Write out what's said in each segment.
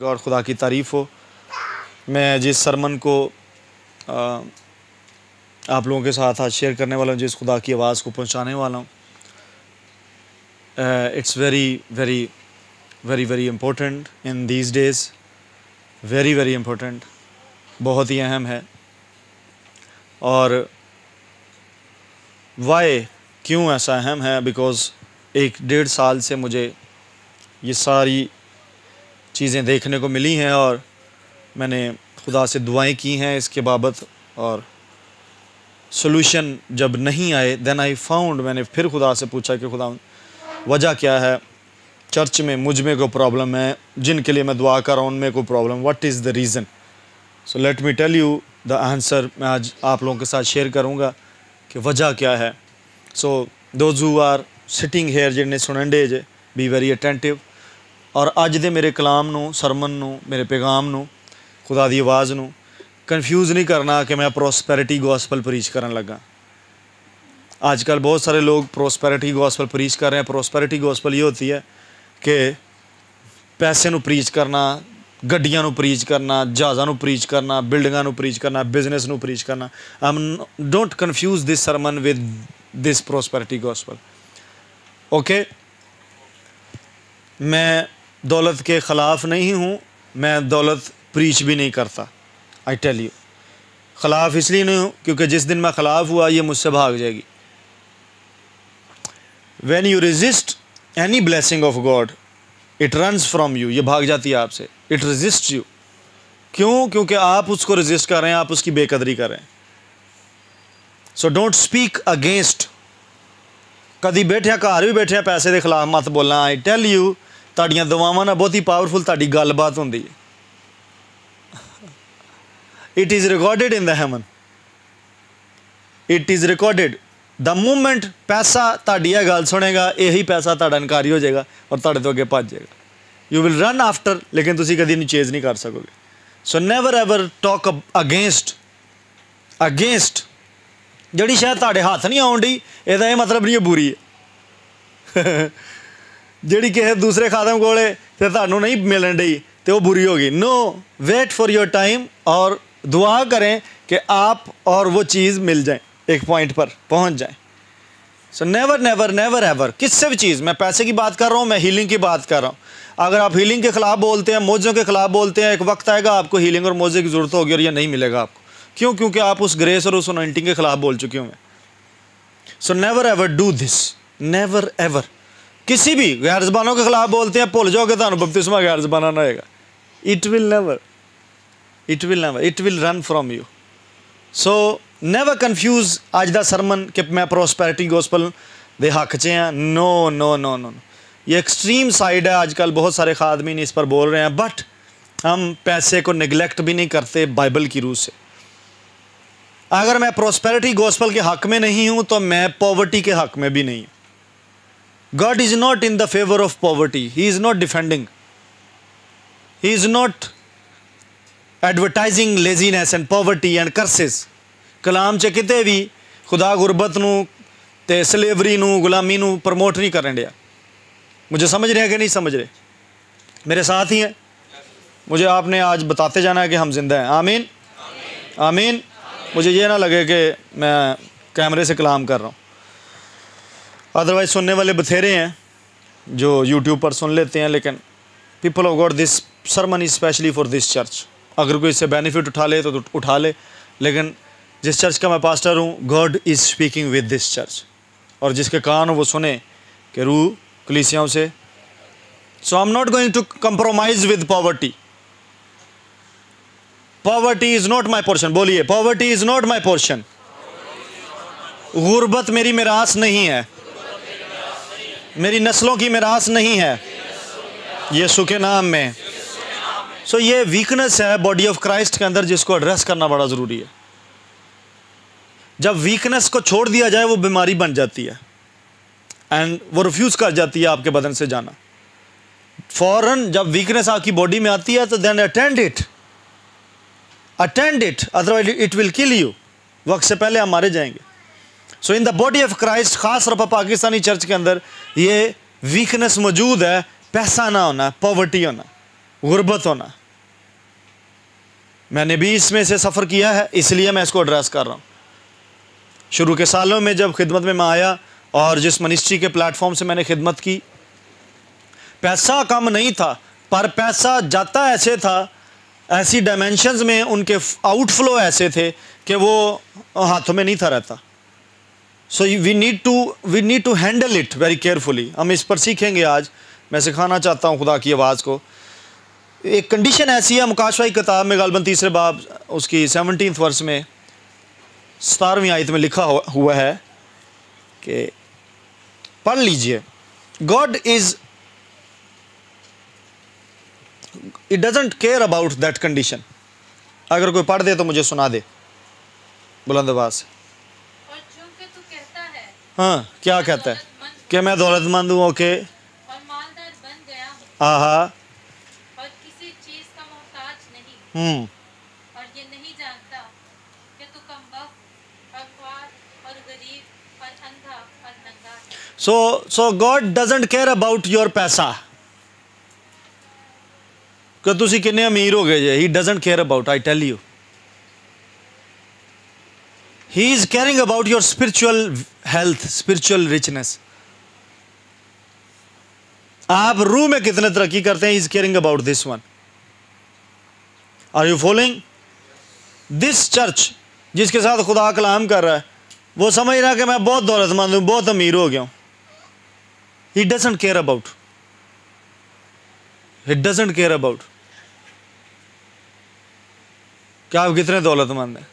और खुदा की तारीफ़ हो। मैं जिस सरमन को आ, आप लोगों के साथ आज शेयर करने वाला हूँ जिस खुदा की आवाज़ को पहुँचाने वाला हूँ it's very very very very important in these days very very important बहुत ही अहम है। और वाई क्यों ऐसा अहम है? बिकॉज़ एक डेढ़ साल से मुझे ये सारी चीज़ें देखने को मिली हैं और मैंने खुदा से दुआएँ की हैं इसके बाबत और सोल्यूशन जब नहीं आए देन आई फाउंड मैंने फिर खुदा से पूछा कि खुदा, वजह क्या है? चर्च में मुझमें कोई प्रॉब्लम है? जिनके लिए मैं दुआ कर रहा हूँ, उनमें कोई problem what is the reason so let me tell you the answer मैं आज आप लोगों के साथ शेयर करूँगा कि वजह क्या है। So who are sitting here जिन्हें सुनंडे जे बी वेरी अटेंटिव ਔਰ ਅੱਜ ਦੇ ਮੇਰੇ ਕਲਾਮ ਨੂੰ ਸਰਮਨ ਨੂੰ ਮੇਰੇ ਪੈਗਾਮ ਨੂੰ ਖੁਦਾ ਦੀ ਆਵਾਜ਼ ਨੂੰ ਕਨਫਿਊਜ਼ ਨਹੀਂ ਕਰਨਾ ਕਿ ਮੈਂ ਪ੍ਰੋਸਪੈਰਿਟੀ ਗੋਸਪਲ ਪ੍ਰੀਚ ਕਰਨ ਲੱਗਾ आज कल बहुत सारे लोग प्रोस्पेरिटी गॉस्पल प्रीच कर रहे हैं प्रोस्पेरिटी गॉस्पल ये होती है कि पैसे ਨੂੰ ਪ੍ਰੀਚ ਕਰਨਾ ਗੱਡੀਆਂ ਨੂੰ ਪ੍ਰੀਚ ਕਰਨਾ ਜਹਾਜ਼ਾਂ ਨੂੰ ਪ੍ਰੀਚ ਕਰਨਾ ਬਿਲਡਿੰਗਾਂ ਨੂੰ ਪ੍ਰੀਚ ਕਰਨਾ ਬਿਜ਼ਨਸ ਨੂੰ ਪ੍ਰੀਚ ਕਰਨਾ ਆਮ don't confuse this sermon with this prosperity gospel okay ਮੈਂ दौलत के ख़िलाफ़ नहीं हूँ, मैं दौलत प्रीच भी नहीं करता आई टेल यू ख़िलाफ़ इसलिए नहीं हूँ, क्योंकि जिस दिन मैं ख़िलाफ़ हुआ, ये मुझसे भाग जाएगी। When you resist any blessing of God it runs from you ये भाग जाती है आपसे। इट रजिस्ट यू क्यों? क्योंकि आप उसको रजिस्ट कर रहे हैं, आप उसकी बेकदरी कर रहे हैं। सो डोंट स्पीक अगेंस्ट कभी बैठे घर भी बैठे पैसे के खिलाफ मत बोलना आई टेल यू ਤੁਹਾਡੀਆਂ ਦੁਆਵਾਂ ਨਾਲ ਬਹੁਤੀ ਪਾਵਰਫੁਲ ਤੁਹਾਡੀ ਗੱਲਬਾਤ ਹੁੰਦੀ ਹੈ। It is recorded in the heaven it is recorded the moment ਪੈਸਾ ਤੁਹਾਡੀ ਇਹ ਗੱਲ ਸੁਣੇਗਾ, ਇਹੀ ਪੈਸਾ ਤੁਹਾਡਾ ਇਨਕਾਰੀ ਹੋ ਜਾਏਗਾ ਔਰ ਤੁਹਾਡੇ ਤੋਂ ਅੱਗੇ ਭੱਜ ਜਾਏਗਾ। ਯੂ ਵਿਲ ਰਨ ਆਫਟਰ ਲੇਕਿਨ ਤੁਸੀਂ ਕਦੀ ਨਹੀਂ ਚੇਜ਼ ਨਹੀਂ ਕਰ ਸਕੋਗੇ। So never ever talk against against ਜਿਹੜੀ ਸ਼ਾਇਦ ਤੁਹਾਡੇ ਹੱਥ ਨਹੀਂ ਆਉਂਦੀ ਇਹਦਾ ਇਹ ਮਤਲਬ ਨਹੀਂ ਇਹ ਬੁਰੀ ਹੈ। ਜਿਹੜੀ ਕਿਸੇ ਦੂਸਰੇ ਖਾਦਮ ਕੋਲੇ ਤੇ ਤੁਹਾਨੂੰ नहीं मिलन डी तो वो बुरी होगी no wait for your time और दुआ करें कि आप और वो चीज़ मिल जाए एक पॉइंट पर पहुंच जाए so never never never ever किससे भी चीज़ मैं पैसे की बात कर रहा हूँ मैं हीलिंग की बात कर रहा हूँ अगर आप हीलिंग के ख़िलाफ़ बोलते हैं मोज़ों के ख़िलाफ़ बोलते हैं एक वक्त आएगा आपको हीलिंग और मोज़े की ज़रूरत होगी और ये नहीं मिलेगा आपको क्यों क्योंकि आप उस ग्रेस और उस अनोइंटिंग के ख़िलाफ़ बोल चुके हूँ so never ever do this never ever किसी भी गैर जबानों के खिलाफ बोलते हैं, भूल जाओगे तो बपतिस्मा गैर जबाना ना होएगा। It will never it will never it will run from you so never confuse अज का सरमन कि मैं प्रोस्पैरिटी गोस्पल दे हक च हाँ। नो नो नो नो ये एक्सट्रीम साइड है, आजकल बहुत सारे खादमीन इस पर बोल रहे हैं बट हम पैसे को निगलेक्ट भी नहीं करते बाइबल की रूह से। अगर मैं प्रोस्पेरिटी गोस्पल के हक में नहीं हूँ तो मैं पॉवर्टी के हक में भी नहीं हूँ। God is not in the favor of poverty. He is not defending. He is not advertising laziness and poverty and curses. ਕਲਾਮ 'ਚ ਕਿਤੇ ਵੀ ਖੁਦਾ ਗੁਰਬਤ ਨੂੰ ਤੇ ਸਲੇਵਰੀ ਨੂੰ ਗੁਲਾਮੀ ਨੂੰ ਪ੍ਰਮੋਟ नहीं कर ਰਿਹਾ मुझे समझ रहे हैं कि नहीं समझ रहे मेरे साथ ही हैं मुझे आपने आज बताते जाना है कि हम जिंदा हैं आमीन आमीन मुझे ये ना लगे कि मैं कैमरे से कलाम कर रहा हूँ अदरवाइज़ सुनने वाले बथेरे हैं, जो यूट्यूब पर सुन लेते हैं, लेकिन people of God this sermon specially for this church अगर कोई इससे बेनिफिट उठा ले तो उठा ले। लेकिन जिस चर्च का मैं पास्टर हूँ God is speaking with this church और जिसके कान वो सुने, कि रू कलीसियाओं से। So I am not going to compromise with poverty poverty is not my portion बोलिए poverty is not my portion गुर्बत मेरी मिरास नहीं है। मेरी नस्लों की मिरास नहीं है। यीशु के नाम में। सो ये वीकनेस है बॉडी ऑफ़ क्राइस्ट के अंदर जिसको एड्रेस करना बड़ा ज़रूरी है। जब वीकनेस को छोड़ दिया जाए, वो बीमारी बन जाती है। एंड वो रिफ्यूज़ कर जाती है आपके बदन से जाना। फ़ौरन जब वीकनेस आपकी बॉडी में आती है तो then attend it attend it otherwise it will kill you वक्त से पहले हम मारे जाएँगे। So in the body of Christ खास तौर पर पाकिस्तानी चर्च के अंदर, ये वीकनेस मौजूद है, पैसा ना होना पॉवर्टी होना, गुर्बत होना। मैंने भी इसमें से सफ़र किया है, इसलिए मैं इसको एड्रेस कर रहा हूँ। शुरू के सालों में जब खिदमत में मैं आया, और जिस मिनिस्ट्री के प्लेटफॉर्म से मैंने खिदमत की, पैसा कम नहीं था, पर पैसा जाता ऐसे था, ऐसी डायमेंशंस में उनके आउटफ्लो ऐसे थे, कि वो हाथों में नहीं था रहता। So we need to we need to handle it very carefully हम इस पर सीखेंगे आज। मैं सिखाना चाहता हूँ खुदा की आवाज़ को। एक कंडीशन ऐसी है मुकाशवाई किताब में गालबन तीसरे बाब, उसकी सेवनटीन वर्ष में, सतारहवीं आयत में लिखा हुआ है कि, पढ़ लीजिए। God is it doesn't care about that condition अगर कोई पढ़ दे तो मुझे सुना दे। बुलंद आवाज़ हाँ क्या कहता है कि मैं दौलतमंद हूँ ओके हाँ हाँ हम्म और ये नहीं जानता कि तू कम और ख्वार और गरीब और अंधा और नंगा है so so God doesn't care about your पैसा ਕਿ ਤੁਸੀਂ ਕਿੰਨੇ ਅਮੀਰ ਹੋ ਗਏ ਜੇ he doesn't care about I tell you he is caring about your spiritual health, spiritual richness. आप रूह में कितने तरक्की करते हैं? Is caring about this one are you following this church जिसके साथ खुदा कलाम कर रहा है, वो समझ रहा कि मैं बहुत दौलतमंद हूँ, बहुत अमीर हो गया हूँ। He doesn't care about he doesn't care about क्या आप कितने दौलतमंद हैं?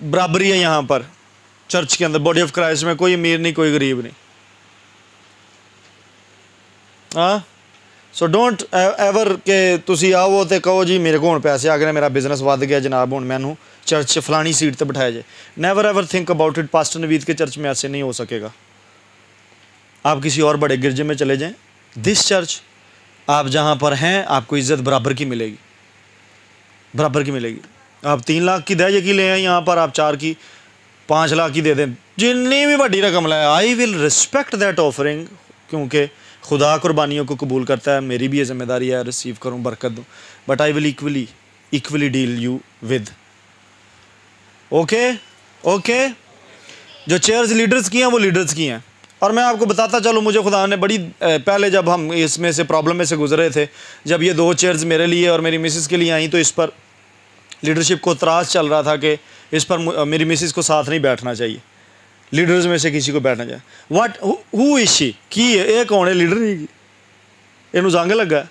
बराबरी है यहाँ पर चर्च के अंदर बॉडी ऑफ क्राइस्ट में कोई अमीर नहीं कोई गरीब नहीं हाँ ਸੋ ਡੋਂਟ ਐਵਰ ਕਿ ਤੁਸੀਂ ਆਵੋ ਤੇ ਕਹੋ ਜੀ ਮੇਰੇ ਕੋਲ ਹੁਣ ਪੈਸੇ ਆ ਗਏ ਮੇਰਾ ਬਿਜ਼ਨਸ ਵੱਧ ਗਿਆ ਜਨਾਬ ਹੁਣ ਮੈਨੂੰ चर्च फलानी सीट पे बिठाया जाए never ever think about it pastor Naveed के चर्च में ऐसे नहीं हो सकेगा आप किसी और बड़े गिरजे में चले जाएं दिस चर्च आप जहाँ पर हैं आपको इज्जत बराबर की मिलेगी बराबर की मिलेगी आप तीन लाख की दह की ले आए यहाँ पर, आप चार की पाँच लाख की दे दें। जितनी भी बड़ी रकम लाए I will respect that offering क्योंकि खुदा कुर्बानियों को कबूल करता है, मेरी भी ये ज़िम्मेदारी है रिसीव करूँ, बरकत दूँ। But I will equally equally deal you with okay okay जो चेयर्स लीडर्स की हैं, वो लीडर्स की हैं। और मैं आपको बताता चलूँ, मुझे खुदा ने बड़ी पहले जब हम इसमें से प्रॉब्लम में से गुजरे थे, जब ये दो चेयर्स मेरे लिए और मेरी मिसिस के लिए आई तो इस पर लीडरशिप को त्रास चल रहा था कि इस पर मेरी मिसिस को साथ नहीं बैठना चाहिए लीडर्स में से किसी को बैठना चाहिए वट हु इशी की है ये कौन है लीडर नहीं ਇਹਨੂੰ ਜੰਗ ਲੱਗਾ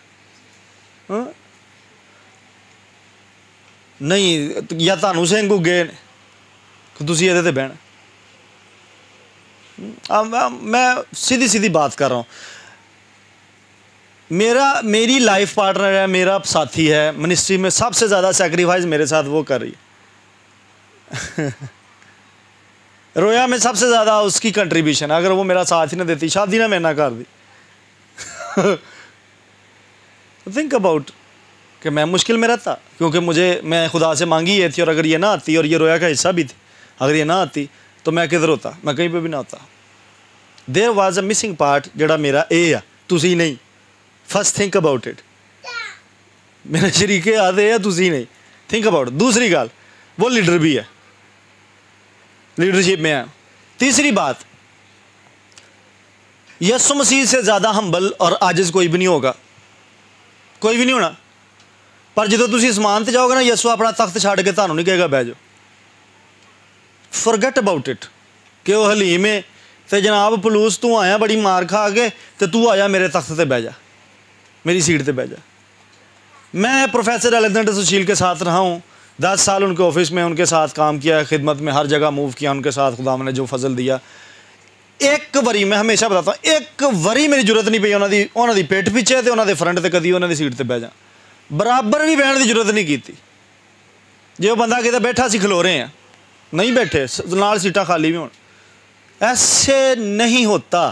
ਹਾਂ ਨਹੀਂ ਜਾਂ ਤੁਹਾਨੂੰ ਸਿੰਘ ਉੱਗੇ ਨੇ ਕਿ ਤੁਸੀਂ ਇਹਦੇ ਤੇ ਬਹਿਣਾ मैं सीधी सीधी बात कर रहा हूँ मेरा, मेरी लाइफ पार्टनर है, मेरा साथी है मिनिस्ट्री में सबसे ज़्यादा सेक्रीफाइस मेरे साथ वो कर रही है। रोया में सबसे ज़्यादा उसकी कंट्रीब्यूशन अगर वो मेरा साथ ही ना देती, शादी ना मैं ना कर दी। थिंक अबाउट कि मैं मुश्किल में रहता, क्योंकि मुझे, मैं खुदा से मांगी ये थी और अगर ये ना आती और ये रोया का हिस्सा भी थी, अगर ये ना आती तो मैं किधर होता? मैं कहीं पर भी ना होता। There was a missing part जड़ा मेरा ए आ तुसी नहीं। फ़र्स्ट थिंक अबाउट इट मेरे शरीके आते हैं, तुसी नहीं। थिंक अबाउट दूसरी गल, वो लीडर भी है। लीडरशिप में है। तीसरी बात यसु मसीह से ज़्यादा हम्बल और आजिज कोई भी नहीं होगा। कोई भी नहीं होना। पर जो तुम समान तो जाओगे ना यसु अपना तख्त छड़ के थानू नहीं कहेगा बह जाओ। फॉरगेट अबाउट इट कि वह हलीम है तो जनाब पुलूस तू आया, बड़ी मार खा के तो तू आया मेरे तख्त से बह जा। मेरी सीट से बह जा। मैं प्रोफेसर अलेक्जेंडर सुशील के साथ रहा हूँ। दस साल उनके ऑफ़िस में उनके साथ काम किया, खिदमत में हर जगह मूव किया, उनके साथ खुदा ने जो फजल दिया। एक वरी मैं हमेशा बताता हूँ, एक वरी मेरी ज़रूरत नहीं पई उन्होंने उन्होंने पेट पिछे तो उन्होंने फ्रंट से कभी उन्होंने सीट पर बह जा। बराबर भी बहन की ज़रूरत नहीं की जो बंदा कितने बैठा सी खलो रहे हैं। नहीं बैठे नाल सीटा खाली भी हो ऐसे नहीं होता।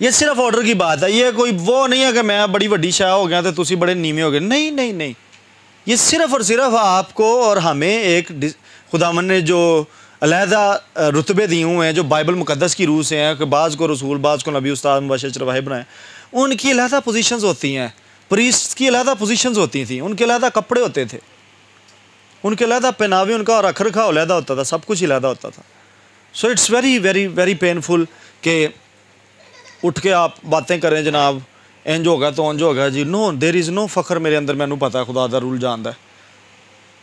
ये सिर्फ़ ऑर्डर की बात है, ये कोई वो नहीं है कि मैं बड़ी वड्डी शाह हो गया तो तुम बड़े नीवे हो गए। नहीं नहीं नहीं। ये सिर्फ़ और सिर्फ़ आपको और हमें एक खुदावन ने जो अलहदा रुतबे दिए हुए हैं, जो बाइबल मुकदस की रूह से हैं, कि बाज़ को रसूल, बाज़ को नबी, उस्ताद, मुबशर, चरवाहे बनाए, उनकी अलहदा पोजीशंस होती हैं। प्रीस्ट की अलहदा पोजीशंस होती थी, उनके अलहदा कपड़े होते थे। उनके अलहदा पहनावे, उनका और रख रखाव अलहदा होता था, सब कुछ अलहदा होता था। So it's very very very painful कि उठ के आप बातें करें जनाब इंज होगा तो इंज होगा जी नो देर इज़ नो फखर मेरे अंदर मैनू पता खुदा ਦਾ ਰੂਲ ਜਾਣਦਾ ਹੈ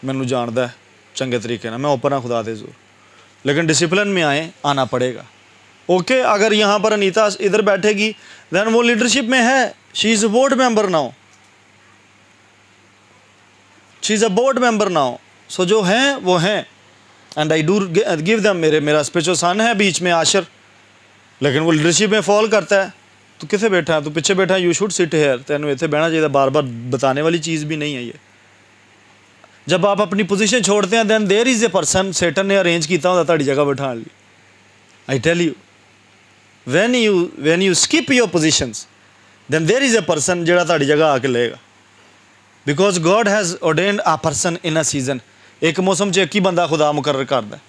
मैनू जानता है चंगे तरीके ना मैं ओपन हाँ खुदा दे जोर लेकिन डिसिप्लिन में आए आना पड़ेगा ओके अगर यहाँ पर अनीता इधर बैठेगी देन वो लीडरशिप में है she is a board member now she is a board member now so जो हैं वो हैं and I do give them मेरे मेरा स्पिरिचुअल सन है बीच में आशर लेकिन वो लीडरशिप में फॉल करता है तू किथे बैठा है तू पीछे बैठा यू शुड सिट हेयर तेन इतने बहना चाहिए बार बार बताने वाली चीज़ भी नहीं है ये जब आप अपनी पोजीशन छोड़ते हैं then there is a person Satan ने अरेंज किया होता ਤੁਹਾਡੀ ਜਗ੍ਹਾ ਬਿਠਾਉਣ ਲਈ I tell you when you when you skip your positions then there is a person ਜਿਹੜਾ ਤੁਹਾਡੀ ਜਗ੍ਹਾ ਆ ਕੇ ਲਏਗਾ because god has ordained a person in a season ਇੱਕ ਮੌਸਮ 'ਚ ਇੱਕ ਹੀ ਬੰਦਾ ਖੁਦਾ ਮੁਕਰਰ ਕਰਦਾ ਹੈ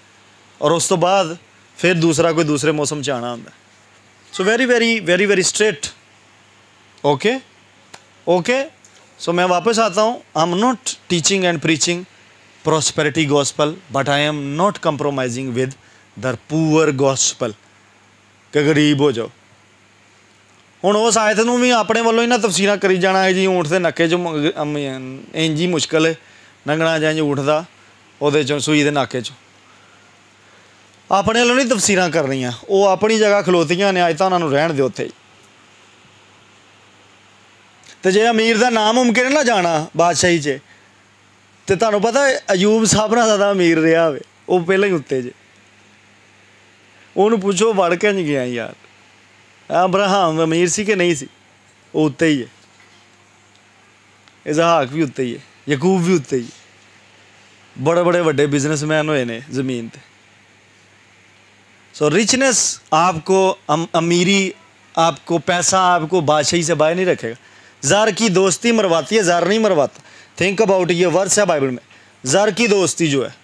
ਔਰ ਉਸ ਤੋਂ ਬਾਅਦ ਫਿਰ ਦੂਸਰਾ ਕੋਈ ਦੂਸਰੇ ਮੌਸਮ 'ਚ ਆਣਾ ਹੁੰਦਾ so very very very very straight okay okay so मैं वापस आता हूँ I am not teaching and preaching prosperity gospel but i am not compromising with the poor gospel ਕਿ ਗਰੀਬ ਹੋ ਜਾਓ ਹੁਣ ਉਸ ਆਇਤ ਨੂੰ ਵੀ ਆਪਣੇ ਵੱਲੋਂ ਹੀ ਨਾ ਤਫਸੀਰਾਂ ਕਰੀ ਜਾਣਾ ਹੈ ਜੀ ਊਂਠ ਦੇ ਨੱਕੇ 'ਚ ਮ- ਅਮ, ਇੰਝ ਹੀ ਮੁਸ਼ਕਲ ਹੈ ਲੰਘਣਾ ਜਾਂ ਊਂਠ ਦਾ ਉਹਦੇ 'ਚੋਂ ਸੂਈ ਦੇ ਨਾਕੇ 'ਚੋਂ ਆਪਣੇ ਵੱਲੋਂ ਨਹੀਂ ਤਫਸੀਰਾਂ ਕਰਨੀਆਂ। ਉਹ ਆਪਣੀ ਜਗ੍ਹਾ ਖਲੋਤੀਆਂ ਨੇ ਅੱਜ ਤਾਂ ਉਹਨਾਂ ਨੂੰ ਰਹਿਣ ਦਿਓ ਉੱਥੇ। ਹੀ ਤੇ ਜੇ ਅਮੀਰ ਦਾ ਨਾਮ ਮੁਮਕਿਨ ਨਾ ਜਾਣਾ ਬਾਦਸ਼ਾਹੀ 'ਚ ਤੇ ਤੁਹਾਨੂੰ ਪਤਾ ਹੈ, ਅਯੂਬ ਸਾਹਿਬ ਨਾਲ ਜ਼ਿਆਦਾ ਅਮੀਰ ਰਿਹਾ ਹੋਵੇ ਉਹ ਪਹਿਲਾਂ ਹੀ ਉੱਤੇ ਜੇ। ਉਹਨੂੰ ਪੁੱਛੋ ਵੜ ਕੇ ਨਹੀਂ ਗਿਆ ਯਾਰ? ਅਬਰਾਹਮ ਅਮੀਰ ਸੀ ਕਿ ਨਹੀਂ ਸੀ? ਉਹ ਉੱਤੇ ਹੀ ਹੈ। ਇਜ਼ਹਾਕ ਵੀ ਉੱਤੇ ਹੀ ਹੈ ਯਕੂਬ ਵੀ ਉੱਤੇ ਹੀ ਬੜੇ ਬੜੇ ਵੱਡੇ ਬਿਜ਼ਨਸਮੈਨ ਹੋਏ ਨੇ ਜ਼ਮੀਨ ਤੇ। सो रिचनेस आपको अम, अमीरी आपको पैसा आपको बादशाही से बाहर नहीं रखेगा। जार की दोस्ती मरवाती है ज़र नहीं मरवाता। थिंक अबाउट ये वर्ड्स है बाइबल में। जार की दोस्ती जो है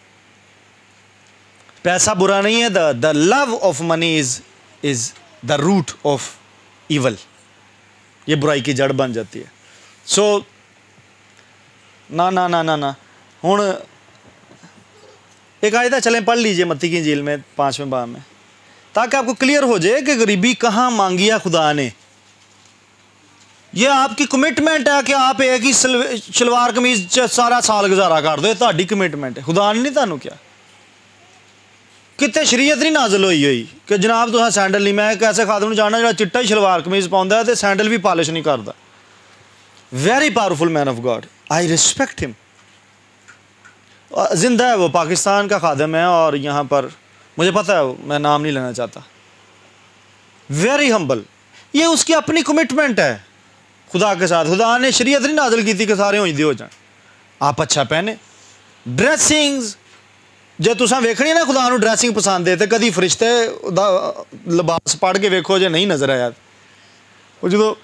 पैसा बुरा नहीं है the the love of money is is the root of evil ये बुराई की जड़ बन जाती है। सो so, ना ना ना ना ना। हूँ एक आयता चलें पढ़ लीजिए मत्ती की झील में पाँचवें बाब में। ताकि आपको क्लियर हो जाए कि गरीबी कहाँ मांगी है खुदा ने ये आपकी कमिटमेंट है कि आप एक ही सलव- शलवार कमीज च सारा साल गुजारा कर दो ये ਤੁਹਾਡੀ ਕਮਿਟਮੈਂਟ ਹੈ ਖੁਦਾ ਨੇ ਨਹੀਂ ਤੁਹਾਨੂੰ ਕਿਹਾ ਕਿਤੇ ਸ਼ਰੀਅਤ ਨਹੀਂ ਨਾਜ਼ਲ ਹੋਈ ਹੋਈ ਕਿ ਜਨਾਬ ਤੁਸੀਂ ਸੈਂਡਲ ਨਹੀਂ ਮੈਂ ਇੱਕ ਐਸੇ ਖਾਦਮ ਨੂੰ ਜਾਣਦਾ ਜਿਹੜਾ ਚਿੱਟਾ ਹੀ ਸ਼ਲਵਾਰ ਕਮੀਜ਼ ਪਾਉਂਦਾ ਹੈ ਤੇ ਸੈਂਡਲ ਵੀ ਪਾਲਿਸ਼ ਨਹੀਂ ਕਰਦਾ very powerful man of God I respect him जिंदा है वो पाकिस्तान का खादम है और यहाँ पर मुझे पता है वो, मैं नाम नहीं लेना चाहता वेरी हम्बल ये उसकी अपनी कमिटमेंट है खुदा के साथ खुदा ने शरीयत नहीं नाजल की थी कि सारे होजदे हो जाए आप अच्छा पहने ड्रेसिंग्स ਜੇ ਤੁਸੀਂ ਵੇਖਣੀ ਨਾ ਖੁਦਾ ਨੂੰ ਡਰੈਸਿੰਗ ਪਸੰਦ ਹੈ ਤੇ ਕਦੀ ਫਰਿਸ਼ਤੇ ਦਾ ਲਿਬਾਸ ਪੜ ਕੇ ਵੇਖੋ ਜੇ ਨਹੀਂ ਨਜ਼ਰ ਆਇਆ ਉਹ ਜਦੋਂ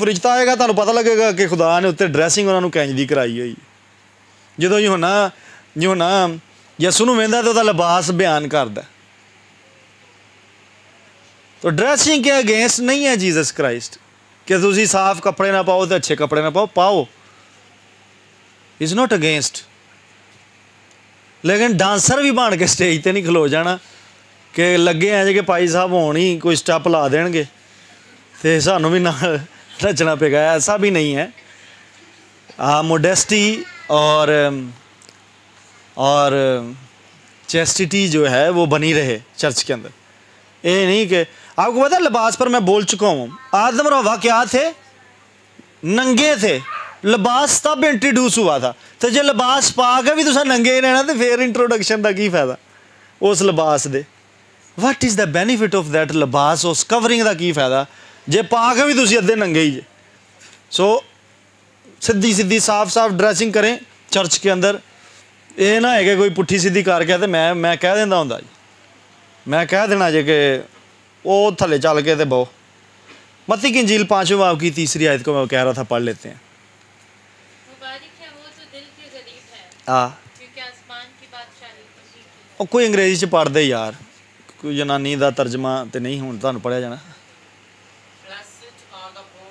ਫਰਿਸ਼ਤਾ ਆਏਗਾ ਤੁਹਾਨੂੰ ਪਤਾ ਲੱਗੇਗਾ ਕਿ ਖੁਦਾ ਨੇ ਉੱਤੇ ਡਰੈਸਿੰਗ ਉਹਨਾਂ ਨੂੰ ਕੈਂਜ ਦੀ ਕਰਾਈ ਹੋਈ ਹੈ। ਜਦੋਂ ਯੋਨਾ ਯੋਨਾ ਯਸੂ ਨੂੰ ਵੇਂਦਾ ਤੇ ਉਹਦਾ ਲਿਬਾਸ ਬਿਆਨ ਕਰਦਾ ਤੋ ਡਰੈਸਿੰਗ ਕੇ ਅਗੇਂਸਟ ਨਹੀਂ ਹੈ ਜੀਸਸ ਕ੍ਰਾਈਸਟ ਕਿ ਤੁਸੀਂ ਸਾਫ਼ ਕੱਪੜੇ ਨਾ ਪਾਓ ਤੇ ਅੱਛੇ ਕੱਪੜੇ ਨਾ ਪਾਓ ਪਾਓ ਇਜ਼ ਨਾਟ ਅਗੇਂਸਟ ਲੇਕਿਨ ਡਾਂਸਰ ਵੀ ਬਣ ਕੇ ਸਟੇਜ ਤੇ ਨਹੀਂ ਖਲੋ ਜਾਣਾ ਕਿ ਲੱਗੇ ਐ ਜੇ ਕਿ ਭਾਈ ਸਾਹਿਬ ਹੋਣ ਹੀ ਕੋਈ ਸਟੈਪ ਲਾ ਦੇਣਗੇ ਤੇ ਸਾਨੂੰ ਵੀ ਨਾਲ ਨੱਚਣਾ ਪਏਗਾ ਐਸਾ भी नहीं है आ मोडेस्टी और और चेस्टिटी जो है वो बनी रहे चर्च के अंदर। ये नहीं कि, आपको पता लिबास पर मैं बोल चुका हूँ, आदम और क्या थे? नंगे थे। लिबास तब इंट्रोड्यूस हुआ था। तो जो लिबास पा के भी तुम नंगे ही रहना तो फिर इंट्रोडक्शन का की फ़ायदा? उस लिबास दे। What is the benefit of that लिबास? उस कवरिंग का की फ़ायदा? जे पा के भी तुम अद्धे नंगे ही जे। सो सीधी सीधी साफ़ साफ़ ड्रैसिंग करें चर्च के अंदर। ਇਹ ਨਾ ਹੈ ਕਿ ਕੋਈ ਪੁੱਠੀ ਸਿੱਧੀ ਕਰਕੇ ਤੇ ਮੈਂ ਮੈਂ ਕਹਿ ਦਿੰਦਾ ਹੁੰਦਾ ਜੀ ਮੈਂ ਕਹਿ ਦੇਣਾ ਜੇ ਕਿ ਉਹ ਥੱਲੇ ਚੱਲ ਕੇ ਤੇ ਬਹੁ मत्ती की इंजील पांचवें बाब की तीसरी आयत को मैं कह रहा था पढ़ लेते हैं मुबारक है वो जो दिल के गरीब है आ क्योंकि आसमान की बादशाही उसी की है ਉਹ ਕੋਈ ਅੰਗਰੇਜ਼ੀ ਚ ਪੜਦੇ ਯਾਰ ਕੋਈ ਜਨਾਨੀ ਦਾ ਤਰਜਮਾ ਤੇ ਨਹੀਂ ਹੁਣ ਤੁਹਾਨੂੰ ਪੜਿਆ ਜਾਣਾ Blessed are the poor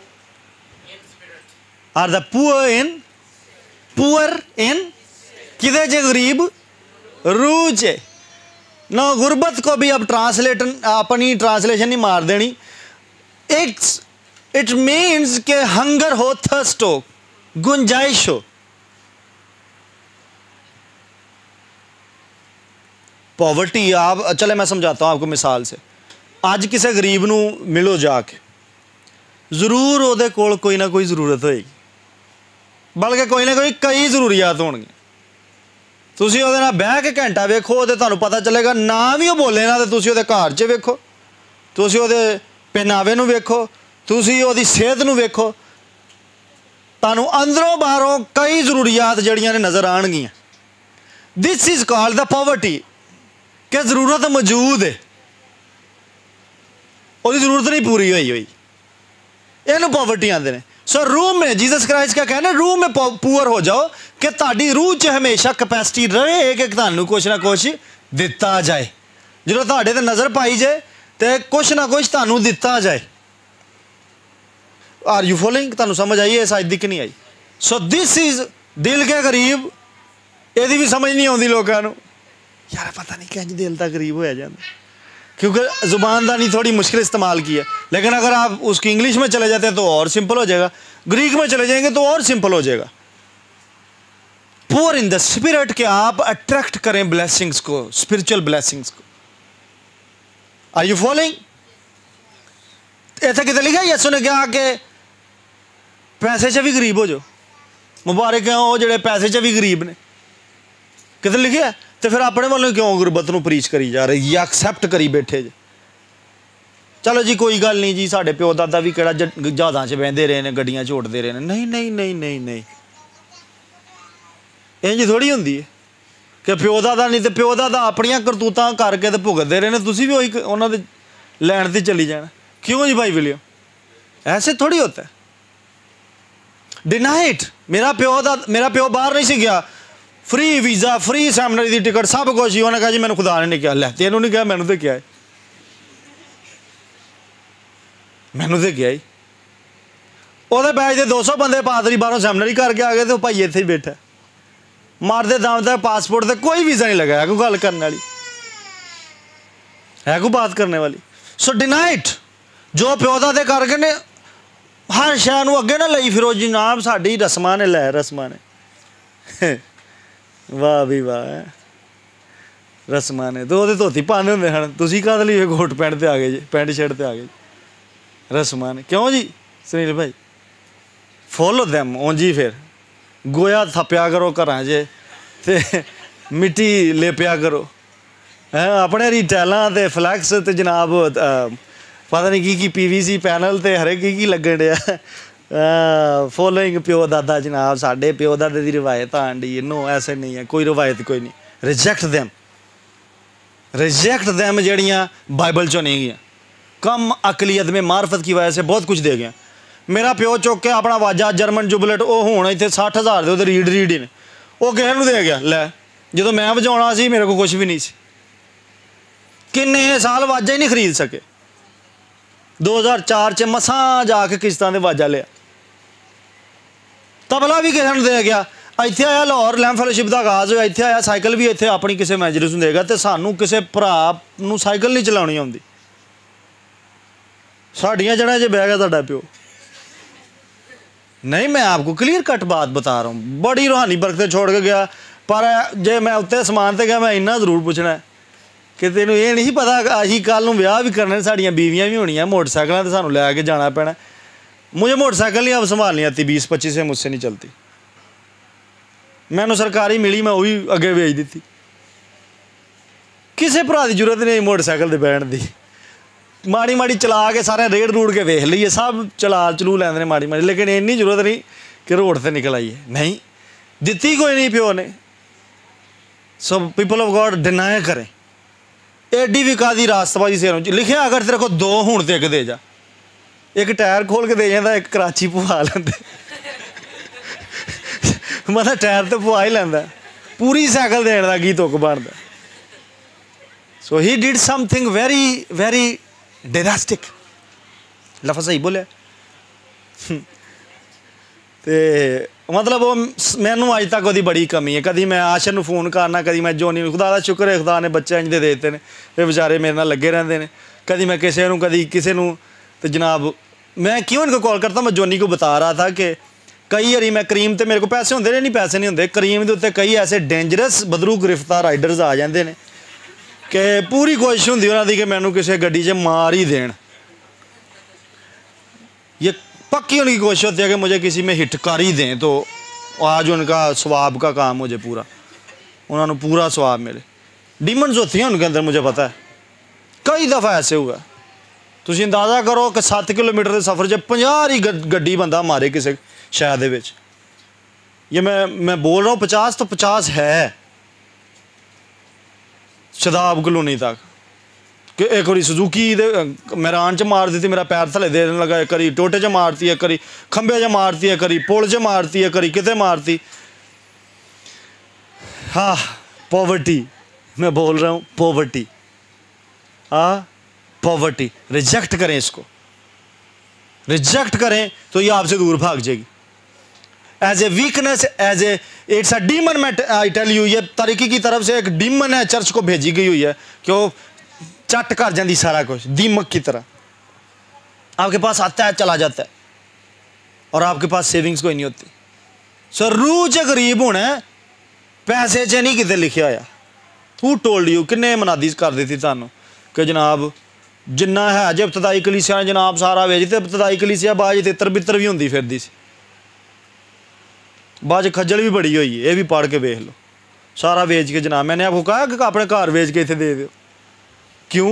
in spirit. Are the poor in poor in ਕਿਦੇ ਚ ਗਰੀਬ रूह ਚ ना गुर्बत को भी अब ट्रांसलेट अपनी ट्रांसलेशन नहीं मार देनी इट्स इट मीन्स के हंगर हो थर्स्ट हो गुंजाइश हो पॉवर्टी आप चले मैं समझाता हूँ आपको मिसाल से ਅੱਜ ਕਿਸੇ ਗਰੀਬ ਨੂੰ ਮਿਲੋ ਜਾ ਕੇ ਜ਼ਰੂਰ ਉਹਦੇ ਕੋਲ ਕੋਈ ਨਾ ਕੋਈ ਜ਼ਰੂਰਤ ਹੋਏਗੀ ਬਲਕਿ ਕੋਈ ਨਾ ਕੋਈ ਕਈ ਜ਼ਰੂਰੀਅਤ ਹੋਣਗੀਆਂ ਤੁਸੀਂ ਉਹਦੇ ਨਾਲ ਬਹਿ ਕੇ ਘੰਟਾ ਵੇਖੋ ਤੇ ਤੁਹਾਨੂੰ ਪਤਾ ਚੱਲੇਗਾ ਨਾ ਵੀ ਉਹ ਬੋਲੇ ਨਾ ਤੇ ਤੁਸੀਂ ਉਹਦੇ ਘਰ 'ਚ ਵੇਖੋ। ਤੁਸੀਂ ਉਹਦੇ ਪਹਿਨਾਵੇ ਨੂੰ ਵੇਖੋ, ਤੁਸੀਂ ਉਹਦੀ ਸਿਹਤ ਨੂੰ ਵੇਖੋ। ਤੁਹਾਨੂੰ ਅੰਦਰੋਂ ਬਾਹਰੋਂ ਕਈ ਜ਼ਰੂਰੀਅਤ ਜਿਹੜੀਆਂ ਨੇ ਨਜ਼ਰ ਆਣਗੀਆਂ this is called the poverty ਕਿ ਜ਼ਰੂਰਤ ਮੌਜੂਦ ਹੈ ਉਹਦੀ ਜ਼ਰੂਰਤ ਨਹੀਂ ਪੂਰੀ ਹੋਈ ਹੋਈ। ਇਹਨੂੰ ਪਾਵਰਟੀ ਆਂਦੇ ਨੇ। ਸੋ ਰੂਹ ਮੇ ਜੀਸਸ ਕ੍ਰਾਈਸਟ ਕਾ ਕਹਿੰਦਾ ਰੂਹ ਮੇ ਪੂਅਰ ਹੋ ਜਾਓ ਕਿ ਤੁਹਾਡੀ ਰੂਹ 'ਚ ਹਮੇਸ਼ਾ ਕਪੈਸਿਟੀ ਰਹੇ ਕਿ ਤੁਹਾਨੂੰ ਕੁਛ ਨਾ ਕੁਛ ਦਿੱਤਾ ਜਾਏ ਜਦੋਂ ਤੁਹਾਡੇ ਤੇ ਨਜ਼ਰ ਪਾਈ ਜਾਏ ਤੇ ਕੁਛ ਨਾ ਕੁਛ ਤੁਹਾਨੂੰ ਦਿੱਤਾ ਜਾਏ ਆਰ ਯੂ ਫੋਲੋਇੰਗ ਤੁਹਾਨੂੰ ਸਮਝ ਆਈ ਹੈ ਸਾਇਦ ਕਿ ਨਹੀਂ ਆਈ ਸੋ ਦਿਸ ਇਜ਼ ਦਿਲ ਕੇ ਗਰੀਬ ਇਹਦੀ ਵੀ ਸਮਝ ਨਹੀਂ ਆਉਂਦੀ ਲੋਕਾਂ ਨੂੰ ਯਾਰ ਪਤਾ ਨਹੀਂ ਕਿੰਜ ਦਿਲ ਦਾ ਗਰੀਬ ਹੋਇਆ ਜਾਂਦਾ क्योंकि ज़ुबानदानी थोड़ी मुश्किल इस्तेमाल की है। लेकिन अगर आप उसकी इंग्लिश में चले जाते हैं तो और सिंपल हो जाएगा। ग्रीक में चले जाएँगे तो और सिंपल हो जाएगा। पोर इन द स्पिरिट के आप अट्रैक्ट करें ब्लेसिंग्स को स्पिरिचुअल ब्लेसिंग्स को। आर यू फॉलोइंग ऐसा कितना लिखा यसु ने कहा कि पैसे च भी गरीब हो जाओ। मुबारक हो जो पैसे च भी गरीब ने। ਕਿਤੇ ਲਿਖਿਆ ਤੇ ਫਿਰ ਆਪਣੇ ਵੱਲੋਂ ਕਿਉਂ ਗੁਰਬਤ ਨੂੰ ਪ੍ਰੀਚ ਕਰੀ ਜਾ ਰਹੇ ਜਾਂ ਐਕਸੈਪਟ ਕਰੀ ਬੈਠੇ ਜੇ ਚਲੋ ਜੀ ਕੋਈ ਗੱਲ ਨਹੀਂ ਜੀ ਸਾਡੇ ਪਿਓ ਦਾਦਾ ਵੀ ਕਿਹੜਾ ਜ- ਜਹਾਜ਼ਾਂ 'ਚ ਬਹਿੰਦੇ ਰਹੇ ਨੇ ਗੱਡੀਆਂ 'ਚ ਉੱਡਦੇ ਰਹੇ ਨੇ ਨਹੀਂ ਨਹੀਂ ਨਹੀਂ ਨਹੀਂ ਨਹੀਂ ਇੰਜ ਥੋੜੀ ਹੁੰਦੀ ਹੈ ਕਿ ਪਿਓ ਦਾਦਾ ਨਹੀਂ ਤੇ ਪਿਓ ਦਾਦਾ ਆਪਣੀਆਂ ਕਰਤੂਤਾਂ ਕਰਕੇ ਤੇ ਭੁਗਤਦੇ ਰਹੇ ਨੇ ਤੁਸੀਂ ਵੀ ਉਹੀ ਕ- ਉਹਨਾਂ ਦੇ ਲੈਣ ਤੇ ਚੱਲੀ ਜਾਣਾ ਕਿਉਂ ਜੀ ਭਾਈ ਵਿਲਿਅਮ ਐਸੇ ਥੋੜੀ ਹੁੰਦਾ ਹੈ ਡਿਨਾਈਟ ਮੇਰਾ ਪਿਓ ਦਾ ਮੇਰਾ ਪਿਓ ਬਾਹਰ ਨਹੀਂ ਸੀ ਗਿਆ ਫ੍ਰੀ ਵੀਜ਼ਾ ਫ੍ਰੀ ਸੈਮਨਰੀ ਦੀ ਟਿਕਟ ਸਭ ਕੁਝ ਹੀ। ਉਹਨੇ ਕਹਾ ਜੀ, ਮੈਨੂੰ ਖੁਦਾ ਨੇ ਨਹੀਂ ਕਿਹਾ। ਲੈ ਤੈਨੂੰ ਨਹੀਂ ਕਿਹਾ, ਮੈਨੂੰ ਤੇ ਕਿਹਾ ਮੈਨੂੰ ਤੇ ਕਿਹਾ ਹੀ ਉਹਦੇ ਬੈਚ ਦੇ 200 ਬੰਦੇ ਪਾਦਰੀ ਬਾਹਰੋਂ ਸੈਮਨਰੀ ਕਰਕੇ ਆ ਗਏ ਤੇ ਉਹ ਭਾਈ ਇੱਥੇ ਹੀ ਬੈਠਾ। ਮਾਰਦੇ ਦਮ ਦਾ ਪਾਸਪੋਰਟ ਤੇ ਕੋਈ ਵੀਜ਼ਾ ਨਹੀਂ ਲਗਾਇਆ, ਕੋਈ ਗੱਲ ਕਰਨ ਵਾਲੀ। ਹੈ ਕੋਈ ਬਾਤ ਕਰਨੇ ਵਾਲੀ? ਸੋ ਡਿਨਾਈਟ ਜੋ ਪਿਓ ਦਾ ਤੇ ਕਰਕੇ ਨੇ, ਹਰ ਸ਼ੈ ਨੂੰ ਅੱਗੇ ਨਾ ਲਈ ਫਿਰੋ। ਜਨਾਬ ਸਾਡੀ ਰਸਮਾਂ ਨੇ, ਲੈ ਰਸਮਾਂ ਨੇ। ਵਾਹ ਵੀ ਵਾਹ ਰਸਮਾਂ ਨੇ। ਤੇ ਉਹਦੇ ਧੋਤੀ ਪਾਣੇ ਹੁੰਦੇ ਹਨ। ਤੁਸੀਂ ਕਾਹਦੇ ਲਈ ਇਹ ਕੋਟ ਪੈਂਟ ਤੇ ਆ ਗਏ ਜੀ? ਪੈਂਟ ਸ਼ਰਟ ਤੇ ਆ ਗਏ ਜੀ। ਰਸਮਾਂ ਨੇ। ਕਿਉਂ ਜੀ? ਸੁਨੀਲ ਭਾਈ। ਫੋਲੋ them, ਉਂਝ ਫਿਰ। ਗੋਇਆ ਥੱਪਿਆ ਕਰੋ ਘਰਾਂ 'ਚ ਤੇ ਮਿੱਟੀ ਲੇਪਿਆ ਕਰੋ। ਹੈ, ਆਪਣੇ ਰਿਟੈਲਾਂ ਤੇ ਫਲੈਕਸ ਤੇ ਜਨਾਬ ਪਤਾ ਨਹੀਂ ਕੀ ਕੀ ਪੀਵੀਸੀ ਪੈਨਲ ਤੇ ਹਰੇ ਕੀ ਕੀ ਲੱਗਣ ਡਿਆ। ਫੋਲੋਇੰਗ ਪਿਓ ਦਾਦਾ ਜਨਾਬ ਸਾਡੇ ਪਿਓ ਦਾਦੇ ਦੀ ਰਵਾਇਤ ਆਂਡੀ ਨੋ ਐਸੇ ਨਹੀਂ ਹੈ ਕੋਈ ਰਵਾਇਤ ਕੋਈ ਨਹੀਂ ਰਿਜੈਕਟ them रिजेक्ट them ਜਿਹੜੀਆਂ ਬਾਈਬਲ ਚੋਂ ਨਹੀਂ ਗਈਆਂ ਕਮ ਅਕਲੀਅਤ ਮੇ ਮਾਰਫਤ ਕੀ ਵਜ੍ਹਾ ਸੇ ਬਹੁਤ ਕੁਝ ਦੇ ਗਿਆ ਮੇਰਾ ਪਿਓ ਚੁੱਕ ਕੇ ਆਪਣਾ ਵਾਜਾ ਜਰਮਨ ਜੁਬਲਟ ਉਹ ਹੁਣ ਇੱਥੇ 60000 ਦੇ ਉਹਦੇ ਰੀਡ ਰੀਡ ਹੀ ਨੇ ਉਹ ਕਿਸੇ ਨੂੰ ਦੇ ਗਿਆ ਲੈ ਜਦੋਂ ਮੈਂ ਵਜਾਉਣਾ ਸੀ ਮੇਰੇ ਕੋਲ ਕੁਝ ਵੀ ਨਹੀਂ ਸੀ ਕਿੰਨੇ ਸਾਲ ਵਾਜਾ ਹੀ ਨਹੀਂ ਖਰੀਦ ਸਕੇ 2004 ਚ ਮਸਾਂ ਜਾ ਕੇ ਕਿਸ਼ਤਾਂ ਦੇ ਵਾਜਾ ਲਿਆ ਤਬਲਾ ਵੀ ਕਿਸੇ ਨੂੰ ਦੇ ਗਿਆ ਇੱਥੇ ਆਇਆ ਲਾਹੌਰ ਲੈਂਪ ਫੈਲੋਸ਼ਿਪ ਦਾ ਆਗਾਜ਼ ਹੋਇਆ ਇੱਥੇ ਆਇਆ ਸਾਈਕਲ ਵੀ ਇੱਥੇ ਆਪਣੀ ਕਿਸੇ ਮੈਜਲਿਸ ਨੂੰ ਦੇਗਾ ਤੇ ਸਾਨੂੰ ਕਿਸੇ ਭਰਾ ਨੂੰ ਸਾਈਕਲ ਨਹੀਂ ਚਲਾਉਣੀ ਆਉਂਦੀ ਸਾਡੀਆਂ ਜੜ੍ਹਾਂ 'ਚ ਬਹਿ ਗਿਆ ਤੁਹਾਡਾ ਪਿਓ नहीं मैं आपको क्लियर कट बात बता रहा हूँ बड़ी रूहानी बरकतें छोड़ के गया ਪਰ ਜੇ ਮੈਂ ਉੱਤੇ ਸਮਾਨ ਤੇ ਗਿਆ ਮੈਂ ਇੰਨਾ ਜ਼ਰੂਰ ਪੁੱਛਣਾ ਹੈ ਕਿ ਤੈਨੂੰ ਇਹ ਨਹੀਂ ਪਤਾ ਕਿ ਅਸੀਂ ਕੱਲ ਨੂੰ ਵਿਆਹ ਵੀ ਕਰਨੇ ਸਾਡੀਆਂ ਬੀਵੀਆਂ ਵੀ ਹੋਣੀਆਂ ਮੋਟਰਸਾਈਕਲਾਂ ਤੇ ਸਾਨੂੰ ਲੈ ਕੇ ਜਾਣਾ ਪੈਣਾ मुझे मोटरसाइकिल नहीं, अब नहीं आती बीस पच्चीस है मुझसे नहीं चलती। मैंने सरकारी मिली, मैं वही अगे भेज दी किसी भरा की ज़रूरत नहीं मोटरसाइकिल बैठ की माड़ी माड़ी चला के सारे रेड रूड के देख लीए सब चला चलू लेंदे ने माड़ी माड़ी, लेकिन इन्नी ज़रूरत नहीं कि रोड से निकल आईए नहीं दिती कोई नहीं प्यो ने। So people of God deny करें। एडी विका दी रास्तबाजी से लिखे, अगर तेरे को दो हूँ तो एक दे जा। ਇੱਕ ਟਾਇਰ ਖੋਲ ਕੇ ਦੇ ਜਾਂਦਾ, ਇੱਕ ਕਰਾਚੀ ਪਵਾ ਲੈਂਦੇ। ਮਤਲਬ ਟਾਇਰ ਤੇ ਪਵਾ ਹੀ ਲੈਂਦਾ। ਪੂਰੀ ਸਾਈਕਲ ਦੇਣ ਦਾ ਕੀ ਤੁਕ ਬਣਦਾ। So he did something very very dynastic ਲਫ਼ਜ਼ ਸਹੀ ਬੋਲਿਆ। ਤੇ ਮਤਲਬ ਉਹ ਮੈਨੂੰ ਅੱਜ ਤੱਕ ਉਹਦੀ ਬੜੀ ਕਮੀ ਹੈ। ਕਦੀ ਮੈਂ ਆਸ਼ਰ ਨੂੰ ਫੋਨ ਕਰਨਾ, ਕਦੀ ਮੈਂ ਜੋਨੀ ਨੂੰ, ਖੁਦਾ ਦਾ ਸ਼ੁਕਰ ਹੈ, ਖੁਦਾ ਨੇ ਬੱਚੇ ਇੰਜ ਦੇ ਦਿੱਤੇ ਨੇ। ਇਹ ਵਿਚਾਰੇ ਮੇਰੇ ਨਾਲ ਲੱਗੇ ਰਹਿੰਦੇ ਨੇ। ਕਦੀ ਮੈਂ ਕਿਸੇ ਨੂੰ, ਕਦੀ ਕਿਸੇ ਨੂੰ तो जनाब, मैं क्यों इनको कॉल करता? मैं जोनी को बता रहा था कि कई बार मैं करीम तो मेरे को पैसे होंगे नहीं पैसे नहीं होंगे करीम के उत्ते कई ऐसे डेंजरस बदरू गिरफ़्तार ਗ੍ਰਿਫਤਾਰ आ जाते हैं कि पूरी कोशिश होंगी उन्होंने कि मैं किसी ग्डी से मार ही ਮਾਰ ਹੀ ਦੇਣ ये पक्की उनकी कोशिश होती है कि मुझे किसी में हिट कर ही दें तो आज उनका स्वाब का काम मुझे पूरा। उन्होंने पूरा स्वाब मिले। डीमंड्स होती हैं उनके अंदर, मुझे पता है। कई दफ़ा ऐसे हुआ है। ਤੁਸੀਂ ਅੰਦਾਜ਼ਾ ਕਰੋ ਕਿ 7 ਕਿਲੋਮੀਟਰ ਦੇ ਸਫ਼ਰ 'ਚ 50 ਹੀ ਗੱਡੀ ਬੰਦਾ ਮਾਰੇ ਕਿਸੇ ਸ਼ਹਿਰ ਦੇ ਵਿੱਚ। ਇਹ ਮੈਂ ਮੈਂ ਬੋਲ ਰਿਹਾ ਹਾਂ 50 ਤੋਂ 50 ਹੈ। ਸ਼ਦਾਬ ਕਲੋਨੀ ਤੱਕ। ਕਿ ਇੱਕ ਵਾਰੀ ਸੁਜ਼ੂਕੀ ਦੇ ਮੈਰਾਨ 'ਚ ਮਾਰ ਦਿੱਤੀ, ਮੇਰਾ ਪੈਰ ਥੱਲੇ ਦੇਣ ਲੱਗਾ, ਇੱਕ ਵਾਰੀ ਟੋਟੇ 'ਚ ਮਾਰਤੀ, ਇੱਕ ਵਾਰੀ ਖੰਭੇ 'ਚ ਮਾਰਤੀ, ਇੱਕ ਵਾਰੀ ਪੁਲ 'ਚ ਮਾਰਤੀ, ਇੱਕ ਵਾਰੀ ਕਿਤੇ ਮਾਰਤੀ। ਹਾਂ ਪੋਵਰਟੀ ਮੈਂ ਬੋਲ ਰਿਹਾ ਹੂੰ ਪੋਵਰਟੀ ਆ पॉवर्टी रिजेक्ट करें इसको। रिजेक्ट करें तो ये आपसे दूर भाग जाएगी। As a weakness as a it's a demon मैं आई टेल यू ये तरीके की तरफ़ से एक डीमन है चर्च को भेजी गई हुई है। कि वो चट कर जाती सारा कुछ, दीमक की तरह। आपके पास आता है चला जाता है और आपके पास सेविंग्स कोई नहीं होती। सो रूह च गरीब होने पैसे च नहीं कितने लिखे होया हू टोल्ड यू किन्ने मनादी कर दी थी तहु कि जनाब ਜਿੰਨਾ ਹੈ ਜੇ ਇਬਤਦਾਈ ਕਲੀਸਿਆ ਨੇ ਜਨਾਬ ਸਾਰਾ ਵੇਚ ਤੇ ਇਬਤਦਾਈ ਕਲੀਸਿਆ ਬਾਜ ਤਿੱਤਰ ਬਿੱਤਰ ਵੀ ਹੁੰਦੀ ਫਿਰਦੀ ਸੀ ਬਾਜ ਖੱਜਲ ਵੀ ਬੜੀ ਹੋਈ ਹੈ ਇਹ ਵੀ ਪੜ ਕੇ ਵੇਖ ਲਓ ਸਾਰਾ ਵੇਚ ਕੇ ਜਨਾਬ मैंने आपको कहा कि अपने घर बेच के इतने दे दो क्यों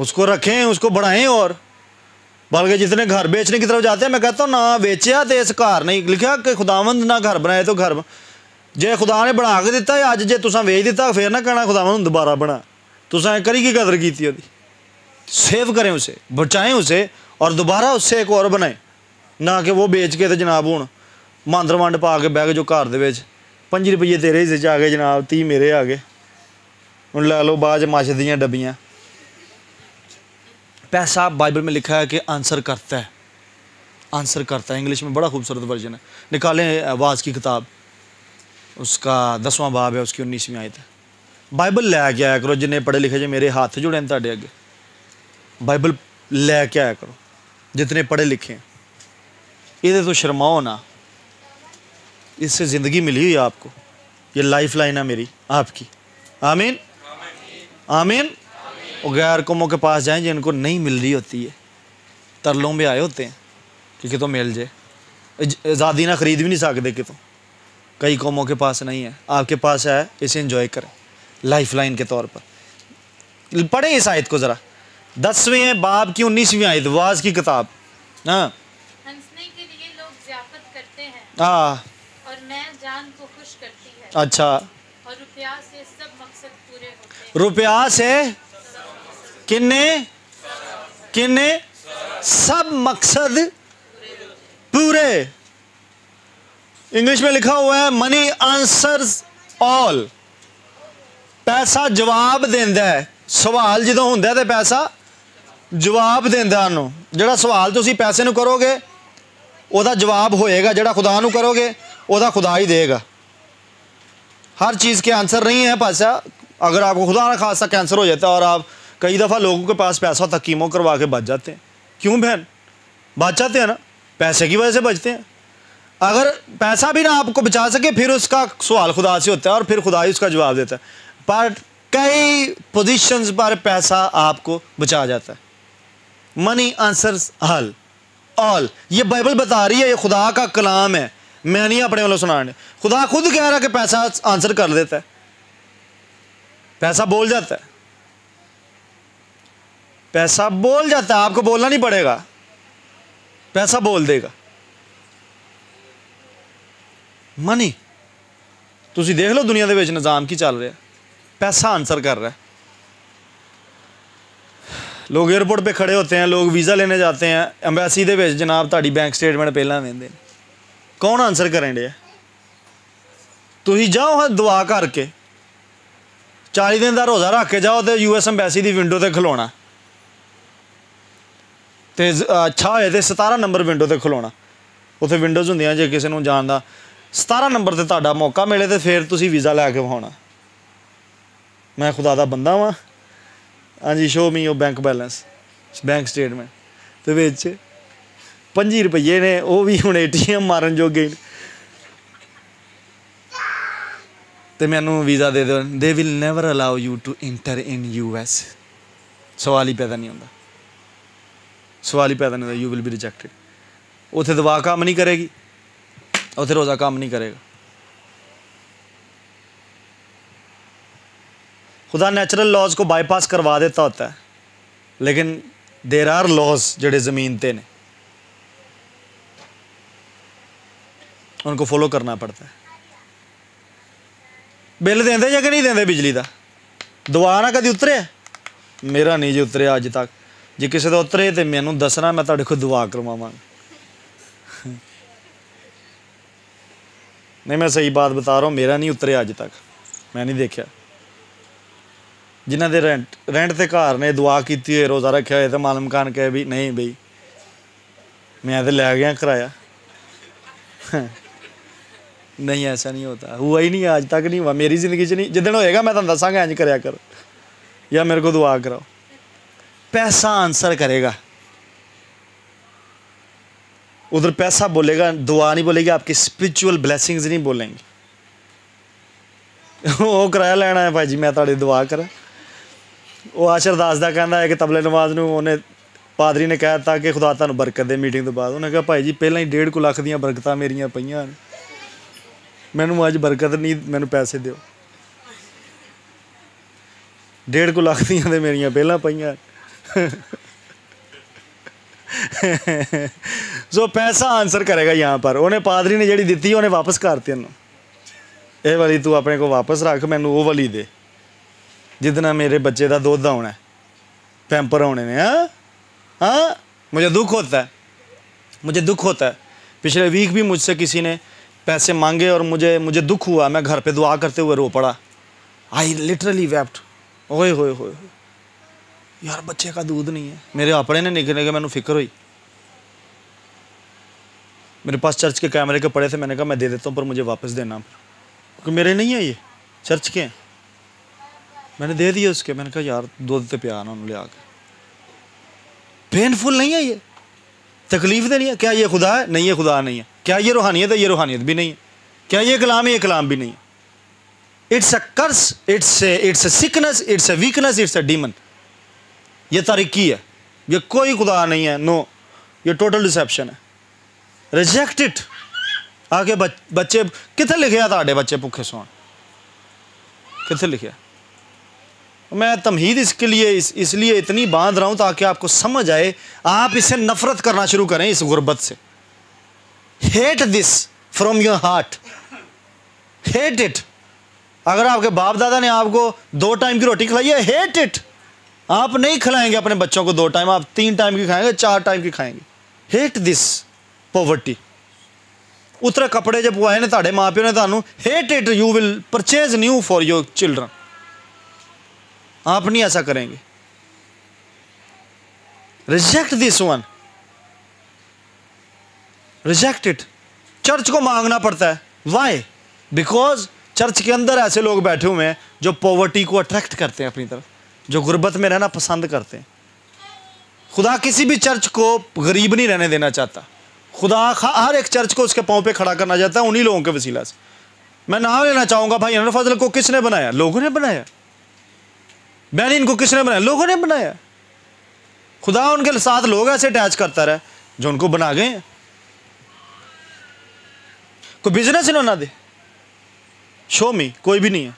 उसको रखें उसको बढ़ाएं और बल्कि जितने घर बेचने की तरफ जाते हैं मैं कहता हूँ ना बेचा तो इस घर नहीं लिखा कि खुदावंद ना घर बनाए तो घर ਜੇ ਖੁਦਾ ਨੇ ਬਣਾ ਕੇ ਦਿੱਤਾ ਅੱਜ ਜੇ ਤੁਸੀਂ ਵੇਚ ਦਿੱਤਾ ਫੇਰ ਨਾ ਕਹਿਣਾ ਖੁਦਾਵੰਦ ਨੂੰ ਦੁਬਾਰਾ ਬਣਾ ਤੁਸੀਂ ਕਰੀ ਕੀ ਕਦਰ ਕੀਤੀ ਉਹਦੀ सेव करें उसे, बचाएँ उसे और दोबारा उससे एक और बनाए। ना कि वो बेच के तो जनाब हूँ मांदर मंड पा के बह गए जो घर के पंजी रुपये तेरे हिस्से च आ गए जनाब, ती मेरे आ गए। हूँ ला लो बाद माश दियाँ डब्बियाँ। पैसा बाइबल में लिखा है कि आंसर करता है। आंसर करता है। इंग्लिश में बड़ा खूबसूरत वर्जन है। निकालें आवाज़ की किताब। उसका दसवां बाब है, उसकी उन्नीसवीं आयत है। बाइबल लैके आया करो, जिन्हें पढ़े लिखे जो मेरे हाथ जुड़े हैं अगे ਬਾਈਬਲ ਲੈ ਕੇ ਆਇਆ करो जितने पढ़े लिखे हैं ਇਹਦੇ ਤੋਂ ਸ਼ਰਮਾਓ ਨਾ इससे ज़िंदगी मिली हुई है आपको ये लाइफ लाइन है मेरी आपकी आमीन आमीन और गैर कौमों के पास जाएं जिनको नहीं मिल रही होती है तरलों में आए होते हैं कि कितों मिल जाए आज़ादी ना खरीद भी नहीं सकते कितों कई कौमों के पास नहीं है आपके पास है इसे एंजॉय करें लाइफ लाइन के तौर पर पढ़े इस आयत को ज़रा दसवें बाप की उन्नीसवी आयत वाज की किताब। हाँ। हाँ। और मैं जान को खुश करती है। अच्छा। और रुपया से सब मकसद पूरे होते रुपया से किन्ने? किन्ने? सब मकसद पूरे। इंग्लिश में लिखा हुआ है मनी आंसर्स ऑल पैसा जवाब देता है। सवाल जो होंगे तो पैसा ਜਵਾਬ ਦਿੰਦਾ ਉਹਨੂੰ ਜਿਹੜਾ ਸਵਾਲ ਤੁਸੀਂ ਪੈਸੇ ਨੂੰ ਕਰੋਗੇ ਉਹਦਾ ਜਵਾਬ ਹੋਏਗਾ ਜਿਹੜਾ ਖੁਦਾ ਨੂੰ ਕਰੋਗੇ ਉਹਦਾ ਖੁਦਾ ਹੀ देगा हर चीज़ के आंसर नहीं है पैसा अगर आपको खुदा ना खासा कैंसर हो जाता है और आप कई दफ़ा लोगों के पास पैसा होता कीमो करवा के बच जाते हैं क्यों बहन बच जाते हैं ना पैसे की वजह से बचते हैं अगर पैसा भी ना आपको बचा सके फिर उसका सवाल खुदा से होता है और फिर खुदा ही उसका जवाब देता है पर कई पोजीशंस पर पैसा आपको बचा जाता है मनी आंसर्स हल ऑल ये बाइबल बता रही है ये खुदा का कलाम है मैं नहीं अपने वालों सुनाने खुदा खुद कह रहा है कि पैसा आंसर कर देता है पैसा बोल जाता है पैसा बोल जाता है आपको बोलना नहीं पड़ेगा पैसा बोल देगा ਮਨੀ ਤੁਸੀਂ ਦੇਖ ਲਓ ਦੁਨੀਆ ਦੇ ਵਿੱਚ ਨਿਜ਼ਾਮ ਕੀ ਚੱਲ ਰਿਹਾ पैसा आंसर कर ਲੋਕ 에어ਪੋਰਟ 'ਤੇ ਖੜੇ ਹੋਤੇ ਹਨ ਲੋਕ ਵੀਜ਼ਾ ਲੈਣੇ ਜਾਤੇ ਹਨ ਐਮਬੈਸੀ ਦੇ ਵਿੱਚ ਜਨਾਬ ਤੁਹਾਡੀ ਬੈਂਕ ਸਟੇਟਮੈਂਟ ਪਹਿਲਾਂ ਦਿੰਦੇ ਨੇ ਕੌਣ ਆਨਸਰ ਕਰਨ ਡਿਆ ਤੁਸੀਂ ਜਾਓ ਹਾਂ ਦੁਆ ਕਰਕੇ 40 ਦਿਨ ਦਾ ਰੋਜ਼ਾ ਰੱਖ ਕੇ ਜਾਓ ਤੇ ਯੂਐਸ ਐਮਬੈਸੀ ਦੀ ਵਿੰਡੋ ਤੇ ਖਲੋਣਾ ਤੇ ਅੱਛਾ ਹੋਏ ਤੇ 17 ਨੰਬਰ ਵਿੰਡੋ ਤੇ ਖਲੋਣਾ ਉਥੇ ਵਿੰਡੋਜ਼ ਹੁੰਦੀਆਂ ਜੇ ਕਿਸੇ ਨੂੰ ਜਾਣ ਦਾ 17 ਨੰਬਰ ਤੇ ਤੁਹਾਡਾ ਮੌਕਾ ਮਿਲੇ ਤੇ ਫਿਰ ਤੁਸੀਂ ਵੀਜ਼ਾ ਲੈ ਕੇ ਆਉਣਾ ਮੈਂ ਖੁਦਾ ਦਾ ਬੰਦਾ ਵਾਂ ਹਾਂਜੀ show me your bank balance bank statement ਤੇ ਵਿੱਚ 25 ਰੁਪਏ ਨੇ, ਉਹ ਵੀ ਹੁਣ ਏਟੀਐਮ ਮਾਰਨ ਜੋਗੇ ਨੇ। ਤੇ ਮੈਨੂੰ ਵੀਜ਼ਾ ਦੇ ਦਿਓ। They will never allow you to enter in you US ਸਵਾਲ ਹੀ ਪੈਦਾ ਨਹੀਂ ਹੁੰਦਾ। ਸਵਾਲ ਹੀ ਪੈਦਾ ਨਹੀਂ ਹੁੰਦਾ। ਯੂ ਵਿਲ ਬੀ ਰਿਜੈਕਟਡ ਉਥੇ ਦਵਾ ਕੰਮ ਨਹੀਂ ਕਰੇਗੀ। ਉਥੇ ਰੋਜ਼ਾ ਕੰਮ ਨਹੀਂ ਕਰੇਗਾ। खुदा नेचुरल लॉज को बाईपास करवा देता होता है। लेकिन देर आर लॉज जड़े ज़मीन ते ने। उनको फॉलो करना पड़ता है। बिल देंदे या कि नहीं देंदे बिजली का दवा ना कभी उतरे? मेरा नहीं जी उतरिया अज तक। जो किसी का उतरे तो मैं दसना, मैं थोड़े को दुआ करवावान नहीं, मैं सही बात बता रहा हूँ, मेरा नहीं उतरिया अज तक। मैं नहीं देखा ਜਿਨ੍ਹਾਂ ਦੇ ਰੈਂਟ ਰੈਂਟ ਤੇ ਘਰ ਨੇ ਦੁਆ ਕੀਤੀ ਹੋਏ ਰੋਜ਼ਾ ਰੱਖਿਆ ਹੋਏ ਤੇ ਮਾਲਮ ਖਾਨ ਕਹੇ ਵੀ ਨਹੀਂ ਬਈ ਮੈਂ ਤੇ ਲੈ ਗਿਆ ਕਿਰਾਇਆ ਨਹੀਂ ਐਸਾ ਨਹੀਂ ਹੋਤਾ ਹੁਆ ਹੀ ਨਹੀਂ ਅੱਜ ਤੱਕ ਨਹੀਂ हुआ ਮੇਰੀ ਜ਼ਿੰਦਗੀ 'ਚ ਨਹੀਂ ਜਿੱਦਣ ਹੋਏਗਾ ਮੈਂ ਤੁਹਾਨੂੰ ਦੱਸਾਂਗਾ ਇੰਜ ਕਰਿਆ ਕਰ ਜਾਂ ਮੇਰੇ ਕੋ ਦੁਆ ਕਰਾਓ पैसा आंसर करेगा उधर पैसा बोलेगा दुआ नहीं बोलेगी आपकी स्पिरिचुअल ब्लेसिंग्स नहीं बोलेंगे ਉਹ ਕਿਰਾਇਆ ਲੈਣਾ ਹੈ ਭਾਈ ਜੀ ਮੈਂ ਤੁਹਾਡੀ ਦੁਆ ਕਰਾਂ ਉਹ ਆਸ਼ਰ ਦਾਸ ਦਾ ਕਹਿੰਦਾ ਇੱਕ ਤਬਲੇ ਨਵਾਜ਼ ਨੂੰ ਉਹਨੇ ਪਾਦਰੀ ਨੇ ਕਹਿ ਦਿੱਤਾ ਕਿ ਖੁਦਾ ਤੁਹਾਨੂੰ ਬਰਕਤ ਦੇ ਮੀਟਿੰਗ ਤੋਂ ਬਾਅਦ। ਉਹਨੇ ਕਿਹਾ, ਭਾਈ ਜੀ, ਪਹਿਲਾਂ ਹੀ 1.5 ਲੱਖ ਦੀਆਂ ਬਰਕਤਾਂ ਮੇਰੀਆਂ ਪਈਆਂ ਹਨ। ਮੈਨੂੰ ਅੱਜ ਬਰਕਤ ਨਹੀਂ, ਮੈਨੂੰ ਪੈਸੇ ਦਿਓ। 1.5 ਲੱਖ ਦੀਆਂ ਤੇ ਮੇਰੀਆਂ ਪਹਿਲਾਂ ਪਈਆਂ ਜੋ ਪੈਸਾ ਆਨਸਰ ਕਰੇਗਾ ਯਹਾਂ ਪਰ। ਉਹਨੇ ਪਾਦਰੀ ਨੇ ਜਿਹੜੀ ਦਿੱਤੀ, ਉਹਨੇ ਵਾਪਸ ਕਰਤੀ ਉਹਨੂੰ। ਇਹ ਵਾਲੀ ਤੂੰ ਆਪਣੇ ਕੋ ਵਾਪਸ ਰੱਖ, ਮੈਨੂੰ ਉਹ ਵਾਲੀ ਦੇ। जितना मेरे बच्चे का दुध आना है। पैम्पर होने हाँ? हाँ? मुझे दुख होता है। मुझे दुख होता है। पिछले वीक भी मुझसे किसी ने पैसे मांगे और मुझे मुझे दुख हुआ। मैं घर पे दुआ करते हुए रो पड़ा। आई लिटरली वैप्ट ओए, होए होए यार, बच्चे का दूध नहीं है। मेरे अपने ने निकले के मैं फ़िक्र हुई। मेरे पास चर्च के कैमरे के पड़े थे। मैंने कहा, मैं दे देता हूँ, पर मुझे वापस देना। क्योंकि मेरे नहीं है ये। चर्च के हैं। मैंने दे दिए उसके मैंने कहा यार दो देते तो प्यार ना उन्होंने आकर पेनफुल नहीं है ये। तकलीफ़ तो नहीं है। क्या ये खुदा है? नहीं ये खुदा नहीं है। क्या ये रूहानियत है? ये रूहानियत भी नहीं है। क्या ये कलाम है? ये कलाम भी नहीं है। It's a curse it's it's a sickness it's a weakness it's a demon ये तारीकी है। ये कोई खुदा नहीं है। नो ये टोटल डिसेप्शन है। रिजेक्ट इट आके बच, बच्चे कितने लिखे था बच्चे भुखे सोन? कितने लिखे मैं तमहीद इसके लिए, इस, इसलिए इतनी बाँध रहा हूँ ताकि आपको समझ आए। आप इसे नफ़रत करना शुरू करें इस गुर्बत से। Hate this from your heart hate it अगर आपके बाप दादा ने आपको दो टाइम की रोटी खिलाई है हेट इट आप नहीं खिलाएँगे अपने बच्चों को दो टाइम, आप तीन टाइम की खाएँगे, चार टाइम की खाएँगे। हेट दिस पॉवर्टी उतरे कपड़े जब पुआए ने, ताड़े माँ प्यो ने ਤੁਹਾਨੂੰ hate it you will purchase new for your children आप नहीं ऐसा करेंगे। Reject this one reject it church को मांगना पड़ता है। वाई बिकॉज़ चर्च के अंदर ऐसे लोग बैठे हुए हैं जो पॉवर्टी को अट्रैक्ट करते हैं अपनी तरफ़, जो गुर्बत में रहना पसंद करते हैं। खुदा किसी भी चर्च को गरीब नहीं रहने देना चाहता। खुदा हर एक चर्च को उसके पाँव पे खड़ा करना चाहता है, उन्हीं लोगों के वसीला से। मैं नाम लेना चाहूँगा, भाई अनवर फजल को किसने बनाया? लोगों ने बनाया। मैंने इनको किसने बनाया? लोगों ने बनाया। खुदा उनके साथ लोग ऐसे अटैच करता रहा, जो उनको बना गए कोई बिज़नेस ही ना दे। शो मी कोई भी नहीं है।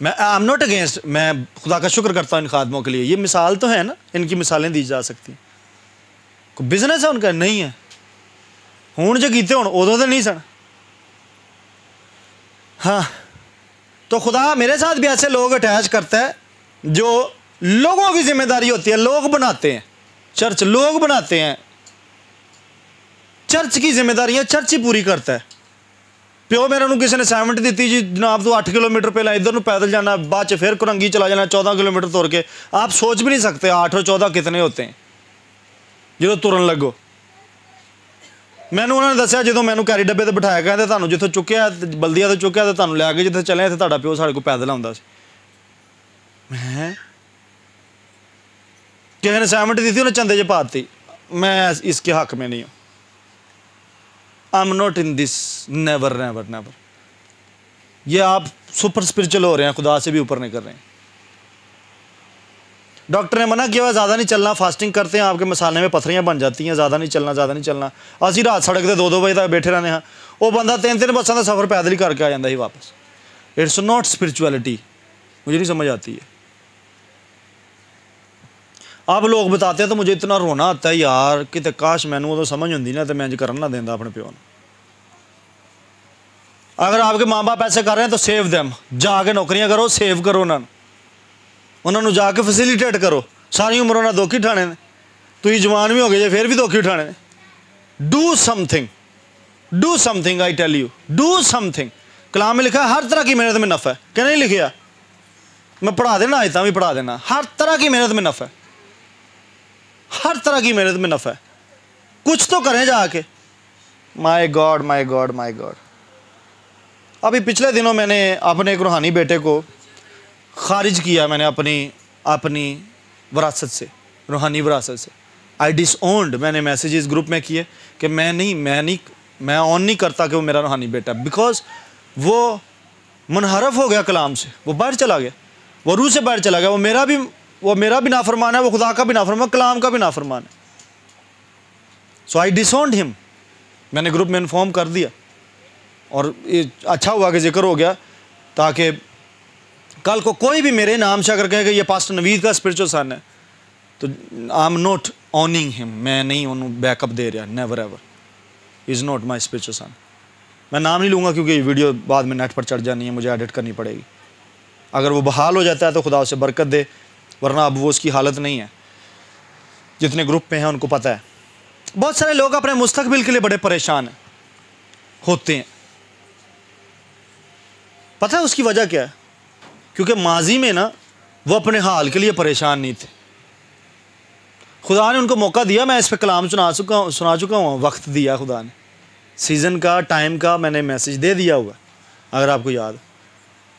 मैं आई एम नॉट अगेंस्ट मैं खुदा का शुक्र करता हूँ इन खादमों के लिए। ये मिसाल तो है ना, इनकी मिसालें दी जा सकती कोई बिज़नेस है उनका? नहीं है। हूँ जो कीते हूँ तो नहीं सन हाँ। तो खुदा मेरे साथ भी ऐसे लोग अटैच करता है जो लोगों की जिम्मेदारी होती है लोग बनाते हैं चर्च लोग बनाते हैं चर्च की जिम्मेदारियां चर्च ही पूरी करता है ਪਿਓ ਮੇਰੇ ਨੂੰ ਕਿਸੇ ਨੇ ਅਸਾਈਨਮੈਂਟ ਦਿੱਤੀ ਜੀ ਜਨਾਬ ਤੂੰ 8 ਕਿਲੋਮੀਟਰ ਪਹਿਲਾਂ ਇੱਧਰ ਨੂੰ ਪੈਦਲ ਜਾਣਾ बाद ਚ फिर कुरंगी चला जाना 14 किलोमीटर तुर के आप सोच भी नहीं सकते 8 और 14 कितने होते हैं ਜਦੋਂ ਤੁਰਨ ਲੱਗੋ ਮੈਨੂੰ ਉਹਨਾਂ ਨੇ ਦੱਸਿਆ ਜਦੋਂ ਮੈਨੂੰ ਕੈਰੀ ਡੱਬੇ ਤੇ ਬਿਠਾਇਆ ਕਹਿੰਦੇ ਤੁਹਾਨੂੰ ਜਿੱਥੋਂ ਚੁੱਕਿਆ ਤੇ ਬਲਦੀਆ ਤੋਂ ਚੁੱਕਿਆ ਤੇ ਤੁਹਾਨੂੰ ਲਿਆ ਕੇ ਜਿੱਥੇ ਚੱਲੇ ਇੱਥੇ ਤੁਹਾਡਾ ਪਿਓ ਸਾਡੇ ਕੋਲ ਪੈਦਲ ਆਉਂਦਾ ਸੀ ਮੈਂ ਕਿਸੇ ਨੇ ਅਸਾਈਨਮੈਂਟ ਦਿੱਤੀ ਉਹਨੇ ਚੰਦੇ 'ਚ ਪਾਤੀ ਮੈਂ ਇਸਕੇ ਹੱਕ में नहीं हूँ I am not in this never never never ये आप सुपर स्पिरिचुअल हो रहे हैं खुदा से भी ऊपर नहीं कर रहे हैं डॉक्टर ने मना किया हुआ ज़्यादा नहीं चलना फास्टिंग करते हैं आपके मसाले में पथरियाँ बन जाती हैं ज़्यादा नहीं चलना ज़्यादा नहीं चलना ਅਸੀਂ ਰਾਤ ਸੜਕ ਤੇ 2-2 ਵਜੇ ਤੱਕ ਬੈਠੇ ਰਹਿੰਦੇ ਹਾਂ ਉਹ ਬੰਦਾ ਤਿੰਨ ਤਿੰਨ ਬੱਸਾਂ ਦਾ ਸਫ਼ਰ ਪੈਦਲ ਹੀ ਕਰਕੇ ਆ ਜਾਂਦਾ ਸੀ ਵਾਪਸ ਇਟਸ ਨਾਟ स्पिरिचुअलिटी मुझे नहीं समझ आती है ਆਪ ਲੋਕ ਬਤਾਤੇ हैं तो मुझे इतना रोना आता है यार ਕਿਤੇ ਕਾਸ਼ ਮੈਨੂੰ ਉਦੋਂ ਸਮਝ ਹੁੰਦੀ ਨਾ ਤੇ ਮੈਂ ਇੰਜ ਕਰਨ ਨਾ ਦਿੰਦਾ ਆਪਣੇ ਪਿਓ ਨੂੰ ਅਗਰ ਆਪਕੇ ਮਾਂ-ਬਾਪ ऐसे कर रहे हैं तो सेव देम ਜਾ ਕੇ ਨੌਕਰੀਆਂ ਕਰੋ ਸੇਵ ਕਰੋ ਉਹਨਾਂ ਨੂੰ ਉਹਨਾਂ ਨੂੰ ਜਾ ਕੇ ਫੈਸਿਲਿਟੇਟ ਕਰੋ ਸਾਰੀ ਉਮਰ ਉਹਨਾਂ ਦੋਖੀ ਠਾਣੇ ਨੇ ਤੁਸੀਂ ਜਵਾਨ ਵੀ ਹੋ ਗਏ ਜੇ ਫਿਰ ਵੀ ਦੋਖੀ ਠਾਣੇ ਨੇ do something do something I tell you do something कलाम में लिखा है हर तरह की मेहनत में नफ़ा है क्या नहीं लिखा मैं पढ़ा देना आयता भी पढ़ा देना हर तरह की मेहनत में नफ़ा है हर तरह की मेहनत में नफ़ा है कुछ तो करें जाके my God my God my God अभी पिछले दिनों मैंने अपने एक रूहानी बेटे को खारिज किया मैंने अपनी अपनी वरासत से, रूहानी वरासत से। आई डिस डिसओन्ड मैंने मैसेजेस ग्रुप में किए कि मैं नहीं मैं नहीं, मैं ऑन नहीं करता कि वो मेरा रूहानी बेटा बिकॉज़ वो मुनहरफ हो गया कलाम से, वो बाहर चला गया। वो रूह से बाहर चला गया। वो मेरा भी, वो मेरा भी नाफरमान है, वो खुदा का भी नाफरमान कलाम का भी नाफरमान है। So I dis disowned him मैंने ग्रुप में इन्फॉर्म कर दिया। और ये अच्छा हुआ कि ज़िक्र हो गया ताकि कल को कोई भी मेरे नाम से अगर कहेगा, ये पास्टर नवीद का स्पिरिचुअल सन है तो I am not owning him मैं नहीं उन्होंने बैकअप दे रहा never ever is not my spiritual son मैं नाम नहीं लूँगा क्योंकि वीडियो बाद में नेट पर चढ़ जानी है, मुझे एडिट करनी पड़ेगी। अगर वो बहाल हो जाता है तो खुदा उसे बरकत दे, वरना अब वो उसकी हालत नहीं है। जितने ग्रुप में हैं, उनको पता है। बहुत सारे लोग अपने मुस्तकबिल के लिए बड़े परेशान हैं, होते हैं। पता है उसकी वजह क्या है? क्योंकि माजी में ना, वो अपने हाल के लिए परेशान नहीं थे। खुदा ने उनको मौका दिया, मैं इस पर कलाम सुना चुका हूँ, सुना चुका हूँ, वक्त दिया खुदा ने। सीज़न का टाइम का मैंने मैसेज दे दिया हुआ अगर आपको याद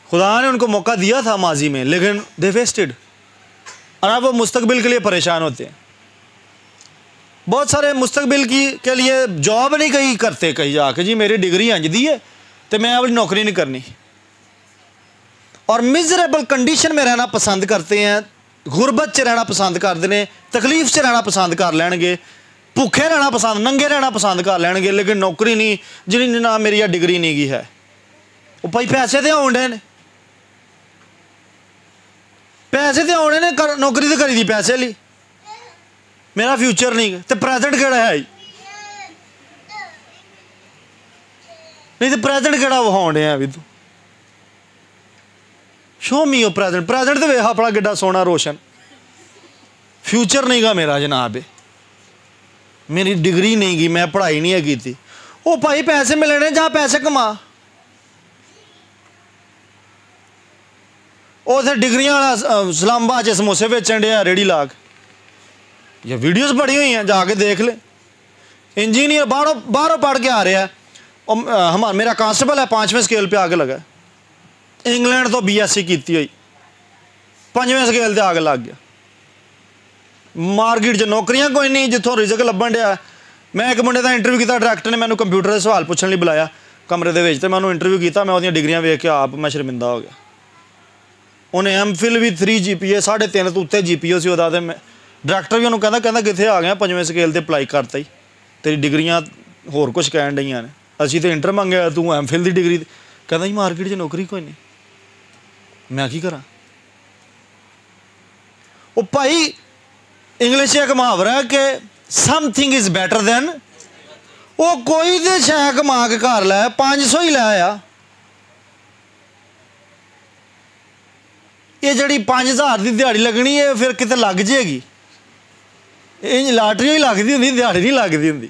खुदा ने उनको मौका दिया था माजी में, लेकिन दे वेस्टेड और अब वो मुस्तबिल के लिए परेशान होते हैं। बहुत सारे मुस्तबिल की, के लिए जॉब नहीं कहीं करते, कहीं जाके, जी मेरी डिग्री इंज दी है तो मैं अपनी नौकरी नहीं करनी। और मिजरेबल कंडीशन में रहना पसंद करते हैं गुरबत च रहना पसंद करते हैं तकलीफ च रहना पसंद कर लैणगे भुखे रहना पसंद नंगे रहना पसंद कर लैणगे लेकिन नौकरी नहीं जिन्हें ना मेरी यह डिग्री नहीं गई है ਉਹ ਭਾਈ ਪੈਸੇ ਤੇ ਆਉਂਦੇ ਨੇ ਪੈਸੇ ਤੇ ਆਉਣੇ ਨੇ ਕਰ- ਨੌਕਰੀ ਤੇ ਕਰੀ ਦੀ ਪੈਸੇ ਲਈ ਮੇਰਾ ਫਿਊਚਰ ਨਹੀਂ ਗਾ। ਤੇ ਪ੍ਰੈਜ਼ੈਂਟ ਕਿਹੜਾ ਹੈ ਜੀ? ਨਹੀਂ ਤੇ ਪ੍ਰੈਜ਼ੈਂਟ ਕਿਹੜਾ ਵਿਖਾਉਣ ਡਿਆ ਵੀ ਤੂੰ ਸ਼ੋ ਮੀ ਉਹ ਪ੍ਰੈਜ਼ੈਂਟ ਪ੍ਰੈਜ਼ੈਂਟ ਤੇ ਵੇਖ ਆਪਣਾ ਕਿੱਡਾ ਸੋਹਣਾ ਰੋਸ਼ਨ ਫਿਊਚਰ ਨਹੀਂਗਾ ਮੇਰਾ ਜਨਾਬ ਇਹ ਮੇਰੀ ਡਿਗਰੀ ਨਹੀਂ ਗਈ ਮੈਂ ਪੜ੍ਹਾਈ ਨਹੀਂ ਹੈ ਕੀਤੀ ਉਹ ਭਾਈ ਪੈਸੇ ਮਿਲਣੇ ਜਾਂ ਪੈਸੇ ਕਮਾ ਉਹ ਤੇ ਡਿਗਰੀਆਂ ਵਾਲਾ ਸਲਾਮਬਾ ਚ ਸਮੋਸੇ ਵੇਚਣ ਡਿਆ ਰੇੜੀ ਲਾ ਕੇ ਇਹ ਵੀਡੀਓਜ਼ ਬੜੀ ਹੋਈ हैं ਜਾ ਕੇ ਦੇਖ ਲੈ इंजीनियर बाहरों बाहरों पढ़ के आ रहा है और अ, हमारा मेरा कांस्टेबल है पाँचवें स्केल पे आगे लगा है। ਇੰਗਲੈਂਡ ਤੋਂ ਬੀਐਸਸੀ ਕੀਤੀ ਹੋਈ। ਪੰਜਵੇਂ ਸਕੇਲ ਤੇ ਆਗ ਲੱਗ ਗਿਆ। ਮਾਰਕੀਟ 'ਚ ਨੌਕਰੀਆਂ ਕੋਈ ਨਹੀਂ, ਜਿੱਥੋਂ ਰਿਜ਼ਕ ਲੱਭਣ ਡਿਆ। ਮੈਂ ਇੱਕ ਮੁੰਡੇ ਦਾ ਇੰਟਰਵਿਊ ਕੀਤਾ ਡਾਇਰੈਕਟਰ ਨੇ ਮੈਨੂੰ ਕੰਪਿਊਟਰ ਦੇ ਸਵਾਲ ਪੁੱਛਣ ਲਈ ਬੁਲਾਇਆ, ਕਮਰੇ ਦੇ ਵਿੱਚ, ਤੇ ਮੈਂ ਉਹਨੂੰ ਇੰਟਰਵਿਊ ਕੀਤਾ, ਮੈਂ ਉਹਦੀਆਂ ਡਿਗਰੀਆਂ ਵੇਖ ਕੇ ਆਪ ਮੈਂ ਸ਼ਰਮਿੰਦਾ ਹੋ ਗਿਆ। ਉਹਨੇ ਐਮਫਿਲ ਵੀ 3 ਜੀਪੀਏ 3.5 ਤੋਂ ਉੱਤੇ ਜੀਪੀਓ ਸੀ ਉਹਦਾ, ਤੇ ਮੈਂ ਡਾਇਰੈਕਟਰ ਵੀ ਉਹਨੂੰ ਕਹਿੰਦਾ ਕਹਿੰਦਾ ਕਿੱਥੇ ਆ ਗਿਆ, ਪੰਜਵੇਂ ਸਕੇਲ ਤੇ ਅਪਲਾਈ ਕਰਤਾ ਹੀ। ਤੇਰੀ ਡਿਗਰੀਆਂ ਹੋਰ ਕੁਝ ਕਹਿਣ ਡਈਆਂ ਨੇ। ਅਸੀਂ ਤੇ ਇੰਟਰ ਮੰਗਿਆ, ਤੂੰ ਐਮਫਿਲ ਦੀ ਡਿਗਰੀ ਕਹਿੰਦਾ ਜੀ, ਮਾਰਕੀਟ 'ਚ ਨੌਕਰੀ ਕੋਈ ਨਹੀਂ। ਮੈਂ ਕੀ ਕਰਾਂ? ਉਹ ਭਾਈ ਇੰਗਲਿਸ਼ 'ਚ ਇੱਕ ਮੁਹਾਵਰਾ ਹੈ ਕਿ ਸਮਥਿੰਗ ਇਜ਼ ਬੈਟਰ ਦੈਨ ਉਹ ਕੋਈ ਤੇ ਸ਼ੈ ਕਮਾ ਕੇ ਘਰ ਲੈ 500 ਹੀ ਲੈ ਆ। ਇਹ ਜਿਹੜੀ 5000 ਦੀ ਦਿਹਾੜੀ ਲੱਗਣੀ ਹੈ ਫਿਰ ਕਿਤੇ ਲੱਗ ਜੇਗੀ ਇਹ ਲਾਟਰੀ ਹੀ ਲੱਗਦੀ ਹੁੰਦੀ, ਦਿਹਾੜੀ ਨਹੀਂ ਲੱਗਦੀ ਹੁੰਦੀ।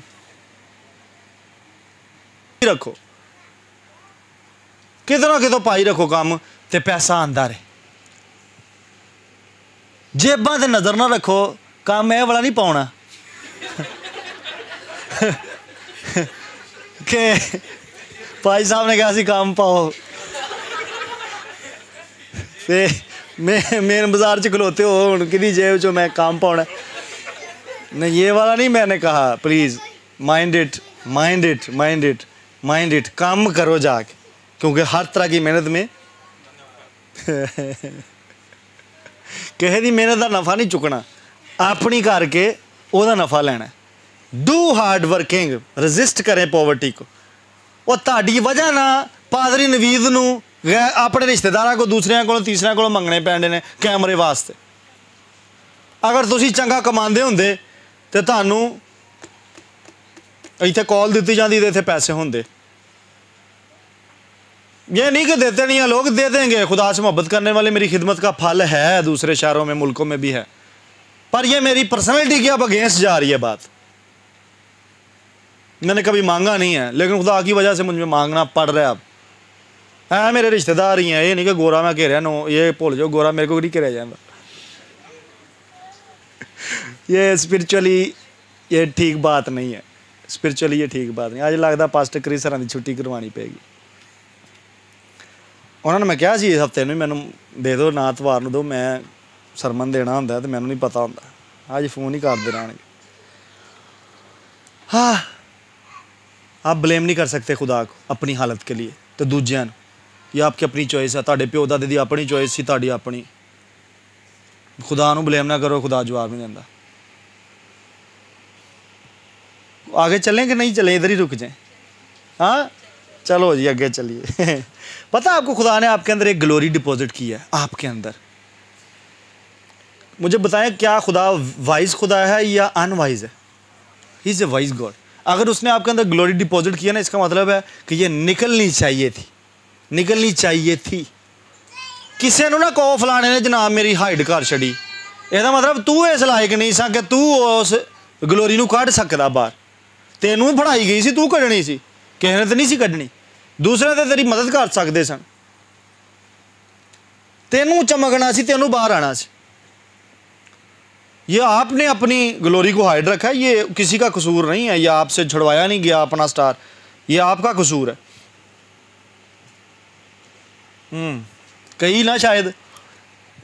ਰੱਖੋ। ਕਿਤੇ ਨਾ ਕਿਤੇ ਪਾਈ ਰੱਖੋ ਕੰਮ। ਤੇ ਪੈਸਾ ਆਂਦਾ ਰਹੇ ਜੇਬਾਂ ਤੇ ਨਜ਼ਰ ਨਾ ਰੱਖੋ ਕੰਮ ਇਹ ਵਾਲਾ ਨਹੀਂ ਪਾਉਣਾ ਕਿ ਭਾਈ ਸਾਹਿਬ ਨੇ ਕਿਹਾ ਸੀ ਕੰਮ ਪਾਓ ਤੇ ਮੈਂ ਮੇਨ ਬਾਜ਼ਾਰ ਚ ਖਲੋਤੇ ਹੋ ਹੁਣ ਕਿਹਦੀ ਜੇਬ ਚੋਂ ਮੈਂ ਕੰਮ ਪਾਉਣਾ नहीं ये वाला नहीं मैंने कहा please mind it mind it mind it mind it काम करो जाके क्योंकि हर तरह की मेहनत में ਕਿਸੇ ਦੀ ਮਿਹਨਤ ਦਾ ਨਫਾ ਨਹੀਂ ਚੁੱਕਣਾ। ਆਪਣੀ ਕਰਕੇ ਉਹਦਾ ਨਫਾ ਲੈਣਾ। ਡੂ ਹਾਰਡ ਵਰਕਿੰਗ ਰੈਜ਼ਿਸਟ ਕਰੇ ਪੋਵਰਟੀ ਕੋ। ਉਹ ਤੁਹਾਡੀ ਵਜ੍ਹਾ ਨਾਲ ਪਾਦਰੀ ਨਵੀਦ ਨੂੰ ਆਪਣੇ ਰਿਸ਼ਤੇਦਾਰਾਂ ਕੋ ਦੂਸਰਿਆਂ ਕੋਲੋਂ, ਤੀਸਰਿਆਂ ਕੋਲੋਂ ਮੰਗਣੇ ਪੈਂਦੇ ਨੇ ਕੈਮਰੇ ਵਾਸਤੇ। ਅਗਰ ਤੁਸੀਂ ਚੰਗਾ ਕਮਾਉਂਦੇ ਹੁੰਦੇ ਤੇ ਤੁਹਾਨੂੰ ਇੱਥੇ ਕਾਲ ਦਿੱਤੀ ਜਾਂਦੀ ਤੇ ਇੱਥੇ ਪੈਸੇ ਹੁੰਦੇ। ये नहीं कि देते नहीं हैं, लोग दे देंगे। खुदा से मोहब्बत करने वाले मेरी खिदमत का फल है, दूसरे शहरों में, मुल्कों में भी है। पर यह मेरी पर्सनैलिटी की अब अगेंस्ट जा रही है बात। मैंने कभी मांगा नहीं है, लेकिन खुदा की वजह से मुझे मांगना पड़ रहा है अब। है, मेरे रिश्तेदार ही हैं, ये नहीं कि गोरा मैं घेरिया नो, ये भूल जाओ, गोरा मेरे को नहीं घेरा जाएगा ये स्पिरिचुअली ये ठीक बात नहीं है। स्पिरिचुअली ये ठीक बात नहीं आज लगता पास्टर करी सर की छुट्टी करवानी पेगी। ਉਹਨਾਂ ਨੂੰ ਮੈਂ ਕਿਹਾ ਸੀ ਇਸ ਹਫਤੇ ਨੂੰ ਵੀ ਮੈਨੂੰ ਦੇ ਦਿਓ ਨਾ ਤਵਾਰ ਨੂੰ ਦਿਓ ਮੈਂ ਸਰਮਨ ਦੇਣਾ ਹੁੰਦਾ ਤੇ ਮੈਨੂੰ ਨਹੀਂ ਪਤਾ ਹੁੰਦਾ ਅੱਜ ਫੋਨ ਹੀ ਕਰਦੇ ਰਹਿਣਗੇ ਹਾਂ आप ब्लेम नहीं कर सकते खुदा को अपनी हालत के लिए ਤੇ ਦੂਜਿਆਂ ਨੂੰ ਇਹ ਆਪਕੀ ਆਪਣੀ ਚੋਇਸ ਹੈ ਤੁਹਾਡੇ ਪਿਓ ਦਾਦੇ ਦੀ ਆਪਣੀ ਚੋਇਸ ਸੀ ਤੁਹਾਡੀ ਆਪਣੀ ਖੁਦਾ ਨੂੰ ਬਲੇਮ ਨਾ ਕਰੋ ਖੁਦਾ ਜਵਾਬ ਨਹੀਂ ਦਿੰਦਾ आगे चलें कि नहीं चलें इधर ही रुक जाएं हाँ चलो जी आगे चलिए पता है आपको खुदा ने आपके अंदर एक ग्लोरी डिपॉजिट की है आपके अंदर मुझे बताएं क्या खुदा वाइज खुदा है या अनवाइज है he is a wise God अगर उसने आपके अंदर ग्लोरी डिपॉजिट किया ना इसका मतलब है कि ये निकलनी चाहिए थी निकलनी चाहिए थी ਕਿਸੇ ਨੂੰ ਨਾ ਕਹੋ ਫਲਾਣੇ ਨੇ ਜਨਾਬ ਮੇਰੀ ਹਾਈਡ ਕਰ ਛੜੀ ਇਹਦਾ ਮਤਲਬ ਤੂੰ ਇਸ ਲਾਇਕ ਨਹੀਂ ਸਾਂ ਕਿ ਤੂੰ ਉਸ ਗਲੋਰੀ ਨੂੰ ਕੱਢ ਸਕਦਾ ਬਾਹਰ ਤੈਨੂੰ ਹੀ ਫੜਾਈ ਗਈ ਸੀ ਤੂੰ ਕੱਢਣੀ ਸੀ ਕਿਸੇ ਨੇ ਤਾਂ ਨਹੀਂ ਸੀ ਕੱਢਣੀ ਦੂਸਰੇ ਤੇ ਤੇਰੀ ਮਦਦ ਕਰ ਸਕਦੇ ਸਨ ਤੈਨੂੰ ਚਮਕਣਾ ਸੀ ਤੈਨੂੰ ਬਾਹਰ ਆਣਾ ਸੀ ये आपने अपनी ग्लोरी को हाइड रखा है ये किसी का कसूर नहीं है ये आपसे छुड़वाया नहीं गया अपना स्टार ये आपका कसूर है हम्म कई ना शायद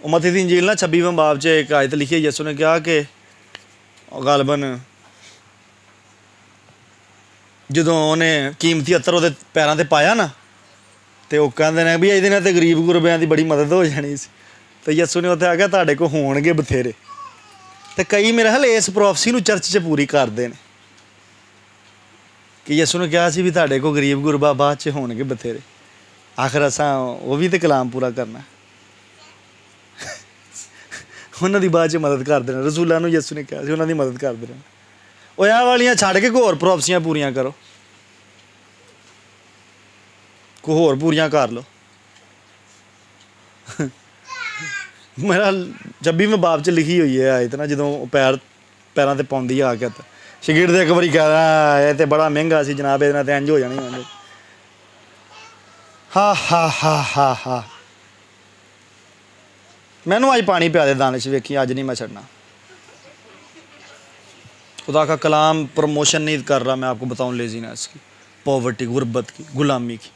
उमती दी इंजील ना छब्बीवें बाब च एक आयत लिखी है यसु ने कहा कि गालबन ਜਦੋਂ ਉਹਨੇ ਕੀਮਤੀ ਅਤਰ ਉਹਦੇ ਪੈਰਾਂ ਤੇ ਪਾਇਆ ਨਾ, ਤੇ ਉਹ ਕਹਿੰਦੇ ਨੇ ਵੀ ਇਹਦੇ ਨਾਲ ਤੇ ਗਰੀਬ ਗੁਰਬਿਆਂ ਦੀ ਬੜੀ ਮਦਦ ਹੋ ਜਾਣੀ ਸੀ। ਤੇ ਯਸੂ ਨੇ ਉੱਥੇ ਆ ਗਿਆ, ਤੁਹਾਡੇ ਕੋਲ ਹੋਣਗੇ ਬਥੇਰੇ। ਤੇ ਕਈ ਮੇਰੇ ਹਾਲ ਇਸ ਪ੍ਰੋਫੈਸੀ ਨੂੰ ਚਰਚ 'ਚ ਪੂਰੀ ਕਰਦੇ ਨੇ। ਕਿ ਯਸੂ ਨੇ ਕਿਹਾ ਸੀ ਵੀ ਤੁਹਾਡੇ ਕੋਲ ਗਰੀਬ ਗੁਰਬਾ ਬਾਅਦ 'ਚ ਹੋਣਗੇ ਬਥੇਰੇ। ਆਖਰ ਅਸਾਂ ਉਹ ਵੀ ਤੇ ਕਲਾਮ ਪੂਰਾ ਕਰਨਾ। ਉਹਨਾਂ ਦੀ ਬਾਅਦ 'ਚ ਮਦਦ ਕਰਦੇ ਨੇ। ਰਸੂਲਾਂ ਨੂੰ ਯਸੂ ਨੇ ਕਿਹਾ ਸੀ, ਉਹਨਾਂ ਦੀ ਮਦਦ ਕਰਦੇ ਨੇ। ਉਹ ਆਹ ਵਾਲੀਆਂ ਛੱਡ ਕੇ ਕੋਈ ਹੋਰ ਪ੍ਰੋਪਸੀਆਂ ਪੂਰੀਆਂ ਕਰੋ। ਕੋਈ ਹੋਰ ਪੂਰੀਆਂ ਕਰ ਲਓ। ਮੇਰਾ ਜੱਬੀ ਮੈਂ ਬਾਪ ਚ ਲਿਖੀ ਹੋਈ ਹੈ ਆਇਤ ਨਾ ਜਦੋਂ ਪੈਰ ਪੈਰਾਂ ਤੇ ਪਾਉਂਦੀ ਆ ਕੇ ਤਾਂ ਸ਼ਗੀਰ ਦੇ ਇੱਕ ਵਾਰੀ ਕਹਦਾ ਇਹ ਤੇ ਬੜਾ ਮਹਿੰਗਾ ਸੀ ਜਨਾਬ, ਇਹਦੇ ਨਾਲ ਤੇ ਇੰਜ ਹੋ ਜਾਣੀ ਹੁੰਦੀ ਹਾ ਹਾ ਹਾ ਹਾ ਹਾ। ਮੈਨੂੰ ਅੱਜ ਪਾਣੀ ਪਿਆ ਦੇ ਦਾਨਿਸ਼ ਵੇਖੀ, ਅੱਜ ਨਹੀਂ ਮੈਂ ਛੱਡਣਾ। खुदा का कलाम प्रमोशन नहीं कर रहा मैं आपको बताऊं लेजीनेस की पॉवर्टी गुर्बत की गुलामी की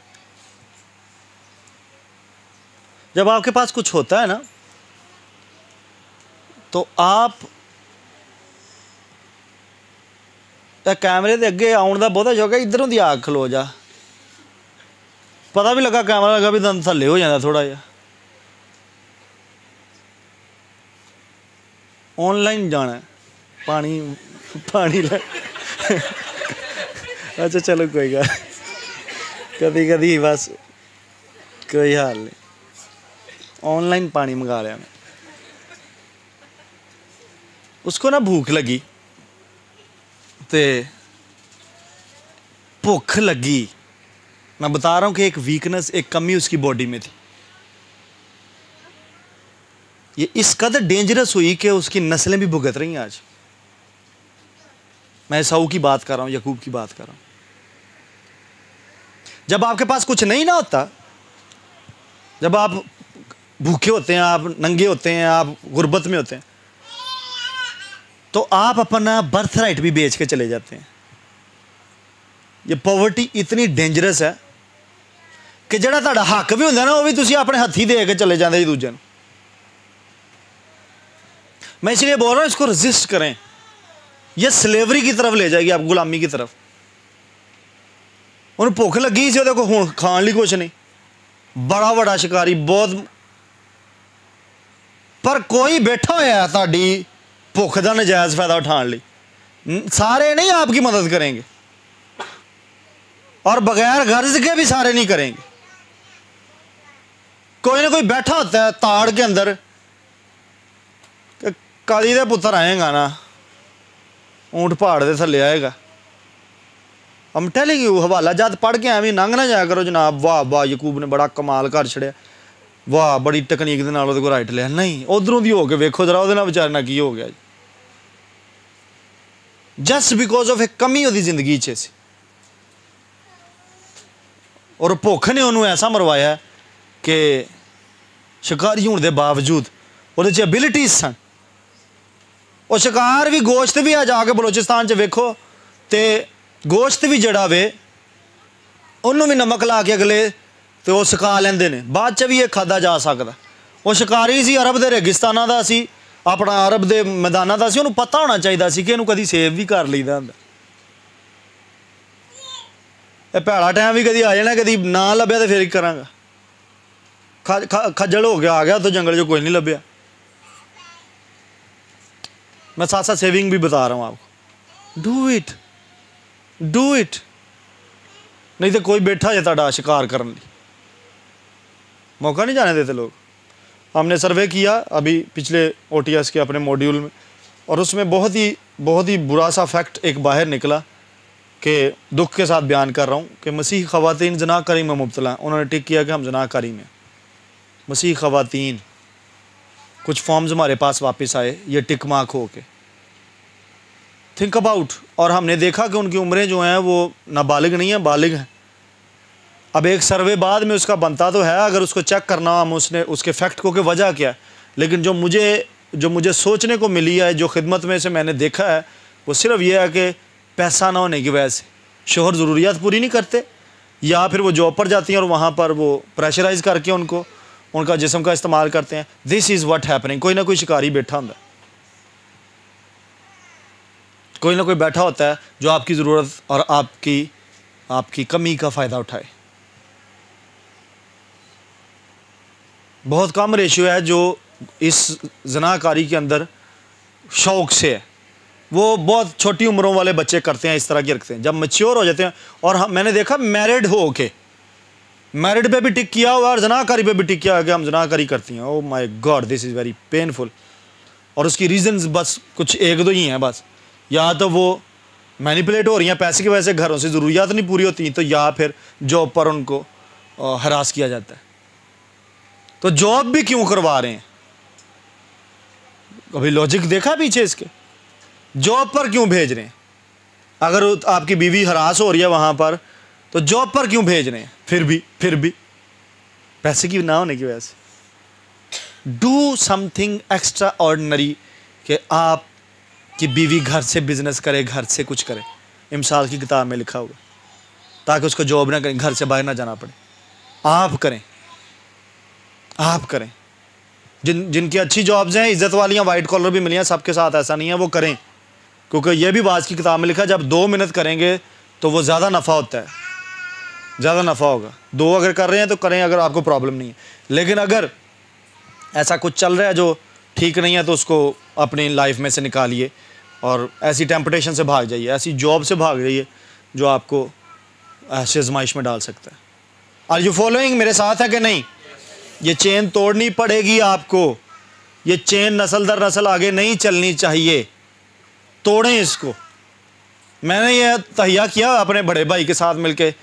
जब आपके पास कुछ होता है ना तो आप ਇਹ ਕੈਮਰੇ ਦੇ ਅੱਗੇ ਆਉਣ ਦਾ ਬਹੁਤਾ ਸ਼ੌਕ ਹੈ ਇਧਰੋਂ ਦੀ ਆਗ ਖਲੋ ਜਾ ਪਤਾ ਵੀ ਲੱਗਾ ਕੈਮਰਾ ਲੱਗਾ ਵੀ ਦੰਦ ਥੱਲੇ ਹੋ ਜਾਂਦਾ ਥੋੜਾ ਜਿਹਾ ਆਨਲਾਈਨ ਜਾਣਾ ਹੈ। ਪਾਣੀ पानी ला अच्छा चलो, कोई गा कभी कभी बस कोई हाल नहीं। ऑनलाइन पानी मंगा लिया मैं। उसको ना भूख लगी तो भूख लगी। मैं बता रहा हूँ कि एक वीकनेस एक कमी उसकी बॉडी में थी। ये इस कदर डेंजरस हुई कि उसकी नस्लें भी भुगत रही हैं आज। मैं साऊ की बात कर रहा हूँ यकूब की बात कर रहा हूँ जब आपके पास कुछ नहीं ना होता जब आप भूखे होते हैं आप नंगे होते हैं आप गुर्बत में होते हैं तो आप अपना बर्थ राइट भी बेच के चले जाते हैं ये ਪੋਵਰਟੀ ਇਤਨੀ ਡੇਂਜਰਸ ਹੈ ਕਿ ਜਿਹੜਾ ਤੁਹਾਡਾ ਹੱਕ ਵੀ ਹੁੰਦਾ ਨਾ ਉਹ ਵੀ ਤੁਸੀਂ ਆਪਣੇ ਹੱਥੀ ਦੇ ਕੇ ਚਲੇ ਜਾਂਦੇ ਜੀ ਦੂਜੇ ਨੂੰ मैं इसलिए बोल रहा हूं इसको रेजिस्ट करें ये स्लेवरी की तरफ ले जाएगी आप गुलामी की तरफ ਉਹਨੂੰ ਭੁੱਖ ਲੱਗੀ ਸੀ ਉਹਦੇ ਕੋਲ ਹੁਣ ਖਾਣ ਲਈ ਕੁਝ ਨਹੀਂ ਬੜਾ ਵੱਡਾ ਸ਼ਿਕਾਰੀ ਬਹੁਤ ਪਰ ਕੋਈ ਬੈਠਾ ਹੋਇਆ ਹੈ ਤੁਹਾਡੀ ਭੁੱਖ ਦਾ ਨਜਾਇਜ਼ ਫਾਇਦਾ ਉਠਾਉਣ ਲਈ न- सारे नहीं आपकी मदद करेंगे और बगैर गर्ज के भी सारे नहीं करेंगे कोई ना कोई बैठा होता है ताड़ के अंदर कि काली दे पुत्र आएगा ना ऊँट पहाड़ के थले आएगा। अम टैली यू हवाला जद पढ़ के एवं नंग ना जाया करो जनाब। वाह वाह, यकूब ने बड़ा कमाल कर छड़े वाह, बड़ी तकनीक के नाल को राइट लिया नहीं, उधरों की हो के वेखो, जरा वो बेचारे ना की हो गया जी। जस्ट बिकॉज़ ऑफ़ ए कमी वो ज़िंदगी और भुख ने उन्होंने ऐसा मरवाया कि शिकारी होने के बावजूद वो एबिलिटीज सन। ਉਹ ਸ਼ਿਕਾਰ ਵੀ ਗੋਸ਼ਤ ਵੀ ਆ ਜਾ ਕੇ ਬਲੋਚਿਸਤਾਨ 'ਚ ਵੇਖੋ ਤੇ ਗੋਸ਼ਤ ਵੀ ਜਿਹੜਾ ਵੇ, ਉਹਨੂੰ ਵੀ ਨਮਕ ਲਾ ਕੇ ਅਗਲੇ ਤੇ ਉਹ ਸੁਕਾ ਲੈਂਦੇ ਨੇ। ਬਾਅਦ 'ਚ ਵੀ ਇਹ ਖਾਦਾ ਜਾ ਸਕਦਾ। ਉਹ ਸ਼ਿਕਾਰੀ ਸੀ ਅਰਬ ਦੇ, ਰੇਗਿਸਤਾਨਾਂ ਦਾ ਸੀ, ਆਪਣਾ ਅਰਬ ਦੇ ਮੈਦਾਨਾਂ ਦਾ ਸੀ, ਉਹਨੂੰ ਪਤਾ ਹੋਣਾ ਚਾਹੀਦਾ ਸੀ ਕਿ ਇਹਨੂੰ ਕਦੀ ਸੇਵ ਵੀ ਕਰ ਲਈਦਾ ਹੁੰਦਾ। ਇਹ ਭੈੜਾ ਟਾਈਮ ਵੀ ਕਦੀ ਆ ਜਾਣਾ, ਕਦੀ ਨਾ ਲੱਭਿਆ ਤੇ ਫੇਰ ਕਰਾਂਗਾ। ਖੱਜਲ ਹੋ ਗਿਆ ਆ ਗਿਆ ਤਾਂ ਜੰਗਲ 'ਚ ਕੋਈ ਨਹੀਂ ਲੱਭਿਆ। मैं साथ साथ सेविंग भी बता रहा हूँ आपको। डू इट डू इट नहीं तो कोई बैठा जाता डा शिकार करने मौका नहीं जाने देते लोग। हमने सर्वे किया अभी पिछले ओटीएस के अपने मॉड्यूल में और उसमें बहुत ही बहुत ही बुरा सा फैक्ट एक बाहर निकला कि दुख के साथ बयान कर रहा हूँ कि मसीह ख़वान जनाकारी में मुबतला हैं। उन्होंने टिक किया कि हम जनाकारी में मसीह ख़वान कुछ फॉर्म्स हमारे पास वापस आए, ये टिक मार्क हो के। थिंक अबाउट और हमने देखा कि उनकी उम्रें जो हैं, वो नाबालिग नहीं हैं, बालिग हैं। अब एक सर्वे बाद में उसका बनता तो है, अगर उसको चेक करना हम उसने, उसके फैक्ट को कि वजह क्या है। लेकिन जो मुझे जो मुझे सोचने को मिली है, जो खिदमत में से मैंने देखा है, वो सिर्फ़ ये है कि पैसा ना होने की वजह से। शोहर ज़रूरियात पूरी नहीं करते, या फिर वो जॉब पर जाती हैं और वहाँ पर वो प्रेशराइज करके उनको उनका जिसम का इस्तेमाल करते हैं। दिस इज़ वट हैपनिंग कोई ना कोई शिकारी बैठा होता है। कोई ना कोई बैठा होता है जो आपकी ज़रूरत और आपकी आपकी कमी का फ़ायदा उठाए। बहुत कम रेशियो है जो इस जनाकारी के अंदर शौक से है। वो बहुत छोटी उम्रों वाले बच्चे करते हैं, इस तरह की रखते हैं। जब मच्योर हो जाते हैं और हम, मैंने देखा मैरिड हो के मैरिड पे भी टिक किया हुआ और जनाकारी पे भी टिक किया कि हम जनाकारी करती हैं। ओ my God this is very painful और उसकी रीजंस बस कुछ एक दो ही हैं बस। या तो वो मैनिपुलेट हो रही हैं पैसे की वजह से, घरों से ज़रूरियात नहीं पूरी होती तो या फिर जॉब पर उनको हरास किया जाता है। तो जॉब भी क्यों करवा रहे हैं? कभी लॉजिक देखा पीछे इसके? जॉब पर क्यों भेज रहे हैं? अगर आपकी बीवी हरास हो रही है वहाँ पर तो जॉब पर क्यों भेज रहे हैं? फिर भी फिर भी। पैसे की ना होने की वजह से। डू समथिंग एक्स्ट्रा ऑर्डनरी कि आप की बीवी घर से बिज़नेस करे, घर से कुछ करे। इमसाल की किताब में लिखा हुआ। ताकि उसको जॉब ना करें, घर से बाहर ना जाना पड़े। आप करें। आप करें। जिन, जिनकी अच्छी जॉब्स हैं, इज़्ज़त वालियाँ वाइट कॉलर भी मिली हैं, सबके साथ ऐसा नहीं है, वो करें। क्योंकि ये भी बाज की किताब में लिखा है, जब दो मिनट करेंगे तो वो ज़्यादा नफ़ा होता है। ज़्यादा नफ़ा होगा। दो अगर कर रहे हैं तो करें, अगर आपको प्रॉब्लम नहीं है। लेकिन अगर ऐसा कुछ चल रहा है जो ठीक नहीं है तो उसको अपनी लाइफ में से निकालिए और ऐसी टेम्पटेशन से भाग जाइए, ऐसी जॉब से भाग जाइए जो आपको ऐसे आजमाइश में डाल सकता है। आर यू फॉलोइंग मेरे साथ है कि नहीं? ये चेन तोड़नी पड़ेगी आपको। ये चेन नस्ल दर नस्ल आगे नहीं चलनी चाहिए। तोड़ें इसको। मैंने यह तहिया किया अपने बड़े भाई के साथ मिलके।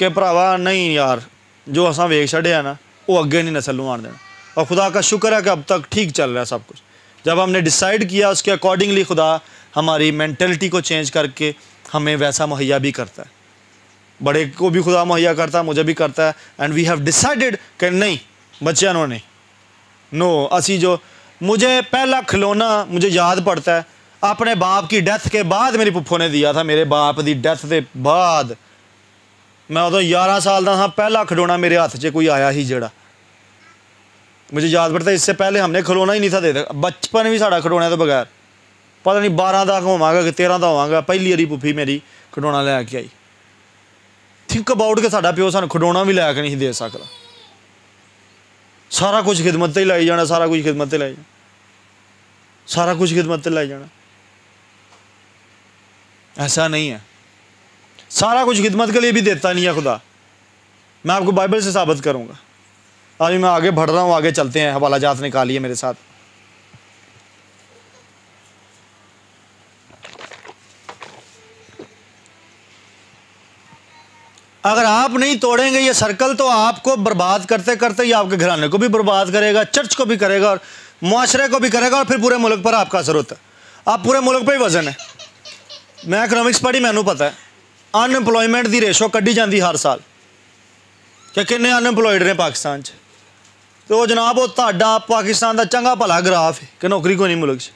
कि भरावा नहीं यार जो असा वेख छड़े ना वो अगे नहीं नस्ल आन देना और खुदा का शुक्र है कि अब तक ठीक चल रहा है सब कुछ जब हमने डिसाइड किया उसके अकॉर्डिंगली खुदा हमारी मैंटेलिटी को चेंज करके हमें वैसा मुहैया भी करता है बड़े को भी खुदा मुहैया करता है मुझे भी करता है एंड वी हैव डिसाइडेड कि नहीं बच्चियों ने नो असी जो मुझे पहला खिलौना मुझे याद पड़ता है अपने बाप की डेथ के बाद मेरी पुप्पो ने दिया था मेरे बाप की डेथ के बाद मैं उदो यारह साल ਦਾ ਹਾਂ ਪਹਿਲਾ ਖਿਡੌਣਾ ਮੇਰੇ ਹੱਥ 'ਚ ਕੋਈ ਆਇਆ ਹੀ ਜਿਹੜਾ मुझे याद पड़ता, इससे पहले हमने खिलौना ही नहीं था दे बचपन भी साढ़ा खिलौने तो बगैर। पता नहीं बारह तक होवगा कि तेरह का होवगा, पहली हरी पुफी मेरी खिलौना लैके आई। थिंक अबाउट के साढ़ा प्यो सू खिलौना भी लैके नहीं दे सकता सारा कुछ खिदमत ही लाई जाना, सारा कुछ खिदमत लाई जाना। सारा कुछ खिदमत लाई जाना। ऐसा नहीं है। सारा कुछ खिदमत के लिए भी देता नहीं है खुदा। मैं आपको बाइबल से साबित करूँगा। अभी मैं आगे बढ़ रहा हूँ, आगे चलते हैं। हवाला जात निकालिए मेरे साथ। अगर आप नहीं तोड़ेंगे, ये सर्कल तो आपको बर्बाद करते करते ही आपके घराने को भी बर्बाद करेगा, चर्च को भी करेगा और माशरे को भी करेगा और फिर पूरे मुल्क पर आपका असर होता। है आप पूरे मुल्क पर ही वज़न है। मैं इकोनॉमिक्स पढ़ी, मैनू पता है। ਅਨਪਲੋਇਮੈਂਟ ਦੀ ਰੇਸ਼ੋ ਕੱਢੀ ਜਾਂਦੀ ਹਰ ਸਾਲ। ਕਿ ਕਿੰਨੇ ਅਨਪਲੋਇਡ ਨੇ ਪਾਕਿਸਤਾਨ 'ਚ। ਤੇ ਉਹ ਜਨਾਬ, ਉਹ ਤੁਹਾਡਾ ਪਾਕਿਸਤਾਨ ਦਾ ਚੰਗਾ ਭਲਾ ਗ੍ਰਾਫ ਹੈ ਕਿ ਨੌਕਰੀ ਕੋਈ ਨਹੀਂ ਮੁਲਕ 'ਚ।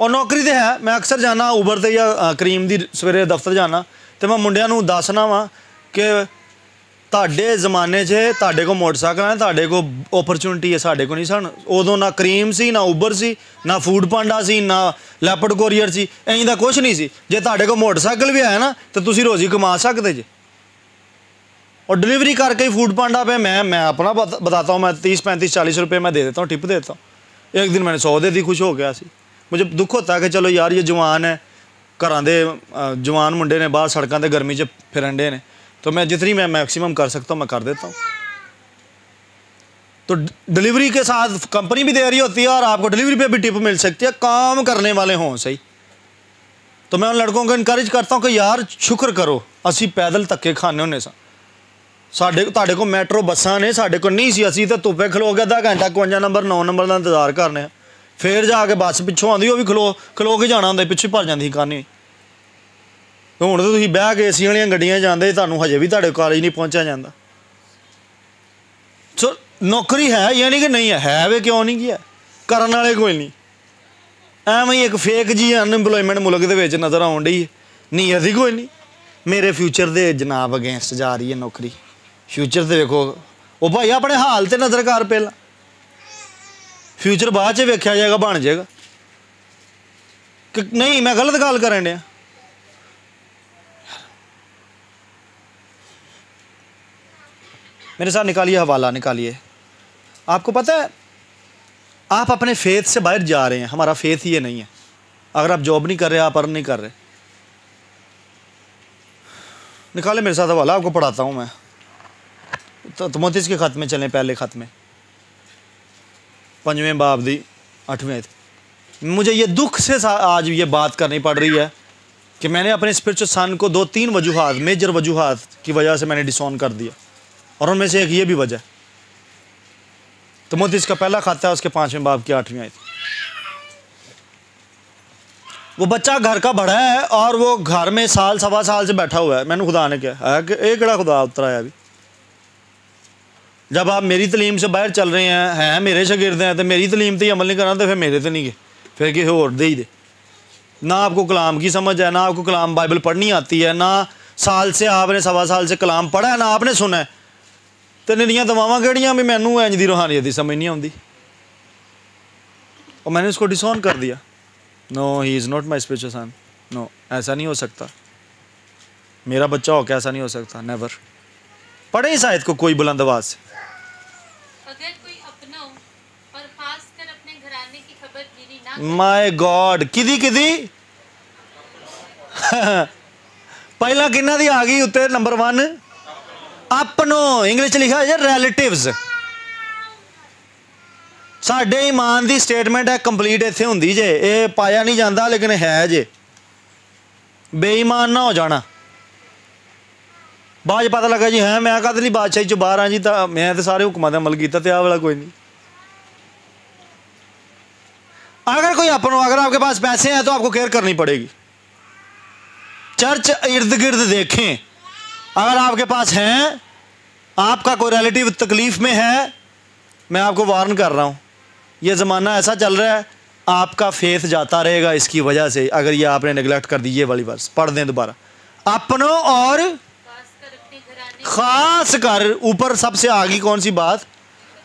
ਔਰ ਨੌਕਰੀ ਤੇ ਹੈ, ਮੈਂ ਅਕਸਰ ਜਾਣਾ ਉਬਰ ਤੇ ਜਾਂ ਕਰੀਮ ਦੀ ਸਵੇਰੇ ਦਫ਼ਤਰ ਜਾਣਾ ਤੇ ਮੈਂ ਮੁੰਡਿਆਂ ਨੂੰ ਦੱਸਣਾ ਵਾਂ ਕਿ ਤੁਹਾਡੇ ਜ਼ਮਾਨੇ 'ਚ ਤੁਹਾਡੇ ਕੋਲ ਮੋਟਰਸਾਈਕਲ ਹੈ ਤੁਹਾਡੇ ਕੋਲ ਓਪਰਚੁਨਿਟੀ ਹੈ ਸਾਡੇ ਕੋਲ ਨਹੀਂ ਸਨ ਉਦੋਂ ਨਾ ਕਰੀਮ ਸੀ ਨਾ ਉਬਰ ਸੀ ਨਾ ਫੂਡ ਪਾਂਡਾ ਸੀ ਨਾ ਲੈਪਡ ਕੋਰੀਅਰ ਸੀ ਐਂ ਦਾ ਕੁਝ ਨਹੀਂ ਸੀ ਜੇ ਤੁਹਾਡੇ ਕੋਲ ਮੋਟਰਸਾਈਕਲ ਵੀ ਹੈ ਨਾ ਤੇ ਤੁਸੀਂ ਰੋਜ਼ੀ ਕਮਾ ਸਕਦੇ ਜੇ और डिलीवरी करके ही फूड पांडा पे मैं मैं अपना बत, बताता हूँ मैं तीस पैंतीस चालीस रुपये मैं दे देता हूँ टिप देता हूँ एक दिन मैंने सौ दे दी खुश हो गया सी मुझे दुख होता है कि चलो यार ये जवान है घर के जवान मुंडे ने बाहर सड़कों पर गर्मी 'च फिरन डे ने तो मैं जितनी मैं मैक्सिमम कर सकता हूँ मैं कर देता हूँ तो डिलीवरी के साथ कंपनी भी दे रही होती है और आपको डिलीवरी पे भी टिप मिल सकती है काम करने वाले हों सही तो मैं उन लड़कों को इनकरेज करता हूँ कि यार शुक्र करो ਅਸੀਂ ਪੈਦਲ ਧੱਕੇ ਖਾਣੇ ਹੁੰਨੇ ਸਾਂ ਸਾਡੇ ਤੁਹਾਡੇ ਕੋਲ ਮੈਟਰੋ ਬੱਸਾਂ ਨੇ ਸਾਡੇ ਕੋਲ ਨਹੀਂ ਸੀ ਅਸੀਂ ਤਾਂ ਧੁੱਪੇ ਖਲੋ ਕੇ ਅੱਧਾ ਘੰਟਾ 51 ਨੰਬਰ 9 ਨੰਬਰ ਦਾ ਇੰਤਜ਼ਾਰ ਕਰਨੇ ਆ ਫੇਰ ਜਾ ਕੇ ਬੱਸ ਪਿੱਛੋਂ ਆਉਂਦੀ ਉਹ ਵੀ ਖਲੋ ਖਲੋ ਕੇ ਜਾਣਾ ਹੁੰਦਾ ਸੀ, ਪਿੱਛੇ ਭਰ ਜਾਂਦੀ ਸੀ ਕਾਨੇ ਤੇ ਹੁਣ ਤਾਂ ਤੁਸੀਂ ਬਹਿ ਕੇ ਏਸੀ ਵਾਲੀਆਂ ਗੱਡੀਆਂ ਜਾਂਦੇ, ਤੁਹਾਨੂੰ ਹਜੇ ਵੀ ਤੁਹਾਡੇ ਕਾਲਜ ਨਹੀਂ ਪਹੁੰਚਿਆ ਜਾਂਦਾ। ਸੋ ਨੌਕਰੀ ਹੈ, ਯਾਨੀ ਕਿ ਨਹੀਂ ਹੈ ਹੈ ਵੇ ਕਿਉਂ ਨਹੀਂ ਗਿਆ? ਕਰਨ ਵਾਲੇ ਕੋਈ ਨਹੀਂ। ਐਵੇਂ ਹੀ ਇੱਕ ਫੇਕ ਜੀ ਅਨਐਮਪਲੋਇਮੈਂਟ ਮੁਲਕ ਦੇ ਵਿੱਚ ਨਜ਼ਰ ਆਉਣ ਡਈ ਨਹੀਂ, ਅਸੀਂ ਕੋਈ ਨਹੀਂ। ਮੇਰੇ ਫਿਊਚਰ ਦੇ ਜਨਾਬ ਅਗੇਂਸਟ ਜਾ ਰਹੀ ਹੈ ਨੌਕਰੀ। ਫਿਊਚਰ ਤੇ ਵੇਖੋ। ਉਹ ਭਾਈ ਆਪਣੇ ਹਾਲ ਤੇ ਨਜ਼ਰ ਕਰ ਪਹਿਲਾਂ। ਫਿਊਚਰ ਬਾਅਦ ਚ ਵੇਖਿਆ ਜਾਏਗਾ, ਬਣ ਜਾਏਗਾ। ਕਿ ਨਹੀਂ, ਮੈਂ ਗਲਤ ਗੱਲ ਕਰਨ ਡਿਆ। मेरे साथ निकालिए हवाला, निकालिए। आपको पता है, आप अपने फेथ से बाहर जा रहे हैं, हमारा फेथ ये नहीं है। अगर आप जॉब नहीं कर रहे, आप अर्न नहीं कर रहे। निकाले मेरे साथ हवाला, आपको पढ़ाता हूँ मैं। तो तमोतिस के खत में चलें, पहले खत में। पंजवें बाब दी अठवें मुझे ये दुख से आज ये बात करनी पड़ रही है कि मैंने अपने स्पिरिचुअल सन को दो तीन वजूहत मेजर वजूहत की वजह से मैंने डिसऑन कर दिया। और उनमें से एक ये भी वजह है। तमोतिस का पहला खाता है, उसके पाँचवें बाब की आठवीं आयत। वो बच्चा घर का बड़ा है और वो घर में साल, सवा साल से बैठा हुआ है। मैंने खुदा ने क्या एक कड़ा खुदा उतर आया अभी। जब आप मेरी तलीम से बाहर चल रहे हैं हैं मेरे शागिर्द हैं तो मेरी तलीम तो अमल नहीं करना तो फिर मेरे तो नहीं गए फिर किसी और दे ही दे। ना आपको कलाम की समझ है, ना आपको कलाम बाइबल पढ़नी आती है, ना साल से आपने, सवा साल से कलाम पढ़ा है, ना आपने सुना है। ਤੇ ਨਿਰੀਆਂ ਦਵਾਵਾਂ ਕਿਹੜੀਆਂ ਵੀ ਮੈਨੂੰ ਇੰਜ ਦੀ ਰੂਹਾਨੀਅਤ ਦੀ ਸਮਝ ਨਹੀਂ ਆਉਂਦੀ और मैंने उसको डिसऑन कर दिया no he is not my spiritual son no ऐसा नहीं हो सकता मेरा बच्चा हो कैसा नहीं हो सकता नेवर पढ़े इस आयत को कोई बुलंद आवाज से अगर कोई अपनों और खासकर अपने घराने की खबर गिरी ना ਮਾਈ अपनो इंग्लिश लिखा है रिलेटिव्स ਸਾਡੇ ਈਮਾਨ ਦੀ ਸਟੇਟਮੈਂਟ ਹੈ ਕੰਪਲੀਟ ਇੱਥੇ ਹੁੰਦੀ ਜੇ ਇਹ ਪਾਇਆ ਨਹੀਂ ਜਾਂਦਾ ਲੇਕਿਨ ਹੈ ਜੇ ਬੇਈਮਾਨ ਨਾ ਹੋ ਜਾਣਾ ਬਾਅਦ ਪਤਾ ਲੱਗਾ ਜੀ ਹਾਂ ਮੈਂ ਕਦ ਲਈ ਬਾਦਸ਼ਾਹੀ ਚ ਬਾਹਰ ਆ ਜੀ ਤਾਂ ਮੈਂ ਤੇ ਸਾਰੇ ਹੁਕਮਾਂ ਦਾ ਅਮਲ ਕੀਤਾ ਤੇ ਆ ਵਾਲਾ ਕੋਈ ਨਹੀਂ अगर कोई अपनो अगर आपके पास पैसे हैं तो आपको केयर करनी पड़ेगी चर्च इर्द गिर्द देखें अगर आपके पास हैं, आपका कोई रिलेटिव तकलीफ़ में है, मैं आपको वार्न कर रहा हूँ। ये ज़माना ऐसा चल रहा है, आपका फेथ जाता रहेगा इसकी वजह से, अगर ये आपने निगलेक्ट कर दी, ये वाली वर्स पढ़ दें दोबारा। अपनों और खास कर, ऊपर सबसे आगे कौन सी बात?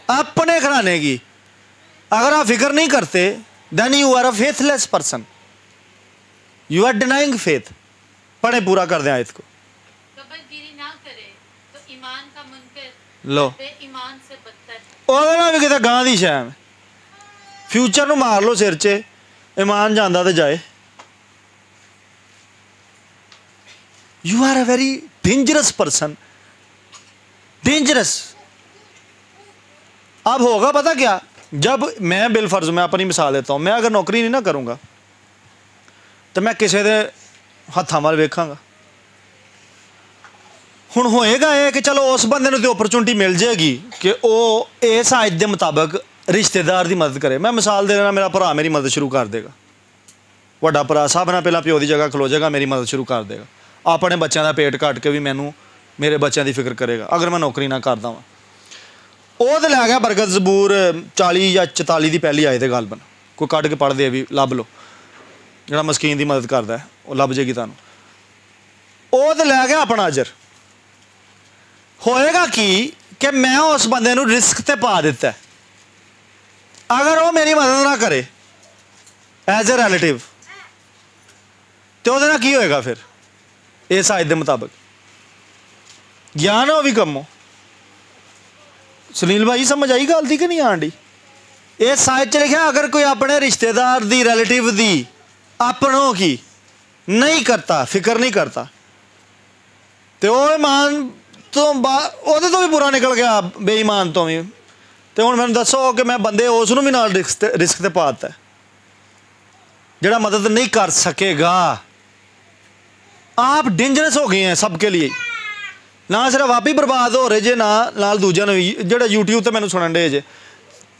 अपने घराने की। अगर आप फ़िक्र नहीं करते then you are a faithless person you are denying faith पढ़े पूरा कर दें आयत को कबलगिरी ना करे तो ईमान का मुनकर लो बे ईमान से बदतर ਉਹਦੇ ਨਾਲ ਵੀ ਕਿਤੇ ਗਾਂ ਦੀ ਸ਼ੈਮ ਫਿਊਚਰ ਨੂੰ ਮਾਰ ਲਓ ਸਿਰ 'ਚ ਇਮਾਨ ਜਾਂਦਾ ਤੇ ਜਾਏ you are a very dangerous person dangerous अब होगा पता क्या जब मैं बिल फर्ज मैं अपनी मिसाल देता हूँ मैं अगर नौकरी नहीं ना करूँगा तो मैं किसी ਦੇ ਹੱਥਾਂ ਵੱਲ ਵੇਖਾਂਗਾ ਹੁਣ ਹੋਏਗਾ ਇਹ ਕਿ ਚਲੋ ਉਸ ਬੰਦੇ ਨੂੰ ਤੇ ਓਪਰਚੁਨਿਟੀ ਮਿਲ ਜਾਏਗੀ ਕਿ ਉਹ ਇਸ ਆਇਤ ਦੇ ਮੁਤਾਬਕ ਰਿਸ਼ਤੇਦਾਰ ਦੀ ਮਦਦ ਕਰੇ। ਮੈਂ ਮਿਸਾਲ ਦੇ ਦੇਣਾ ਮੇਰਾ ਭਰਾ ਮੇਰੀ ਮਦਦ ਸ਼ੁਰੂ ਕਰ ਦੇਗਾ। ਵੱਡਾ ਭਰਾ ਸਭ ਨਾਲ ਪਹਿਲਾਂ ਪਿਓ ਦੀ ਜਗ੍ਹਾ ਖਲੋ ਜਾਏਗਾ, ਮੇਰੀ ਮਦਦ ਸ਼ੁਰੂ ਕਰ ਦੇਗਾ। ਆਪਣੇ ਬੱਚਿਆਂ ਦਾ ਪੇਟ ਕੱਟ ਕੇ ਵੀ ਮੈਨੂੰ ਮੇਰੇ ਬੱਚਿਆਂ ਦੀ ਫਿਕਰ ਕਰੇਗਾ। ਅਗਰ ਮੈਂ ਨੌਕਰੀ ਨਾ ਕਰਦਾ ਵਾਂ। ਉਹ ਤੇ ਲੈ ਗਿਆ ਬਰਗਦ ਜ਼ਬੂਰ 40 ਜਾਂ 44 ਦੀ ਪਹਿਲੀ ਆਏ ਤੇ ਗੱਲ ਕੋਈ ਕੱਢ ਕੇ ਪੜ੍ਹਦੇ ਆ ਵੀ ਲੱਭ ਲਓ। ਜਿਹੜਾ ਮਸਕੀਨ ਦੀ ਮਦਦ ਕਰਦਾ ਉਹ ਲੱਭ ਜੇਗੀ ਤੁਹਾਨੂੰ। ਉਹ ਤੇ ਲੈ ਗਿਆ ਆਪਣਾ ਅਜਰ। ਹੋਏਗਾ ਕੀ ਕਿ ਮੈਂ ਉਸ ਬੰਦੇ ਨੂੰ ਰਿਸਕ ਤੇ ਪਾ ਦਿੱਤਾ ਅਗਰ ਉਹ ਮੇਰੀ ਮਦਦ ਨਾ ਕਰੇ ਐਜ਼ ਅ ਰਿਲੇਟਿਵ ਤੇ ਉਹਦੇ ਨਾਲ ਕੀ ਹੋਏਗਾ ਫਿਰ? ਇਸ ਆਇਤ ਦੇ ਮੁਤਾਬਕ। ਗਿਆਨ ਉਹ ਵੀ ਕੰਮੋ। ਸੁਨੀਲ ਭਾਈ, ਸਮਝ ਆਈ ਗੱਲ ਦੀ ਕਿ ਨਹੀਂ ਆਂਡੀ ਇਹ ਸਾਇਦ ਚ ਲਿਖਿਆ, ਅਗਰ ਕੋਈ ਆਪਣੇ ਰਿਸ਼ਤੇਦਾਰ ਦੀ ਰਿਲੇਟਿਵ ਦੀ, ਆਪਣੋ ਕੀ ਨਹੀਂ ਕਰਤਾ, ਫਿਕਰ ਨਹੀਂ ਕਰਤਾ, ਤੇ ਉਹ ਇਮਾਨ तो ਬਾਅਦ तो भी बुरा निकल गया ਗਿਆ ਬੇਈਮਾਨ ਤੋਂ ਵੀ। ਤੇ ਹੁਣ ਮੈਨੂੰ ਦੱਸੋ ਕਿ ਮੈਂ ਬੰਦੇ ਉਸ ਨੂੰ ਵੀ ਨਾਲ ਰਿਸਕ पाता ਪਾਤਾ। मदद नहीं कर सकेगा आप डेंजरस हो गए हैं सबके लिए ना सिर्फ़ आप ही बर्बाद हो रहे जे ना लाल दूजे जो यूट्यूब तो मैं सुन डे जे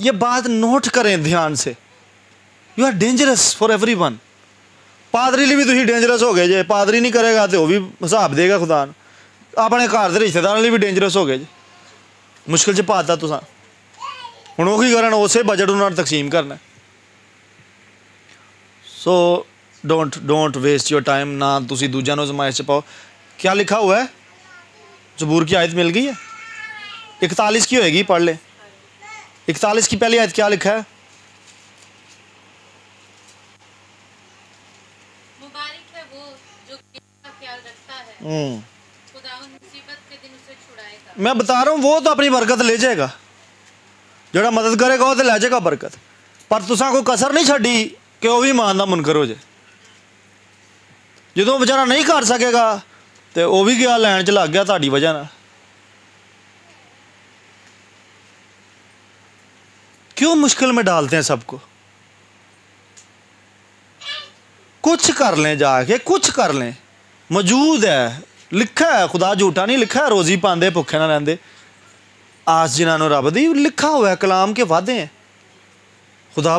ये बात नोट करें ध्यान से you are dangerous for everyone पादरी लिए भी तुम डेंजरस हो गए जे पादरी नहीं करेगा तो वह भी हिसाब देगा खुदा ਆਪਣੇ ਘਰ ਦੇ ਰਿਸ਼ਤੇਦਾਰਾਂ ਲਈ ਵੀ ਡੇਂਜਰਸ ਹੋ ਗਏ ਜੇ ਮੁਸ਼ਕਿਲ 'ਚ ਪਾਤਾ ਤੁਸੀਂ ਹੁਣ ਉਹ ਕੀ ਕਰਨ ਉਸੇ ਬਜਟ ਉਹਨਾਂ ਨੂੰ ਤਕਸੀਮ ਕਰਨਾ so don't don't waste your time ਨਾ ਤੁਸੀਂ ਦੂਜਿਆਂ ਨੂੰ ਜ਼ਮਾਇਸ਼ 'ਚ ਪਾਓ क्या लिखा हुआ है जबूर की आयत मिल गई है इकतालीस की होएगी पढ़ ले इकतालीस की पहली आयत क्या लिखा है मुबारक है वो जो मैं बता रहा हूँ, वो तो अपनी बरकत ले जाएगा। जोड़ा मदद करेगा, वो तो लै जाएगा बरकत। पर तुसा कोई कसर नहीं छी कि वह भी ईमान का मुनकर हो जाए। जो बेचारा नहीं कर सकेगा तो वह भी गया लैन च लग गया ताड़ी वजह ना क्यों मुश्किल में डालते हैं सबको? कुछ कर लें जाके, कुछ कर लें। मौजूद है लिखा है खुदा झूठा नहीं लिखा है रोजी पांदे भुखे ना रहंदे आस जिन्होंने रब दी लिखा हुआ है कलाम के वादे हैं खुदा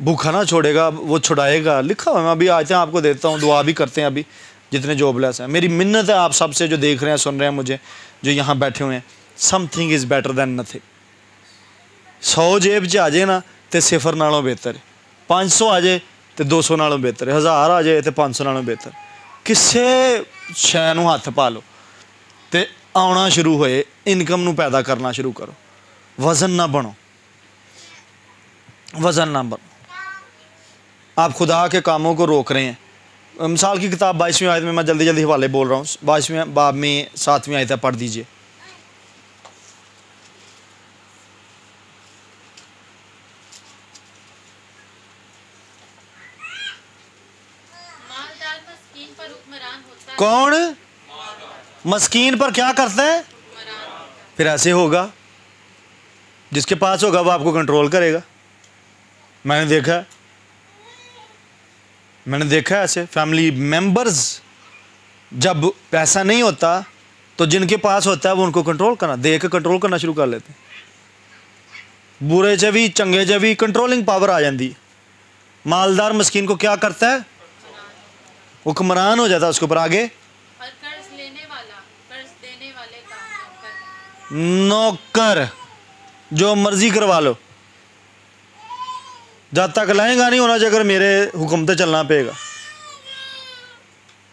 भूखा ना छोड़ेगा वो छुड़ाएगा लिखा हुआ है मैं अभी आज आपको देता हूँ दुआ भी करते हैं अभी जितने जॉबलेस हैं मेरी मिन्नत है आप सबसे जो देख रहे हैं सुन रहे हैं मुझे जो यहाँ बैठे हुए हैं something is better than nothing ਸੌ ਜੇਬ 'ਚ ਆ ਜੇ ਨਾ ਤੇ ਸਿਫਰ ਨਾਲੋਂ ਬਿਹਤਰ ਹੈ 500 ਆ ਜੇ ਤੇ 200 ਨਾਲੋਂ ਬਿਹਤਰ ਹੈ 1000 ਆ ਜੇ ਤੇ 500 ਨਾਲੋਂ ਬਿਹਤਰ ਕਿਸੇ ਸ਼ੈ ਨੂੰ ਹੱਥ ਪਾ ਲਓ ਤੇ ਆਉਣਾ ਸ਼ੁਰੂ ਹੋਏ ਇਨਕਮ ਨੂੰ ਪੈਦਾ ਕਰਨਾ ਸ਼ੁਰੂ ਕਰੋ ਵਜ਼ਨ ਨਾ ਬਣੋ वजन ना बनो आप खुदा के कामों को रोक रहे हैं मिसाल की किताब बाईसवीं आयत में मैं जल्दी जल्दी हवाले बोल रहा हूँ बाईसवीं बाब में सातवीं आयत है पढ़ दीजिए कौन? मस्कीन पर क्या करता है। फिर ऐसे होगा। जिसके पास होगा, वो आपको कंट्रोल करेगा। मैंने देखा। मैंने देखा है ऐसे। फैमिली मेंबर्स जब पैसा नहीं होता तो जिनके पास होता है, वो उनको कंट्रोल करना, देख कंट्रोल करना शुरू कर लेते हैं। बुरे च भी चंगे च भी कंट्रोलिंग पावर आ जाती है। मालदार मस्किन को क्या करता है? हुक्मरान हो जाता उसके ऊपर आगे। नौकर। जो मर्ज़ी करवा लो। जब तक लाएगा नहीं होना चाहिए मेरे हुक्म तो चलना पेगा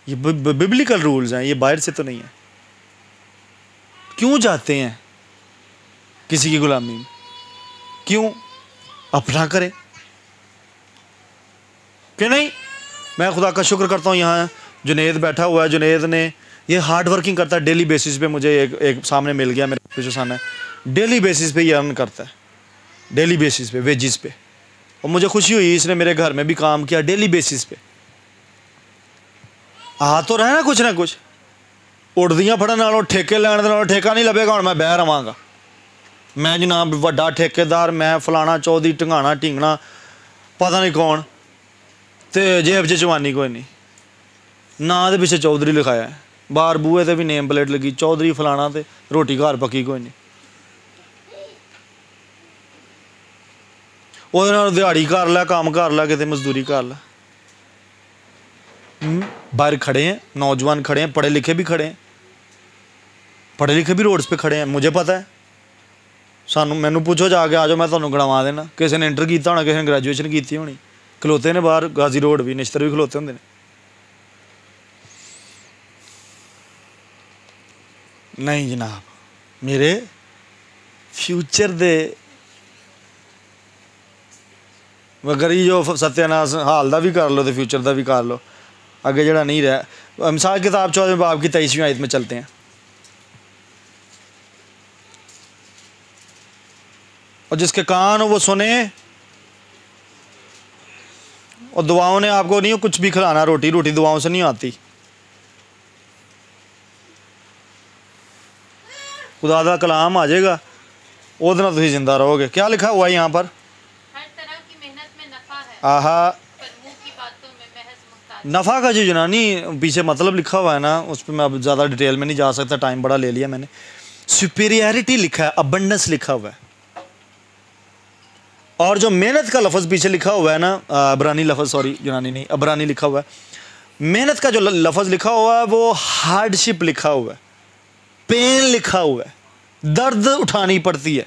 ये बिब्लिकल रूल्स हैं ये बाहर से तो नहीं है। क्यों जाते हैं किसी की गुलामी में? क्यों? अपना करें। कि नहीं? मैं खुदा का शुक्र करता हूँ, यहाँ जुनेद बैठा हुआ है। जुनेद ने ये हार्ड वर्किंग करता है डेली बेसिस पे मुझे एक एक सामने मिल गया मेरे पीछे सामने। डेली बेसिस पे ये अर्न करता है। डेली बेसिस पे वेजिस पे। और मुझे खुशी हुई, इसने मेरे घर में भी काम किया डेली बेसिस पे। आ तो रहा ना कुछ ना कुछ। उड़दियाँ फड़न नालों, ठेके लैन के ठेका नहीं लगेगा हम मैं बह रवांगा। मैं जनाब व्डा ठेकेदार, मैं फलाना चौधरी टंगाना टिंगना पता नहीं कौन। ਤੇ ਜੇਬ 'ਚ ਜਵਾਨੀ ਕੋਈ ਨਹੀਂ ਨਾਂ ਦੇ ਪਿੱਛੇ ਚੌਧਰੀ ਲਿਖਾਇਆ ਹੈ। ਬਾਹਰ ਬੂਹੇ ਤੇ ਵੀ ਨੇਮ ਪਲੇਟ ਲੱਗੀ ਚੌਧਰੀ ਫਲਾਣਾ ਤੇ ਰੋਟੀ ਘਰ ਪੱਕੀ ਕੋਈ ਨਹੀਂ ਉਹਦੇ ਨਾਲ ਦਿਹਾੜੀ ਕਰ ਲੈ ਕੰਮ ਕਰ ਲੈ ਕਿਤੇ ਮਜ਼ਦੂਰੀ ਕਰ ਲੈ हम्म, बाहर खड़े हैं नौजवान खड़े हैं पढ़े लिखे भी खड़े हैं पढ़े लिखे भी रोड्स पे खड़े हैं मुझे पता है ਸਾਨੂੰ ਮੈਨੂੰ ਪੁੱਛੋ ਜਾ ਕੇ ਆ ਜਾਓ ਮੈਂ ਤੁਹਾਨੂੰ ਗਣਵਾ ਦੇਣਾ ਕਿਸੇ ਨੇ ਇੰਟਰ ਕੀਤਾ ਹੋਣਾ ਕਿਸੇ ਨੇ ਗ੍ਰੈਜੂਏਸ਼ਨ ਕੀਤੀ ਹੋਣੀ ਖਲੋਤੇ ਨੇ ਬਾਹਰ ਗਾਜ਼ੀ ਰੋਡ ਵੀ ਨਿਸ਼ਤਰ ਵੀ ਖਲੋਤੇ ਹੁੰਦੇ ਨੇ ਨਹੀਂ ਜਨਾਬ ਮੇਰੇ ਫਿਊਚਰ ਦੇ ਮਗਰ ਇਹ ਜੋ ਸਤਿਆਨਾਸ਼ ਹਾਲ ਦਾ ਵੀ ਕਰ ਲਓ ਤੇ ਫਿਊਚਰ ਦਾ ਵੀ ਕਰ ਲਓ आगे जरा नहीं रहा मिसाल किताब चौदह बाब की तेईसवीं आयत में चलते हैं और जिसके कान हो वो सुने और दुआओं ने आपको नहीं कुछ भी खिलाना रोटी रोटी दुआओं से नहीं आती खुदा का कलाम आ जाएगा ਉਹਦੇ ਨਾਲ ਤੁਸੀਂ ਜ਼ਿੰਦਾ ਰਹੋਗੇ क्या लिखा हुआ है यहाँ पर हर तरह की मेहनत में नफा है आहा पर मुंह की बातों में महज मुख्तार नफ़ा का जो यूनानी पीछे मतलब लिखा हुआ है ना उस पर मैं अब ज़्यादा डिटेल में नहीं जा सकता टाइम बड़ा ले लिया मैंने सुपीरियरिटी लिखा है अबंडेंस लिखा हुआ है और जो मेहनत का लफ्ज़ पीछे लिखा हुआ है ना अबरानी लफ्ज़ सॉरी यूनानी नहीं, अबरानी लिखा हुआ है। मेहनत का जो लफ्ज़ लिखा हुआ है, वो हार्डशिप लिखा हुआ है। पेन लिखा हुआ है। दर्द उठानी पड़ती है।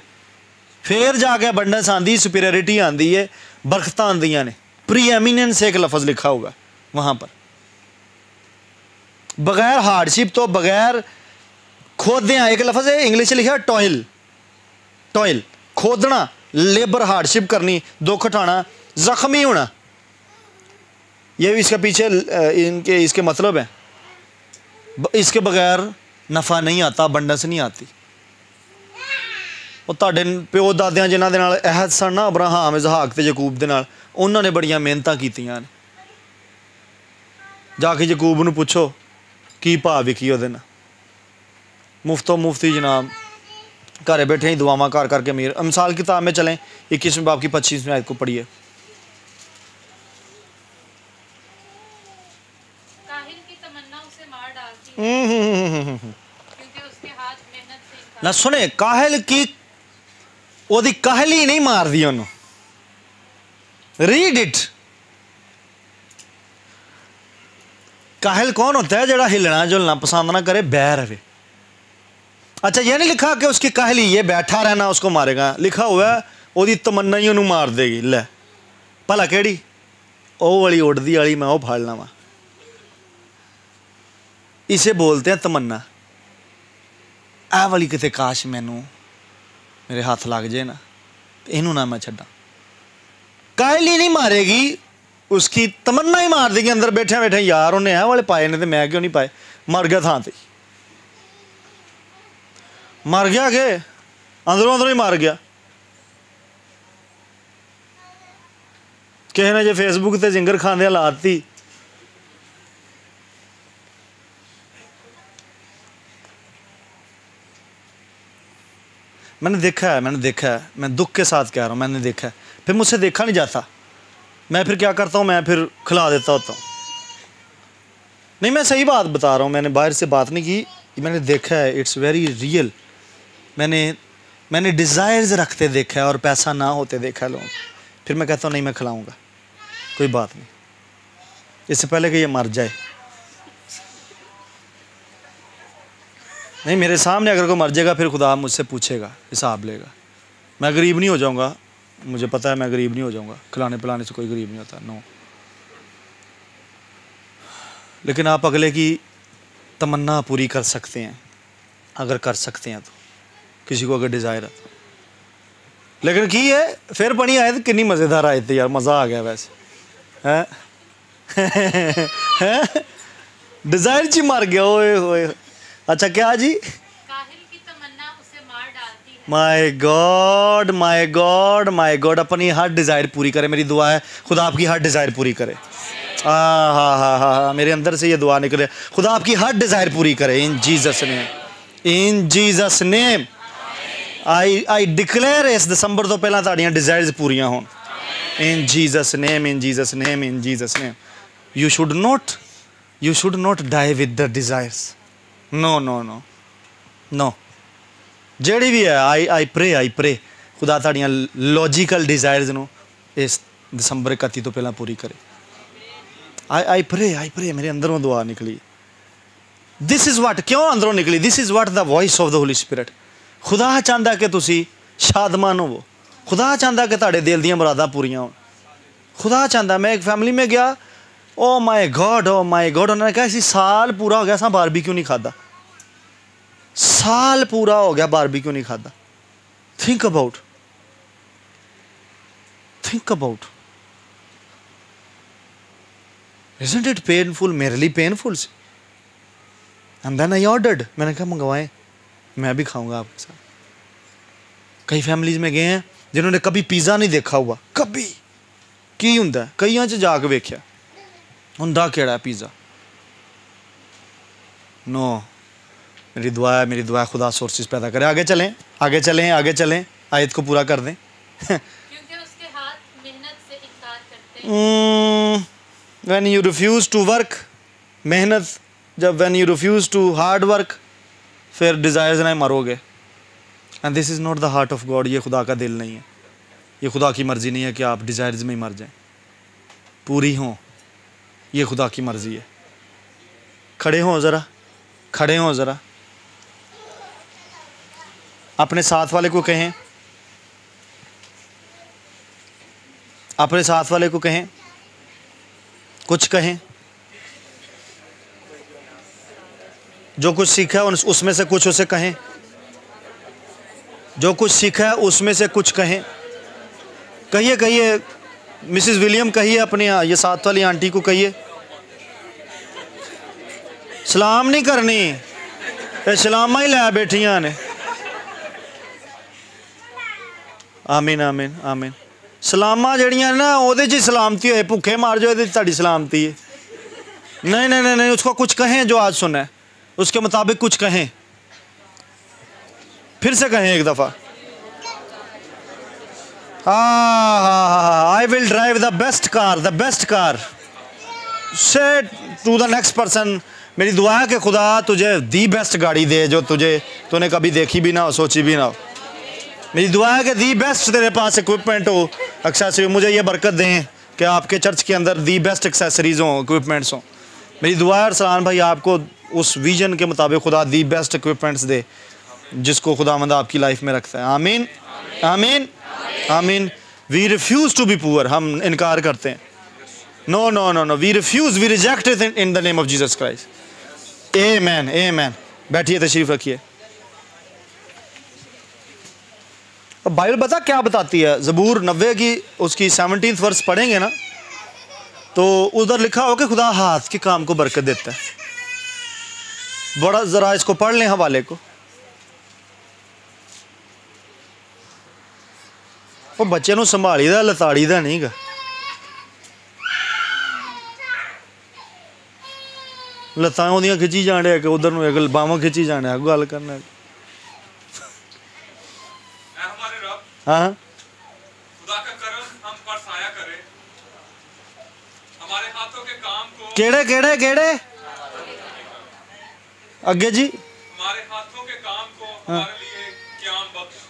फिर जाके अबंडेंस आंदी सुपीरियरिटी आंदी है, बरकत आंदियाँ ने। प्री एमिनेंस एक लफ्ज़ लिखा हुआ है, वहाँ पर। बगैर हार्डशिप तो बगैर खोदया एक लफ्ज़ है, इंग्लिश लिखा टॉयल टॉयल खोदना। लेबर हार्डशिप करनी दुख उठाना जख्मी होना ये भी इसके पीछे अ, इनके इसके मतलब है ब- इसके बगैर नफ़ा नहीं आता बंडस नहीं आती ਉਹ ਤੁਹਾਡੇ ਪਿਓ ਦਾਦਿਆਂ ਜਿਨ੍ਹਾਂ ਦੇ ਨਾਲ ਅਹਿਦ ਸਨ ਨਾ ਅਬਰਾਹਾਮ ਇਜ਼ਹਾਕ ਤੇ ਯਕੂਬ ਦੇ ਨਾਲ ਉਹਨਾਂ ਨੇ ਬੜੀਆਂ ਮਿਹਨਤਾਂ ਕੀਤੀਆਂ ਨੇ ਜਾ ਕੇ ਯਕੂਬ ਨੂੰ ਪੁੱਛੋ ਕੀ ਭਾਅ ਵਿਕੀ ਉਹਦੇ ਨਾਲ ਮੁਫਤੋ ਮੁਫਤੀ ਜਨਾਬ घर बैठे ही दुआव कर करके अमीर। मिसाल किताब में चलें इक्कीसवें बाप की पच्चीसवें आयत को पढ़िए। हम्म, हम्म, हम्म, ना सुने काहल की ओदी काहल ही नहीं मार दी उन्होंने रीड इट काहल कौन होता है जरा हिलना जुलना पसंद ना करे बह रहे। अच्छा ਇਹ नहीं लिखा कि उसकी कहली ये बैठा रहना, उसको मारेगा? लिखा हुआ ਉਹਦੀ ਤਮੰਨਾ ਹੀ ਉਹਨੂੰ ਮਾਰ ਦੇਗੀ ਲੈ ਭਲਾ ਕਿਹੜੀ ਉਹ ਵਾਲੀ ਉੱਡਦੀ ਵਾਲੀ ਮੈਂ ਉਹ ਫੜ इसे बोलते हैं तमन्ना। आ वाली कितने काश मैनू मेरे हाथ लग जाए ना इनू ना मैं छा कायली नहीं मारेगी, उसकी तमन्ना ही मार देगी, अंदर बैठे बैठे यार उन्हें आ वाले पाए ने तो मैं क्यों नहीं पाए? मर गया थां मर गया के? अंदरों अंदरों ही मर गया। किसी ने जो फेसबुक से जिंगर खाने लाती मैंने देखा है, मैंने देखा है। मैं दुख के साथ कह रहा हूँ, मैंने देखा है। फिर मुझसे देखा नहीं जाता। मैं फिर क्या करता हूँ? मैं फिर खिला देता होता हूँ। नहीं, मैं सही बात बता रहा हूँ। मैंने बाहर से बात नहीं की। मैंने देखा है इट्स वेरी रियल मैंने मैंने डिज़ायर्स रखते देखा है और पैसा ना होते देखा है लोगों। फिर मैं कहता हूँ, नहीं, मैं खिलाऊँगा। कोई बात नहीं। इससे पहले कि ये मर जाए। नहीं, मेरे सामने अगर कोई मर जाएगा, फिर खुदा मुझसे पूछेगा, हिसाब लेगा। मैं गरीब नहीं हो जाऊँगा। मुझे पता है मैं गरीब नहीं हो जाऊँगा। खिलाने पिलाने से कोई गरीब नहीं होता नो लेकिन आप अगले की तमन्ना पूरी कर सकते हैं। अगर कर सकते हैं तो। किसी को अगर डिज़ायर है। लेकिन की है फिर बनी आए तो कितनी मज़ेदार आए थे यार मज़ा आ गया वैसे। हैं? डिज़ायर ची मर गया ओए ओए। अच्छा क्या जी? काहिल की तमन्ना उसे मार डालती है। My God my God my God अपनी हर डिज़ायर पूरी करे मेरी दुआ है खुदा आपकी हर डिज़ायर पूरी करे। हा हा हा हा मेरे अंदर से ये दुआ निकले। खुदा आपकी हर डिज़ायर पूरी करे in Jesus name in Jesus name I I declare ਇਸ ਦਸੰਬਰ ਤੋਂ ਪਹਿਲਾਂ ਤੁਹਾਡੀਆਂ ਡਿਜ਼ਾਇਰਸ ਪੂਰੀਆਂ ਹੋਣ in Jesus name in Jesus name in Jesus name you should not you should not die with the desires no no no no ਜਿਹੜੀ ਵੀ ਹੈ ਆਈ ਆਈ ਪ੍ਰੇ ਆਈ ਪ੍ਰੇ ਖੁਦਾ ਤੁਹਾਡੀਆਂ ਲੌਜੀਕਲ ਡਿਜ਼ਾਇਰਸ ਨੂੰ ਇਸ ਦਸੰਬਰ 31 ਤੋਂ ਪਹਿਲਾਂ ਪੂਰੀ ਕਰੇ ਆਈ ਆਈ ਪ੍ਰੇ ਆਈ ਪ੍ਰੇ ਮੇਰੇ ਅੰਦਰੋਂ ਦੁਆ ਨਿਕਲੀ ਦਿਸ ਇਜ਼ ਵਾਟ ਕਿਉਂ ਅੰਦਰੋਂ ਨਿਕਲੀ this is what the voice of the Holy Spirit ਖੁਦਾ ਚਾਹੁੰਦਾ ਕਿ ਤੁਸੀਂ ਸ਼ਾਦਮਾਨ ਹੋਵੋ ਖੁਦਾ ਚਾਹੁੰਦਾ ਕਿ ਤੁਹਾਡੇ ਦਿਲ ਦੀਆਂ ਮੁਰਾਦਾਂ ਪੂਰੀਆਂ ਹੋਣ ਖੁਦਾ ਚਾਹੁੰਦਾ ਮੈਂ ਇੱਕ ਫੈਮਿਲੀ में गया oh my God oh my God उन्होंने कहा इसी साल पूरा हो गया असा बारबेक्यू नहीं खादा साल पूरा हो गया बारबेक्यू नहीं खादा think about think about isn't it painful मेरे लिए पेनफुल सी एंड देन आई ऑर्डर्ड मैंने कहा मंगवाएं मैं भी खाऊंगा आपके साथ कई फैमिलीज में गए हैं जिन्होंने कभी पिज़्ज़ा नहीं देखा हुआ कभी ਕੀ ਹੁੰਦਾ ਹੈ? ਕਈਆਂ 'ਚ ਜਾ ਕੇ ਵੇਖਿਆ ਹੁੰਦਾ ਕਿਹੜਾ पिज़्ज़ा नो मेरी दुआ है मेरी दुआ है खुदा सोर्सेज पैदा करे आगे चलें आगे चलें आगे चलें आयत को पूरा कर दें क्योंकि उसके हाथ मेहनत से इनकार करते हैं when you refuse to work मेहनत जब when you refuse to hard work फिर डिज़ायर्स नहीं मरोगे। And this is not the heart of God ये खुदा का दिल नहीं है। ये खुदा की मर्ज़ी नहीं है कि आप डिज़ायर्स में ही मर जाएँ। पूरी हों, ये खुदा की मर्ज़ी है। खड़े हों ज़रा, खड़े हों ज़रा। अपने साथ वाले को कहें। अपने साथ वाले को कहें। कुछ कहें। जो कुछ सीखा है उसमें से कुछ उसे कहें। जो कुछ सीखा है, उसमें से कुछ कहें। कहिए कहिए, मिसिस विलियम, कहिए अपने, ये साथ वाली आंटी को कहिए। सलाम नहीं करनी। सलामा ही लै बैठिया ने। आमीन आमीन आमीन। सलामा जड़िया ना वो सलामती है भुखे मार जाओ सलामती है। नहीं नहीं नहीं नहीं, उसको कुछ कहें, जो आज सुना। है उसके मुताबिक कुछ कहें। फिर से कहें एक दफ़ा। I will drive the best car the best car से टू द नेक्स्ट पर्सन मेरी दुआ है कि खुदा तुझे दी बेस्ट गाड़ी दे जो तुझे, तूने कभी देखी भी ना हो, सोची भी ना हो। मेरी दुआ है कि दी बेस्ट तेरे पास इक्विपमेंट हो। एक्सेसरी मुझे ये बरकत दें कि आपके चर्च के अंदर दी बेस्ट एक्सेसरीज हों इक्विपमेंट्स हों। मेरी दुआ है अरसलान भाई, आपको उस विजन के मुताबिक खुदा दी बेस्ट इक्विपमेंट्स दे, जिसको खुदा मंदा आपकी लाइफ में रखता है। आमीन। आमीन। आमीन। We refuse to be poor हम इनकार करते हैं। No no no no we refuse we reject in the name of Jesus Christ amen amen बैठिए, तशरीफ़ रखिए। बाइबल बता क्या बताती है? ज़बूर नब्बे की, उसकी सेवनटीन वर्स पढ़ेंगे ना तो उधर लिखा हो कि खुदा हाथ के काम को बरकत देता है। बड़ा ज़रा इसको पढ़ लें हवाले को ਉਹ ਬੱਚੇ ਨੂੰ ਸੰਭਾਲੀਦਾ ਲਤਾੜੀਦਾ ਨਹੀਂਗਾ ਲੱਤਾਂ ਉਹਦੀਆਂ ਖਿੱਚੀ ਜਾਣ ਡਿਆ ਕਿ ਉਧਰ ਨੂੰ ਇੱਕ ਬਾਹਾਂ ਖਿੱਚੀ ਜਾਣ ਡਿਆ ਗੱਲ ਕਰਨਾ ऐ हमारे रब ਹਾਂ खुदा का करम हम पर साया करे हमारे हाथों के काम को ਕਿਹੜੇ ਕਿਹੜੇ ਕਿਹੜੇ ਅੱਗੇ ਜੀ हमारे हाथों के काम को हमारे लिए क्याम बख्श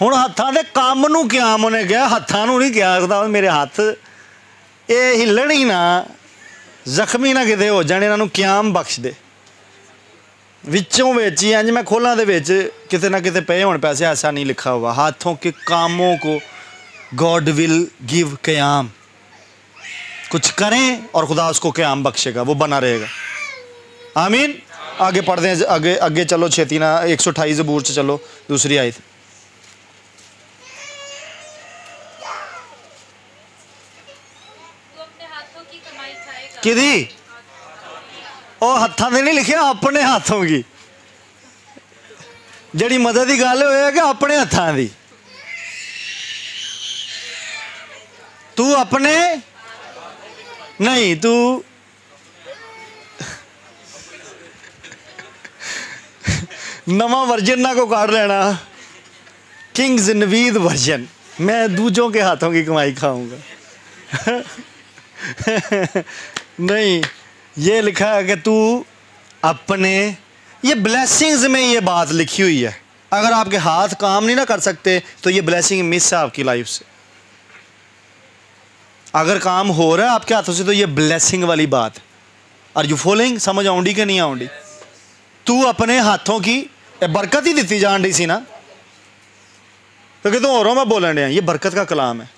ਹੁਣ ਹੱਥਾਂ ਦੇ ਕੰਮ ਨੂੰ ਕਿਆਮ ਉਹਨੇ ਕਿਹਾ ਹੱਥਾਂ ਨੂੰ ਨਹੀਂ ਕਿਹਾ ਖੁਦਾ ਮੇਰੇ ਹੱਥ ਇਹ ਹਿੱਲਣ ਹੀ ਨਾ ਜ਼ਖਮੀ ਨਾ ਕਿਤੇ ਹੋ ਜਾਣ ਇਹਨਾਂ ਨੂੰ ਕਿਆਮ ਬਖਸ਼ ਦੇ ਵਿੱਚੋਂ ਵਿੱਚ ਹੀ ਇੰਜ ਮੈਂ ਖੋਲਾਂ ਦੇ ਵਿੱਚ ਕਿਤੇ ਨਾ ਕਿਤੇ ਪਏ ਹੋਣ ਪੈਸੇ ਐਸਾ ਨਹੀਂ ਲਿਖਾ हुआ हाथों के कामों को गॉड विल गिव क्याम कुछ करें और खुदा उसको क्याम बख्शेगा वो बना रहेगा आमीन आगे पढ़ते हैं आगे आगे चलो छेती ना एक सौ अठाईस जबूर से चलो दूसरी आयत तू अपने हाथों की कमाई खाएगा ਕਿਹਦੀ ਉਹ ਹੱਥਾਂ ਦੇ ਨਹੀਂ ਲਿਖਿਆ ਆਪਣੇ ਹੱਥੋਂ ਕੀ ਜਿਹੜੀ ਮਦਦ ਦੀ ਗੱਲ ਹੋਏ ਕਿ ਆਪਣੇ ਹੱਥਾਂ ਦੀ ਤੂੰ ਆਪਣੇ ਨਹੀਂ ਤੂੰ नवा वर्जन ना को काट लेना। किंग्स नवीद वर्जन। मैं दूजों के हाथों की कमाई खाऊँगा। नहीं, ये लिखा है कि तू अपने, ये ब्लेसिंग्स में ये बात लिखी हुई है। अगर आपके हाथ काम नहीं ना कर सकते तो ये ब्लेसिंग मिस है आपकी लाइफ से। अगर काम हो रहा है आपके हाथों से तो ये ब्लेसिंग वाली बात। आर यू फॉलोइंग समझ आउंडी कि नहीं आउंडी तू अपने हाथों की ਇਹ ਬਰਕਤ ਹੀ ਦਿੱਤੀ ਜਾਣ ਦੀ ਸੀ ਨਾ ਤੇ ਕਿਤੋਂ ਹੋਰੋਂ ਮੈਂ ਬੋਲਣ ਡਿਆ ਇਹ ਬਰਕਤ ਦਾ ਕਲਾਮ ਹੈ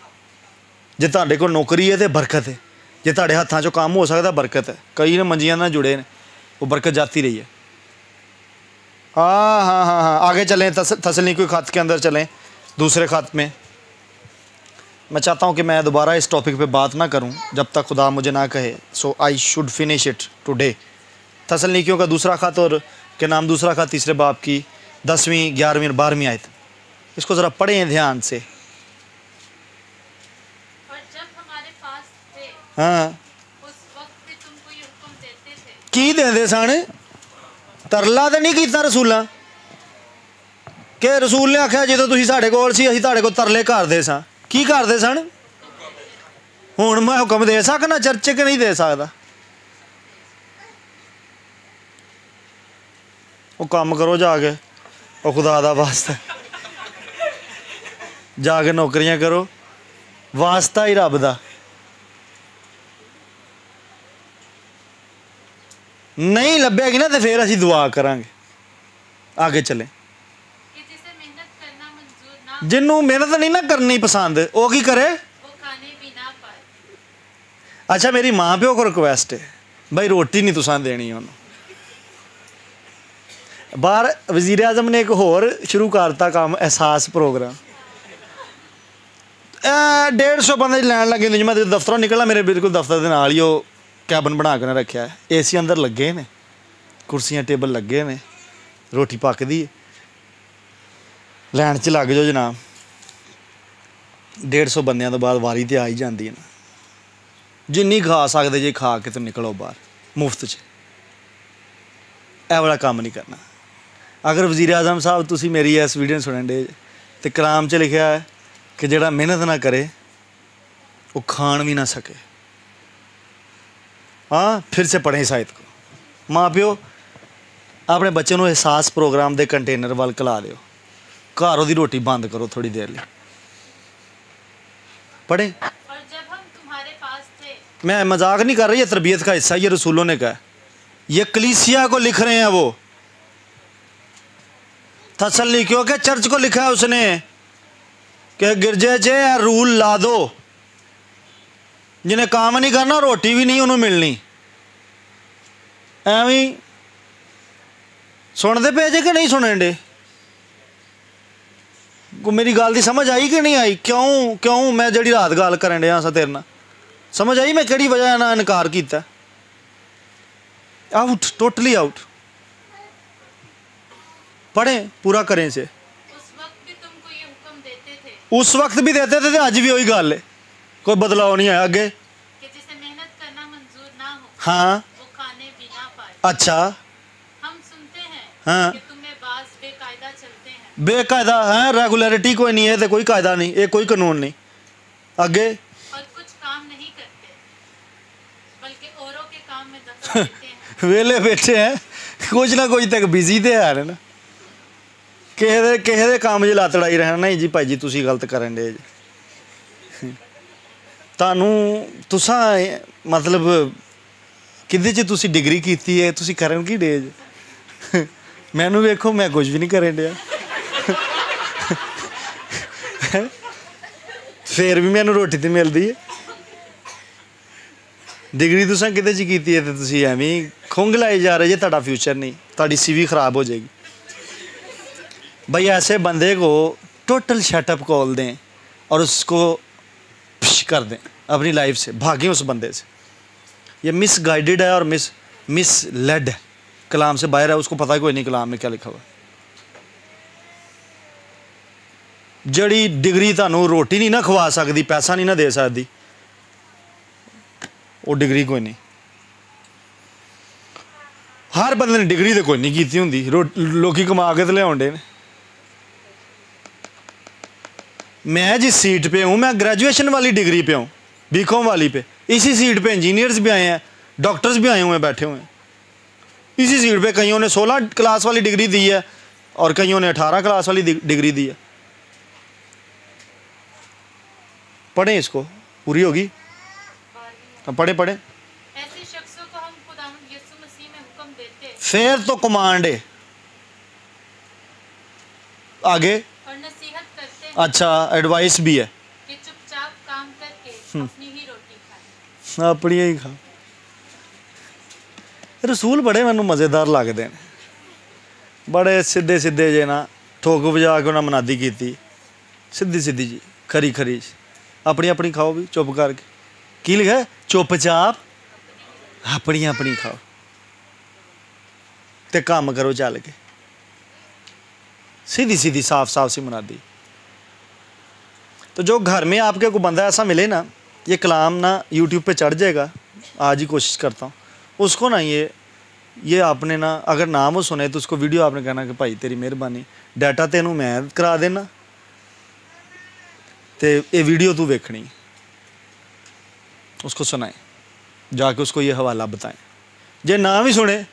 ਜੇ ਤੁਹਾਡੇ ਕੋਲ ਨੌਕਰੀ ਹੈ ਤੇ ਬਰਕਤ ਹੈ ਜੇ ਤੁਹਾਡੇ ਹੱਥਾਂ 'ਚੋਂ ਕੰਮ ਹੋ ਸਕਦਾ ਬਰਕਤ ਹੈ ਕਈ ਨੇ ਮੰਜੀਆਂ ਨਾਲ ਜੁੜੇ ਨੇ वो बरकत जाती रही है हाँ हाँ हाँ हाँ आगे चलें तस, तसली कोई खत के अंदर चलें दूसरे खत में मैं चाहता हूँ कि मैं दोबारा इस टॉपिक पे बात ना करूँ जब तक खुदा मुझे ना कहे so I should finish it today तसलनिकियों का दूसरा खत और के नाम दूसरा खा तीसरे बाप की दसवीं ग्यारहवीं और बारहवीं आयत। इसको ज़रा पढ़े ध्यान से। हाँ। की देंदे सन? तरला तो नहीं किया रसूलों? के रसूल ने आख्या जो तुम साढ़े कोल सी असी को तरले करते सा। करते सन? हूँ मैं हुक्म दे सकना चर्च के नहीं दे सकता ਉਹ ਕੰਮ ਕਰੋ ਜਾ ਕੇ। ਉਹ ਖੁਦਾ ਦਾ ਵਾਸਤਾ। ਜਾ ਕੇ ਨੌਕਰੀਆਂ ਕਰੋ। ਵਾਸਤਾ ਹੀ ਰੱਬ ਦਾ। ਨਹੀਂ ਲੱਭਿਆ ਕਿ ਨਾ ਤੇ ਫਿਰ ਅਸੀਂ ਦੁਆ ਕਰਾਂਗੇ। ਅੱਗੇ ਚੱਲੇ। ਜਿੰਨੂੰ ਮਿਹਨਤ ਨਹੀਂ ਨਾ ਕਰਨੀ ਪਸੰਦ ਉਹ ਕੀ ਕਰੇ? ਅੱਛਾ ਮੇਰੀ ਮਾਂ ਪਿਓ ਕੋ ਰਿਕੁਐਸਟ ਹੈ। ਬਈ ਰੋਟੀ ਨਹੀਂ ਤੁਸਾਂ ਦੇਣੀ ਉਹਨੂੰ। ਬਾਹਰ ਵਜ਼ੀਰ ਆਜ਼ਮ ਨੇ ਇੱਕ ਹੋਰ ਸ਼ੁਰੂ ਕਰਤਾ ਕੰਮ, ਅਹਿਸਾਸ ਪ੍ਰੋਗਰਾਮ। ਇਹ 150 ਬੰਦੇ ਲੈਣ ਲੱਗੇ ਹੁੰਦੇ ਜਿਵੇਂ ਦਫ਼ਤਰੋਂ ਨਿਕਲਣਾ ਮੇਰੇ ਬਿਲਕੁਲ ਦਫ਼ਤਰ ਦੇ ਨਾਲ ਹੀ ਉਹ ਕੈਬਨ ਬਣਾ ਕੇ ਨਾ ਰੱਖਿਆ। ਹੈ ਏਸੀ ਅੰਦਰ ਲੱਗੇ ਨੇ, ਕੁਰਸੀਆਂ, ਟੇਬਲ ਲੱਗੇ ਨੇ, ਰੋਟੀ ਪੱਕਦੀ ਹੈ ਲੈਣ 'ਚ ਲੱਗ ਜਾਓ ਜਨਾਬ। 150 ਬੰਦਿਆਂ ਤੋਂ ਬਾਅਦ ਵਾਰੀ ਤੇ ਆ ਹੀ ਜਾਂਦੀ ਹੈ ਨਾ। ਜਿੰਨੀ ਖਾ ਸਕਦੇ ਜੇ ਖਾ ਕੇ ਤੇ ਨਿਕਲੋ ਬਾਹਰ, ਮੁਫਤ 'ਚ। ਇਹ ਵਾਲਾ ਕੰਮ ਨਹੀਂ ਕਰਨਾ। ਅਗਰ ਵਜ਼ੀਰ ਆਜ਼ਮ ਸਾਹਿਬ ਤੁਸੀਂ ਮੇਰੀ ਇਸ ਵੀਡੀਓ ਨੂੰ ਸੁਣਨ ਦੇ ਤੇ ਕਲਾਮ 'ਚ ਲਿਖਿਆ ਹੈ ਕਿ ਜਿਹੜਾ ਮਿਹਨਤ ਨਾ ਕਰੇ ਉਹ ਖਾਣ ਵੀ ਨਾ ਸਕੇ ਹਾਂ ਫਿਰ ਸੇ ਪੜ੍ਹੇ ਇਸ ਆਇਤ ਕੋ ਮਾਂ ਪਿਓ ਆਪਣੇ ਬੱਚੇ ਨੂੰ ਅਹਿਸਾਸ ਪ੍ਰੋਗਰਾਮ ਦੇ ਕੰਟੇਨਰ ਵੱਲ ਕਲਾ ਦਿਓ ਘਰ ਉਹਦੀ ਰੋਟੀ ਬੰਦ ਕਰੋ ਥੋੜੀ ਦੇਰ ਲਈ पढ़े और जब हम तुम्हारे पास थे मैं मजाक नहीं कर रही ये तरबियत का हिस्सा ये रसूलों ने कहा ये कलीसिया को लिख रहे हैं वो तसल्ली क्यों कि चर्च को लिखा है उसने कि गिरजे चे रूल ला दो जिन्हें काम नहीं करना रोटी भी नहीं उन्होंने मिलनी ਐਵੇਂ ਹੀ ਸੁਣਦੇ ਪਏ ਜੇ ਕਿ ਨਹੀਂ ਸੁਣਨ ਦੇ ਕੋ ਮੇਰੀ ਗੱਲ ਦੀ ਸਮਝ ਆਈ ਕਿ ਨਹੀਂ ਆਈ ਕਿਉਂ ਕਿਉਂ ਮੈਂ ਜਿਹੜੀ ਰਾਤ ਗੱਲ ਕਰਨ ਡਿਆ ਸਾਂ ਤੇਰੇ ਨਾਲ ਸਮਝ ਆਈ ਮੈਂ ਕਿਹੜੀ ਵਜ੍ਹਾ ਨਾਲ ਇਨਕਾਰ ਕੀਤਾ ਆਊਟ ਟੋਟਲੀ ਆਊਟ पढ़ें पूरा करें इसे। उस वक्त भी देते थे, अज तो भी वही गल है। कोई बदलाव नहीं आया अगे हाँ अच्छा। हम हाँ बेकायदा है। रेगुलरिटी कोई नहीं है तो कोई कायदा नहीं ये कोई कानून नहीं। अगे वेले बैठे हैं कुछ ना कुछ तक बिज़ी तो है ना। ਕਿਸੇ ਦੇ ਕਿਸੇ ਦੇ ਕੰਮ 'ਚ ਲੱਤ ਲੜਾਈ ਰਹਿਣਾ ਨਹੀਂ ਜੀ ਭਾਈ ਜੀ, ਤੁਸੀਂ ਗਲਤ ਕਰਨ ਦੇ ਜੀ। ਤੁਹਾਨੂੰ ਤੁਸੀਂ ਮਤਲਬ ਕਿੱਦੇ 'ਚ ਤੁਸੀਂ ਡਿਗਰੀ ਕੀਤੀ ਹੈ, ਤੁਸੀਂ ਕਰਨ ਕੀ ਡੇ ਮੈਨੂੰ ਵੇਖੋ, ਮੈਂ ਕੁਝ ਵੀ ਨਹੀਂ ਕਰਨ ਡਿਆ। ਫੇਰ ਵੀ ਮੈਨੂੰ ਰੋਟੀ ਤੇ ਮਿਲਦੀ ਹੈ। ਡਿਗਰੀ ਤੁਸੀਂ ਕਿਤੇ ਚ ਕੀਤੀ ਹੈ ਤੇ ਤੁਸੀਂ ਐਵੇਂ ਖੁੰਗ ਲਾਏ ਜਾ ਰਹੇ ਜੇ ਤੁਹਾਡਾ ਫਿਊਚਰ ਨਹੀਂ, ਤੁਹਾਡੀ ਸੀਵੀ ਖਰਾਬ ਹੋ ਜਾਏਗੀ। भाई, ऐसे बंदे को टोटल शटअप कॉल दें और उसको कर दें अपनी लाइफ से, भागें उस बंदे से। ये मिस गाइडेड है और मिस मिस लेड है। कलाम से बाहर है, उसको पता ही कोई नहीं कलाम में क्या लिखा हुआ। जड़ी डिग्री थानू रोटी नहीं ना खवा सकती पैसा नहीं ना दे सकती वो डिग्री कोई नहीं। हर बंद ने डिग्री तो कोई नहीं की होंगी लोग कमा के तो लिया मैं जिस सीट पे हूँ मैं ग्रेजुएशन वाली डिग्री पे हूँ बीकॉम वाली पे। इसी सीट पे इंजीनियर्स भी आए हैं डॉक्टर्स भी आए हुए हैं बैठे हुए हैं। इसी सीट पे कईयों ने 16 क्लास वाली डिग्री दी है और कईयों ने 18 क्लास वाली डिग्री दी है। पढ़ें इसको पूरी होगी? हाँ, पढ़े पढ़े। हुक्म देते फिर तो कमांड है। आगे। अच्छा एडवाइस भी है कि चुपचाप काम करके अपनी ही रोटी खाएं ਆਪਣੀਆਂ ਹੀ ਖਾ ਰਸੂਲ ਬੜੇ ਮੈਨੂੰ ਮਜ਼ੇਦਾਰ ਲੱਗਦੇ ਨੇ ਬੜੇ ਸਿੱਧੇ ਸਿੱਧੇ ਜੇ ਨਾ ਠੋਕ ਵਜਾ ਕੇ ਉਹਨਾਂ ਮਨਾਦੀ ਕੀਤੀ ਸਿੱਧੀ ਸਿੱਧੀ ਜੀ ਖਰੀ ਖਰੀ ਆਪਣੀ ਆਪਣੀ ਖਾਓ ਵੀ ਚੁੱਪ ਕਰਕੇ ਕੀ ਲਿਖਿਆ ਹੈ? ਚੁੱਪਚਾਪ ਆਪਣੀ ਆਪਣੀ ਖਾਓ ਤੇ ਕੰਮ ਕਰੋ ਚੱਲ ਕੇ सीधी सीधी साफ साफ सी मुनादी तो जो घर में आपके को बंदा ऐसा मिले ना ये कलाम ना यूट्यूब पे चढ़ जाएगा आज ही कोशिश करता हूँ उसको ना ये ये आपने ना अगर नाम वो सुने तो उसको वीडियो आपने कहना कि भाई तेरी मेहरबानी डाटा तेनू मैं करा देना ਤੇ ਇਹ ਵੀਡੀਓ ਤੂੰ ਵੇਖਣੀ उसको सुनाए जाके उसको ये हवाला बताएं ਜੇ ਨਾ ਵੀ ਸੁਣੇ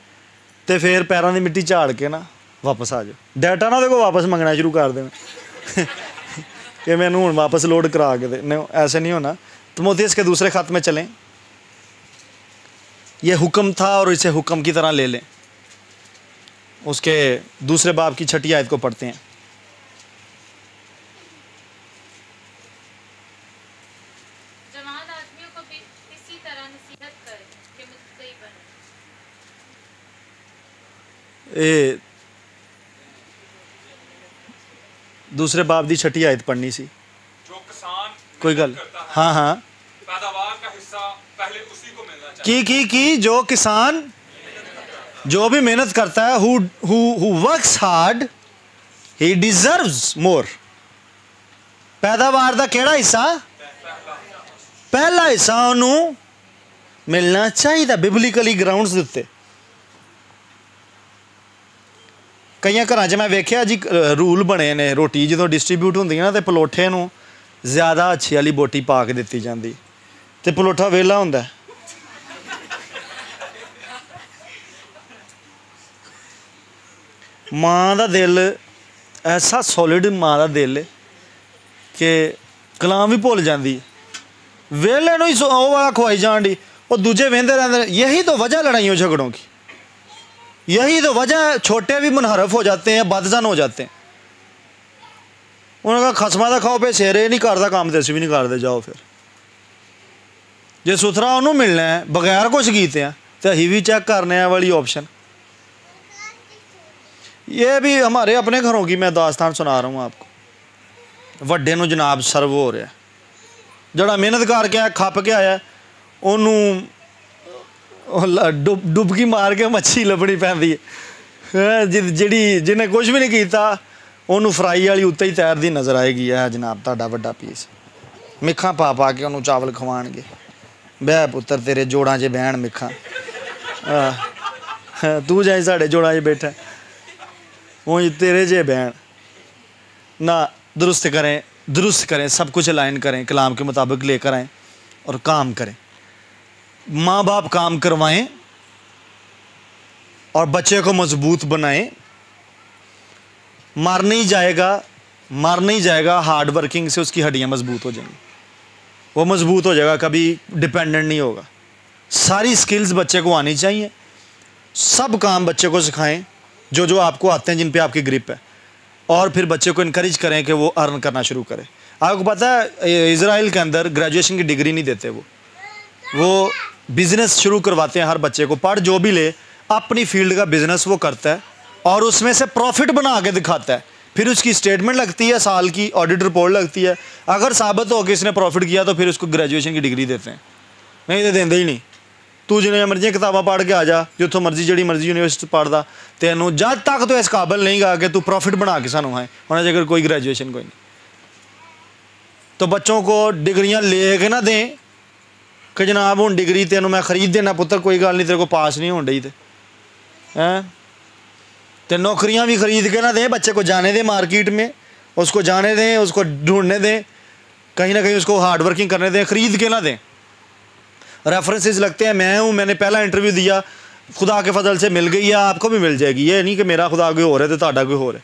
ਤੇ ਫੇਰ ਪੈਰਾਂ ਦੀ ਮਿੱਟੀ ਝਾੜ ਕੇ ਨਾ ਵਾਪਸ ਆ ਜਾਓ ਡਾਟਾ ਨਾ ਉਹਦੇ ਕੋਲ ਵਾਪਸ ਮੰਗਣਾ ਸ਼ੁਰੂ ਕਰ ਦੇਣਾ कि मैंने हूँ वापस लोड करा के दे। नहीं ऐसे नहीं होना। तमोथियस के दूसरे खत में चलें। ये हुक्म था और इसे हुक्म की तरह ले लें। उसके दूसरे बाप की छठी आयत को पढ़ते हैं। जवान दूसरे बाब की छठी आयत पढ़नी सी जो किसान कोई गल करता है हाँ हाँ पैदावार का हिस्सा पहले उसी को मिलना चाहिए की की की जो किसान जो भी मेहनत करता है who who who works hard he deserves more पैदावार ਦਾ ਕਿਹੜਾ ਹਿੱਸਾ ਪਹਿਲਾ ਹਿੱਸਾ ਉਹਨੂੰ ਮਿਲਣਾ ਚਾਹੀਦਾ ਬਿਬਲੀਕਲੀ ਗਰਾਊਂਡਸ ਦੇ ਉੱਤੇ ਕਈਆਂ ਘਰਾਂ 'ਚ ਮੈਂ ਵੇਖਿਆ ਜੀ ਰੂਲ ਬਣੇ ਨੇ ਰੋਟੀ ਜਦੋਂ ਡਿਸਟ੍ਰੀਬਿਊਟ ਹੁੰਦੀ ਹੈ ਨਾ ਤੇ ਪਲੋਠੇ ਨੂੰ ਜ਼ਿਆਦਾ ਅੱਛੀ ਵਾਲੀ ਬੋਟੀ ਪਾ ਕੇ ਦਿੱਤੀ ਜਾਂਦੀ। ਤੇ ਪਲੋਠਾ ਵੇਲਾ ਹੁੰਦਾ। ਮਾਂ ਦਾ ਦਿਲ ਐਸਾ ਸੋਲਿਡ ਮਾਂ ਦਾ ਦਿਲ ਕਿ ਕਲਾਮ ਵੀ ਭੁੱਲ ਜਾਂਦੀ। ਵੇਲੇ ਨੂੰ ਹੀ ਉਹ ਵਾਲਾ ਖਵਾਈ ਜਾਂਦੀ ਉਹ ਦੂਜੇ ਵੇਂਦੇ ਰਹਿੰਦੇ ਇਹੀ ਤਾਂ ਵਜ੍ਹਾ ਲੜਾਈਆਂ ਝਗੜੋਂ ਕੀ। यही तो वजह छोटे भी मुनहरफ हो जाते हैं, बदजन हो जाते हैं। उन्होंने कहा, खसमा का खाओ पे सेरे नहीं करता काम तो भी नहीं करते जाओ फिर। जो सुथरा उन्होंने मिलना है, बगैर कुछ कीते हैं तो अं भी चेक करने वाली ऑप्शन ये भी हमारे अपने घरों की मैं दास्तान सुना रहा हूँ आपको। व्डे जनाब सर्व हो रहा है। जड़ा मेहनत करके आया, खप के आया ओनू ਉਹ ਲ- ਡੁੱਬ ਡੁੱਬਕੀ ਮਾਰ ਕੇ ਮੱਛੀ ਲੱਭਣੀ ਪੈਂਦੀ ਹੈ ਹੈਂ, ਜਿ- ਜਿਹੜੀ ਜਿਹਨੇ ਕੁਝ ਵੀ ਨਹੀਂ ਕੀਤਾ ਉਹਨੂੰ ਫਰਾਈ ਵਾਲੀ ਉੱਤੇ ਹੀ ਤੈਰਦੀ ਨਜ਼ਰ ਆਏਗੀ ਇਹ ਜਨਾਬ ਤੁਹਾਡਾ ਵੱਡਾ ਪੀਸ ਮਿੱਖਾਂ ਪਾ ਪਾ ਕੇ ਉਹਨੂੰ ਚਾਵਲ ਖਵਾਣਗੇ ਬਹਿ ਪੁੱਤਰ ਤੇਰੇ ਜੋੜਾਂ 'ਚ ਬਹਿਣ ਮਿੱਖਾਂ ਆਹ, ਤੂੰ ਜਾਈ ਸਾਡੇ ਜੋੜਾਂ 'ਚ ਬੈਠਾ ਉਹ तेरे जे बहन ना दुरुस्त करें दुरुस्त करें सब कुछ अलाइन करें कलाम के मुताबिक लेकर आएं और काम करें माँ बाप काम करवाएँ और बच्चे को मज़बूत बनाएँ। मार नहीं जाएगा, मार नहीं जाएगा हार्ड वर्किंग से उसकी हड्डियाँ मज़बूत हो जाएँगी। वो मज़बूत हो जाएगा, कभी डिपेंडेंट नहीं होगा। सारी स्किल्स बच्चे को आनी चाहिए। सब काम बच्चे को सिखाएँ, जो जो आपको आते हैं, जिन पे आपकी ग्रिप है। और फिर बच्चे को इनक्रेज करें कि वो अर्न करना शुरू करें। आपको पता है इसराइल के अंदर ग्रेजुएशन की डिग्री नहीं देते वो। वो बिजनेस शुरू करवाते हैं हर बच्चे को पढ़ जो भी ले अपनी फील्ड का बिजनेस वो करता है और उसमें से प्रॉफिट बना के दिखाता है फिर उसकी स्टेटमेंट लगती है साल की ऑडिट रिपोर्ट लगती है अगर साबित हो कि इसने प्रॉफिट किया तो फिर उसको ग्रेजुएशन की डिग्री देते हैं नहीं तो देंगे ही नहीं ਤੂੰ ਜਿੰਨੀਆਂ ਮਰਜ਼ੀਆਂ ਕਿਤਾਬਾਂ ਪੜ੍ਹ ਕੇ ਆ ਜਾ ਜਿੱਥੋਂ ਮਰਜ਼ੀ ਜਿਹੜੀ ਮਰਜ਼ੀ ਯੂਨੀਵਰਸਿਟੀ ਪੜ੍ਹਦਾ ਤੈਨੂੰ ਜਦ ਤੱਕ ਤੂੰ ਇਸ ਕਾਬਿਲ ਨਹੀਂ ਗਾ कि तू प्रॉफिट बना के सानू है होना चाहिए कोई ग्रेजुएशन कोई नहीं तो बच्चों को डिग्रियां ले के ना दें कि जनाब हूँ डिग्री तेन मैं खरीद देना पुत्र कोई गल नहीं तेरे को पास नहीं होने डी हैं? तो नौकरियाँ भी खरीद के ना दें, बच्चे को जाने दें मार्केट में, उसको जाने दें, उसको ढूँढने दें, कहीं ना कहीं उसको हार्ड वर्किंग करने दें, खरीद के ना दें। रेफरेंसेस लगते हैं, मैं हूँ, मैंने पहला इंटरव्यू दिया, खुदा के फजल से मिल गई है, आपको भी मिल जाएगी। ये नहीं कि मेरा खुदा कोई हो रहा है तो ताड़ा कोई और है।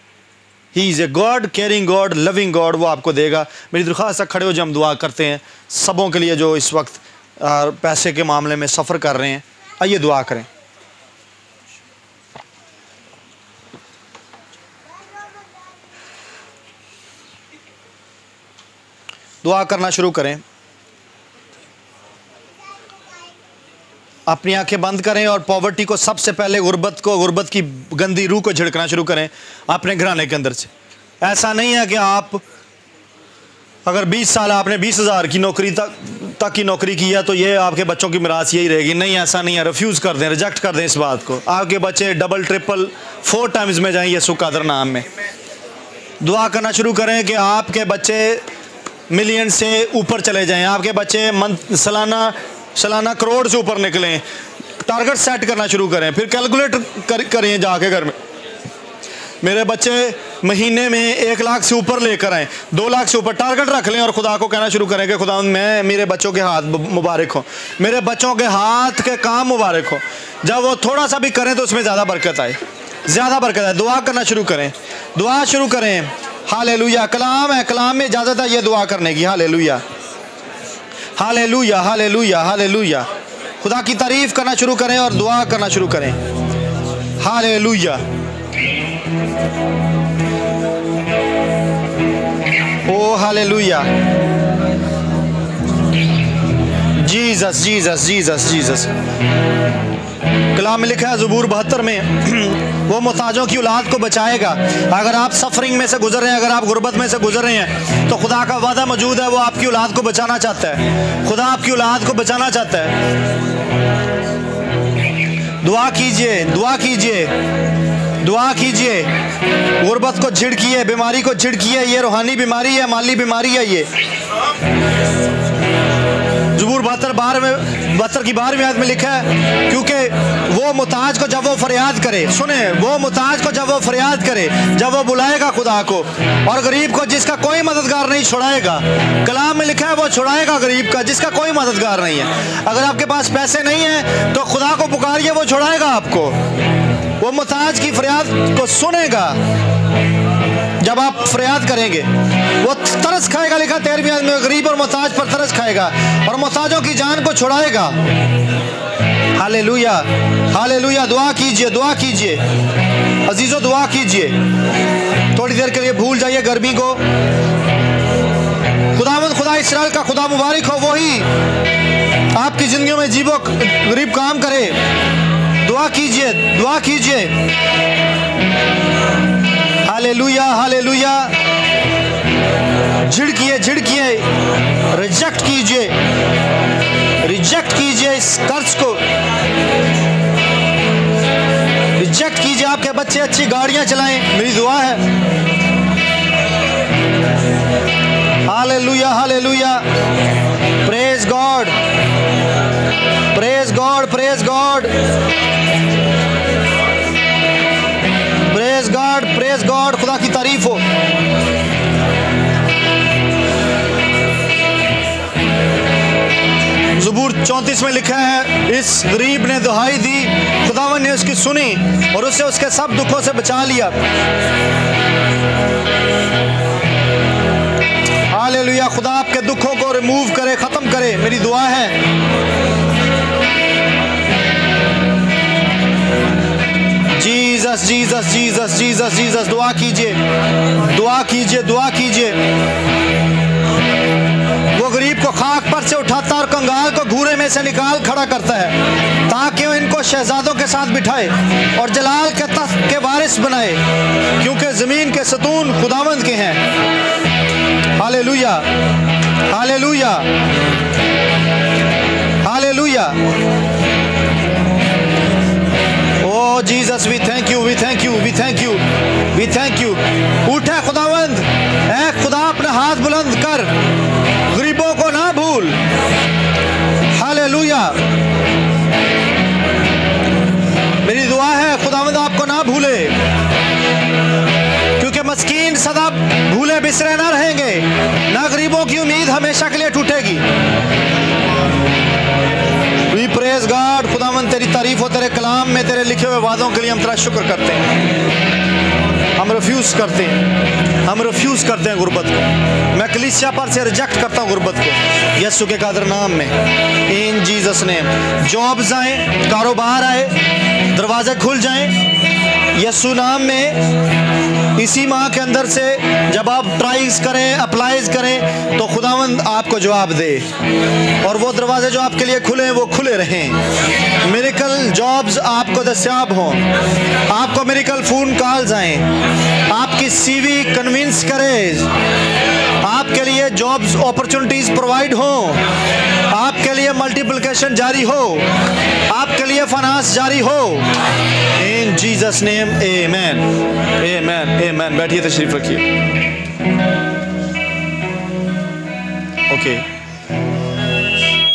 He is a God caring God loving God वो आपको देगा। मेरी दरख्वास्त खड़े हो जो हम दुआ करते हैं सबों के लिए जो इस वक्त आ, पैसे के मामले में सफ़र कर रहे हैं। आइए दुआ करें। दुआ करना शुरू करें। अपनी आँखें बंद करें और पॉवर्टी को सबसे पहले गुर्बत को गुर्बत की गंदी रूह को झिड़कना शुरू करें अपने घराने के अंदर से। ऐसा नहीं है कि आप अगर 20 साल आपने बीस हज़ार की नौकरी तक तक की नौकरी की है तो ये आपके बच्चों की मिरास यही रहेगी। नहीं ऐसा नहीं है। रिफ्यूज़ कर दें रिजेक्ट कर दें इस बात को। आपके बच्चे डबल ट्रिपल फोर टाइम्स में जाएँ यसु कादर नाम में। दुआ करना शुरू करें कि आपके बच्चे मिलियन से ऊपर चले जाएँ। आपके बच्चे मंथ सालाना सालाना करोड़ से ऊपर निकलें। टारगेट सेट करना शुरू करें। फिर कैलकुलेट कर, करें जाके घर में। मेरे बच्चे महीने में एक लाख से ऊपर लेकर आए। दो लाख से ऊपर टारगेट रख लें और खुदा को कहना शुरू करें कि खुदा, मैं मेरे बच्चों के हाथ मुबारक हो। मेरे बच्चों के हाथ के काम मुबारक हो। जब वो थोड़ा सा भी करें तो उसमें ज़्यादा बरकत आए। ज़्यादा बरकत आए। दुआ करना शुरू करें। दुआ शुरू करें। हाल कलाम है। कलाम में इजाज़त है, ये दुआ करने की। हाल हाले लुया हाले लुया हाले लुया खुदा की तारीफ़ करना शुरू करें और दुआ करना शुरू करें। Hallelujah hallelujah Jesus Jesus Jesus Jesus कलाम में लिखा है, ज़बूर बहत्तर में, वो मोहताजों की औलाद को बचाएगा। अगर आप सफरिंग में से गुजर रहे हैं, अगर आप गुर्बत में से गुजर रहे हैं तो खुदा का वादा मौजूद है, वो आपकी औलाद को बचाना चाहता है। खुदा आपकी औलाद को बचाना चाहता है। दुआ कीजिए दुआ कीजिए। दुआ कीजिए। गुर्बत को झिड़किए बीमारी को झिड़किए ये रूहानी बीमारी है, माली बीमारी है ये। जबूर बहत्तर बार में बहत्तर की बारहवीं आयत में लिखा है, क्योंकि वो मुताज को जब वो फरियाद करे, सुने, वो मुताज को जब वो फरियाद करे, जब वो बुलाएगा खुदा को, और गरीब को जिसका कोई मददगार नहीं छुड़ाएगा। कलाम में लिखा है, वो छुड़ाएगा गरीब का, जिसका कोई मददगार नहीं है। अगर आपके पास पैसे नहीं है तो खुदा को पुकारिए, वो छुड़ाएगा आपको। वो मुताज की फरियाद को सुनेगा, जब आप फरियाद करेंगे। वो तरस खाएगा, लिखा तेरहवीं आदमी गरीब और मोहताज पर तरस खाएगा, और मोहताजों की जान को छुड़ाएगा। हाले लुया हाले लुया दुआ कीजिए दुआ कीजिए। अजीज़ो, दुआ कीजिए। थोड़ी देर के लिए भूल जाइए गर्मी को। खुदावंद, खुदा इसराइल का खुदा मुबारक हो वही आपकी ज़िंदगी में जीवो, गरीब काम करे। दुआ कीजिए दुआ कीजिए। Hallelujah hallelujah. झिड़किए झिड़किए, रिजेक्ट कीजिए। रिजेक्ट कीजिए इस कर्ज को। रिजेक्ट कीजिए आपके बच्चे, अच्छी गाड़ियाँ चलाएँ, मेरी दुआ है। Hallelujah hallelujah. Praise God praise God praise God praise God praise God खुदा की तारीफ़ हो। जबूर चौंतीस में लिखा है, इस गरीब ने दुहाई दी, खुदावन ने उसकी सुनी और उसे उसके सब दुखों से बचा लिया। हालेलुया, खुदा आपके दुखों को रिमूव करे, ख़त्म करे। मेरी दुआ है। Jesus Jesus Jesus Jesus Jesus दुआ कीजिए दुआ कीजिए दुआ कीजिए वो गरीब को खाक पर से उठाता और कंगाल को घूरे में से निकाल खड़ा करता है, ताकि वो इनको शहजादों के साथ बिठाए और जलाल के तख्त के वारिस बनाए, क्योंकि ज़मीन के सतून खुदावंद के हैं। Hallelujah hallelujah hallelujah. Oh Jesus we thank you we thank you we thank you we thank you उठे खुदावंद, ऐ खुदा अपने हाथ बुलंद कर, गरीबों को ना भूल। हालेलुया। मेरी दुआ है, खुदावंद आपको ना भूले। क्योंकि मस्कीन सदा भूले बिसरे ना रहेंगे, ना गरीबों की उम्मीद हमेशा के लिए टूटेगी। कलाम में तेरे लिखे हुए वादों के लिए हम तेरा शुक्र करते हैं। हम रिफ्यूज करते हैं। हम रिफ्यूज करते हैं गुर्बत को। मैं कलिसिया पर से रिजेक्ट करता हूँ गुर्बत को। यस्सु के कादर नाम में। इन जीसस ने जॉब्स आए कारोबार आए, दरवाजे खुल जाएँ यस्सु नाम में इसी माह के अंदर से जब आप ट्राइज करें, अप्लाइज करें तो खुदावंद आपको जवाब दे। और वो दरवाजे जो आपके लिए खुले हैं, वो खुले रहें। मेरिकल जॉब्स आपको दस्याब हों। आपको मेरिकल फ़ोन कॉल्स आए। आपकी सीवी कन्विंस करे। आपके लिए जॉब्स अपॉर्चुनिटीज़ प्रोवाइड हो। लिए मल्टीप्लिकेशन जारी हो। आपके लिए फनास जारी हो। In Jesus name amen amen amen बैठिए तशरीफ़ रखिए। ओके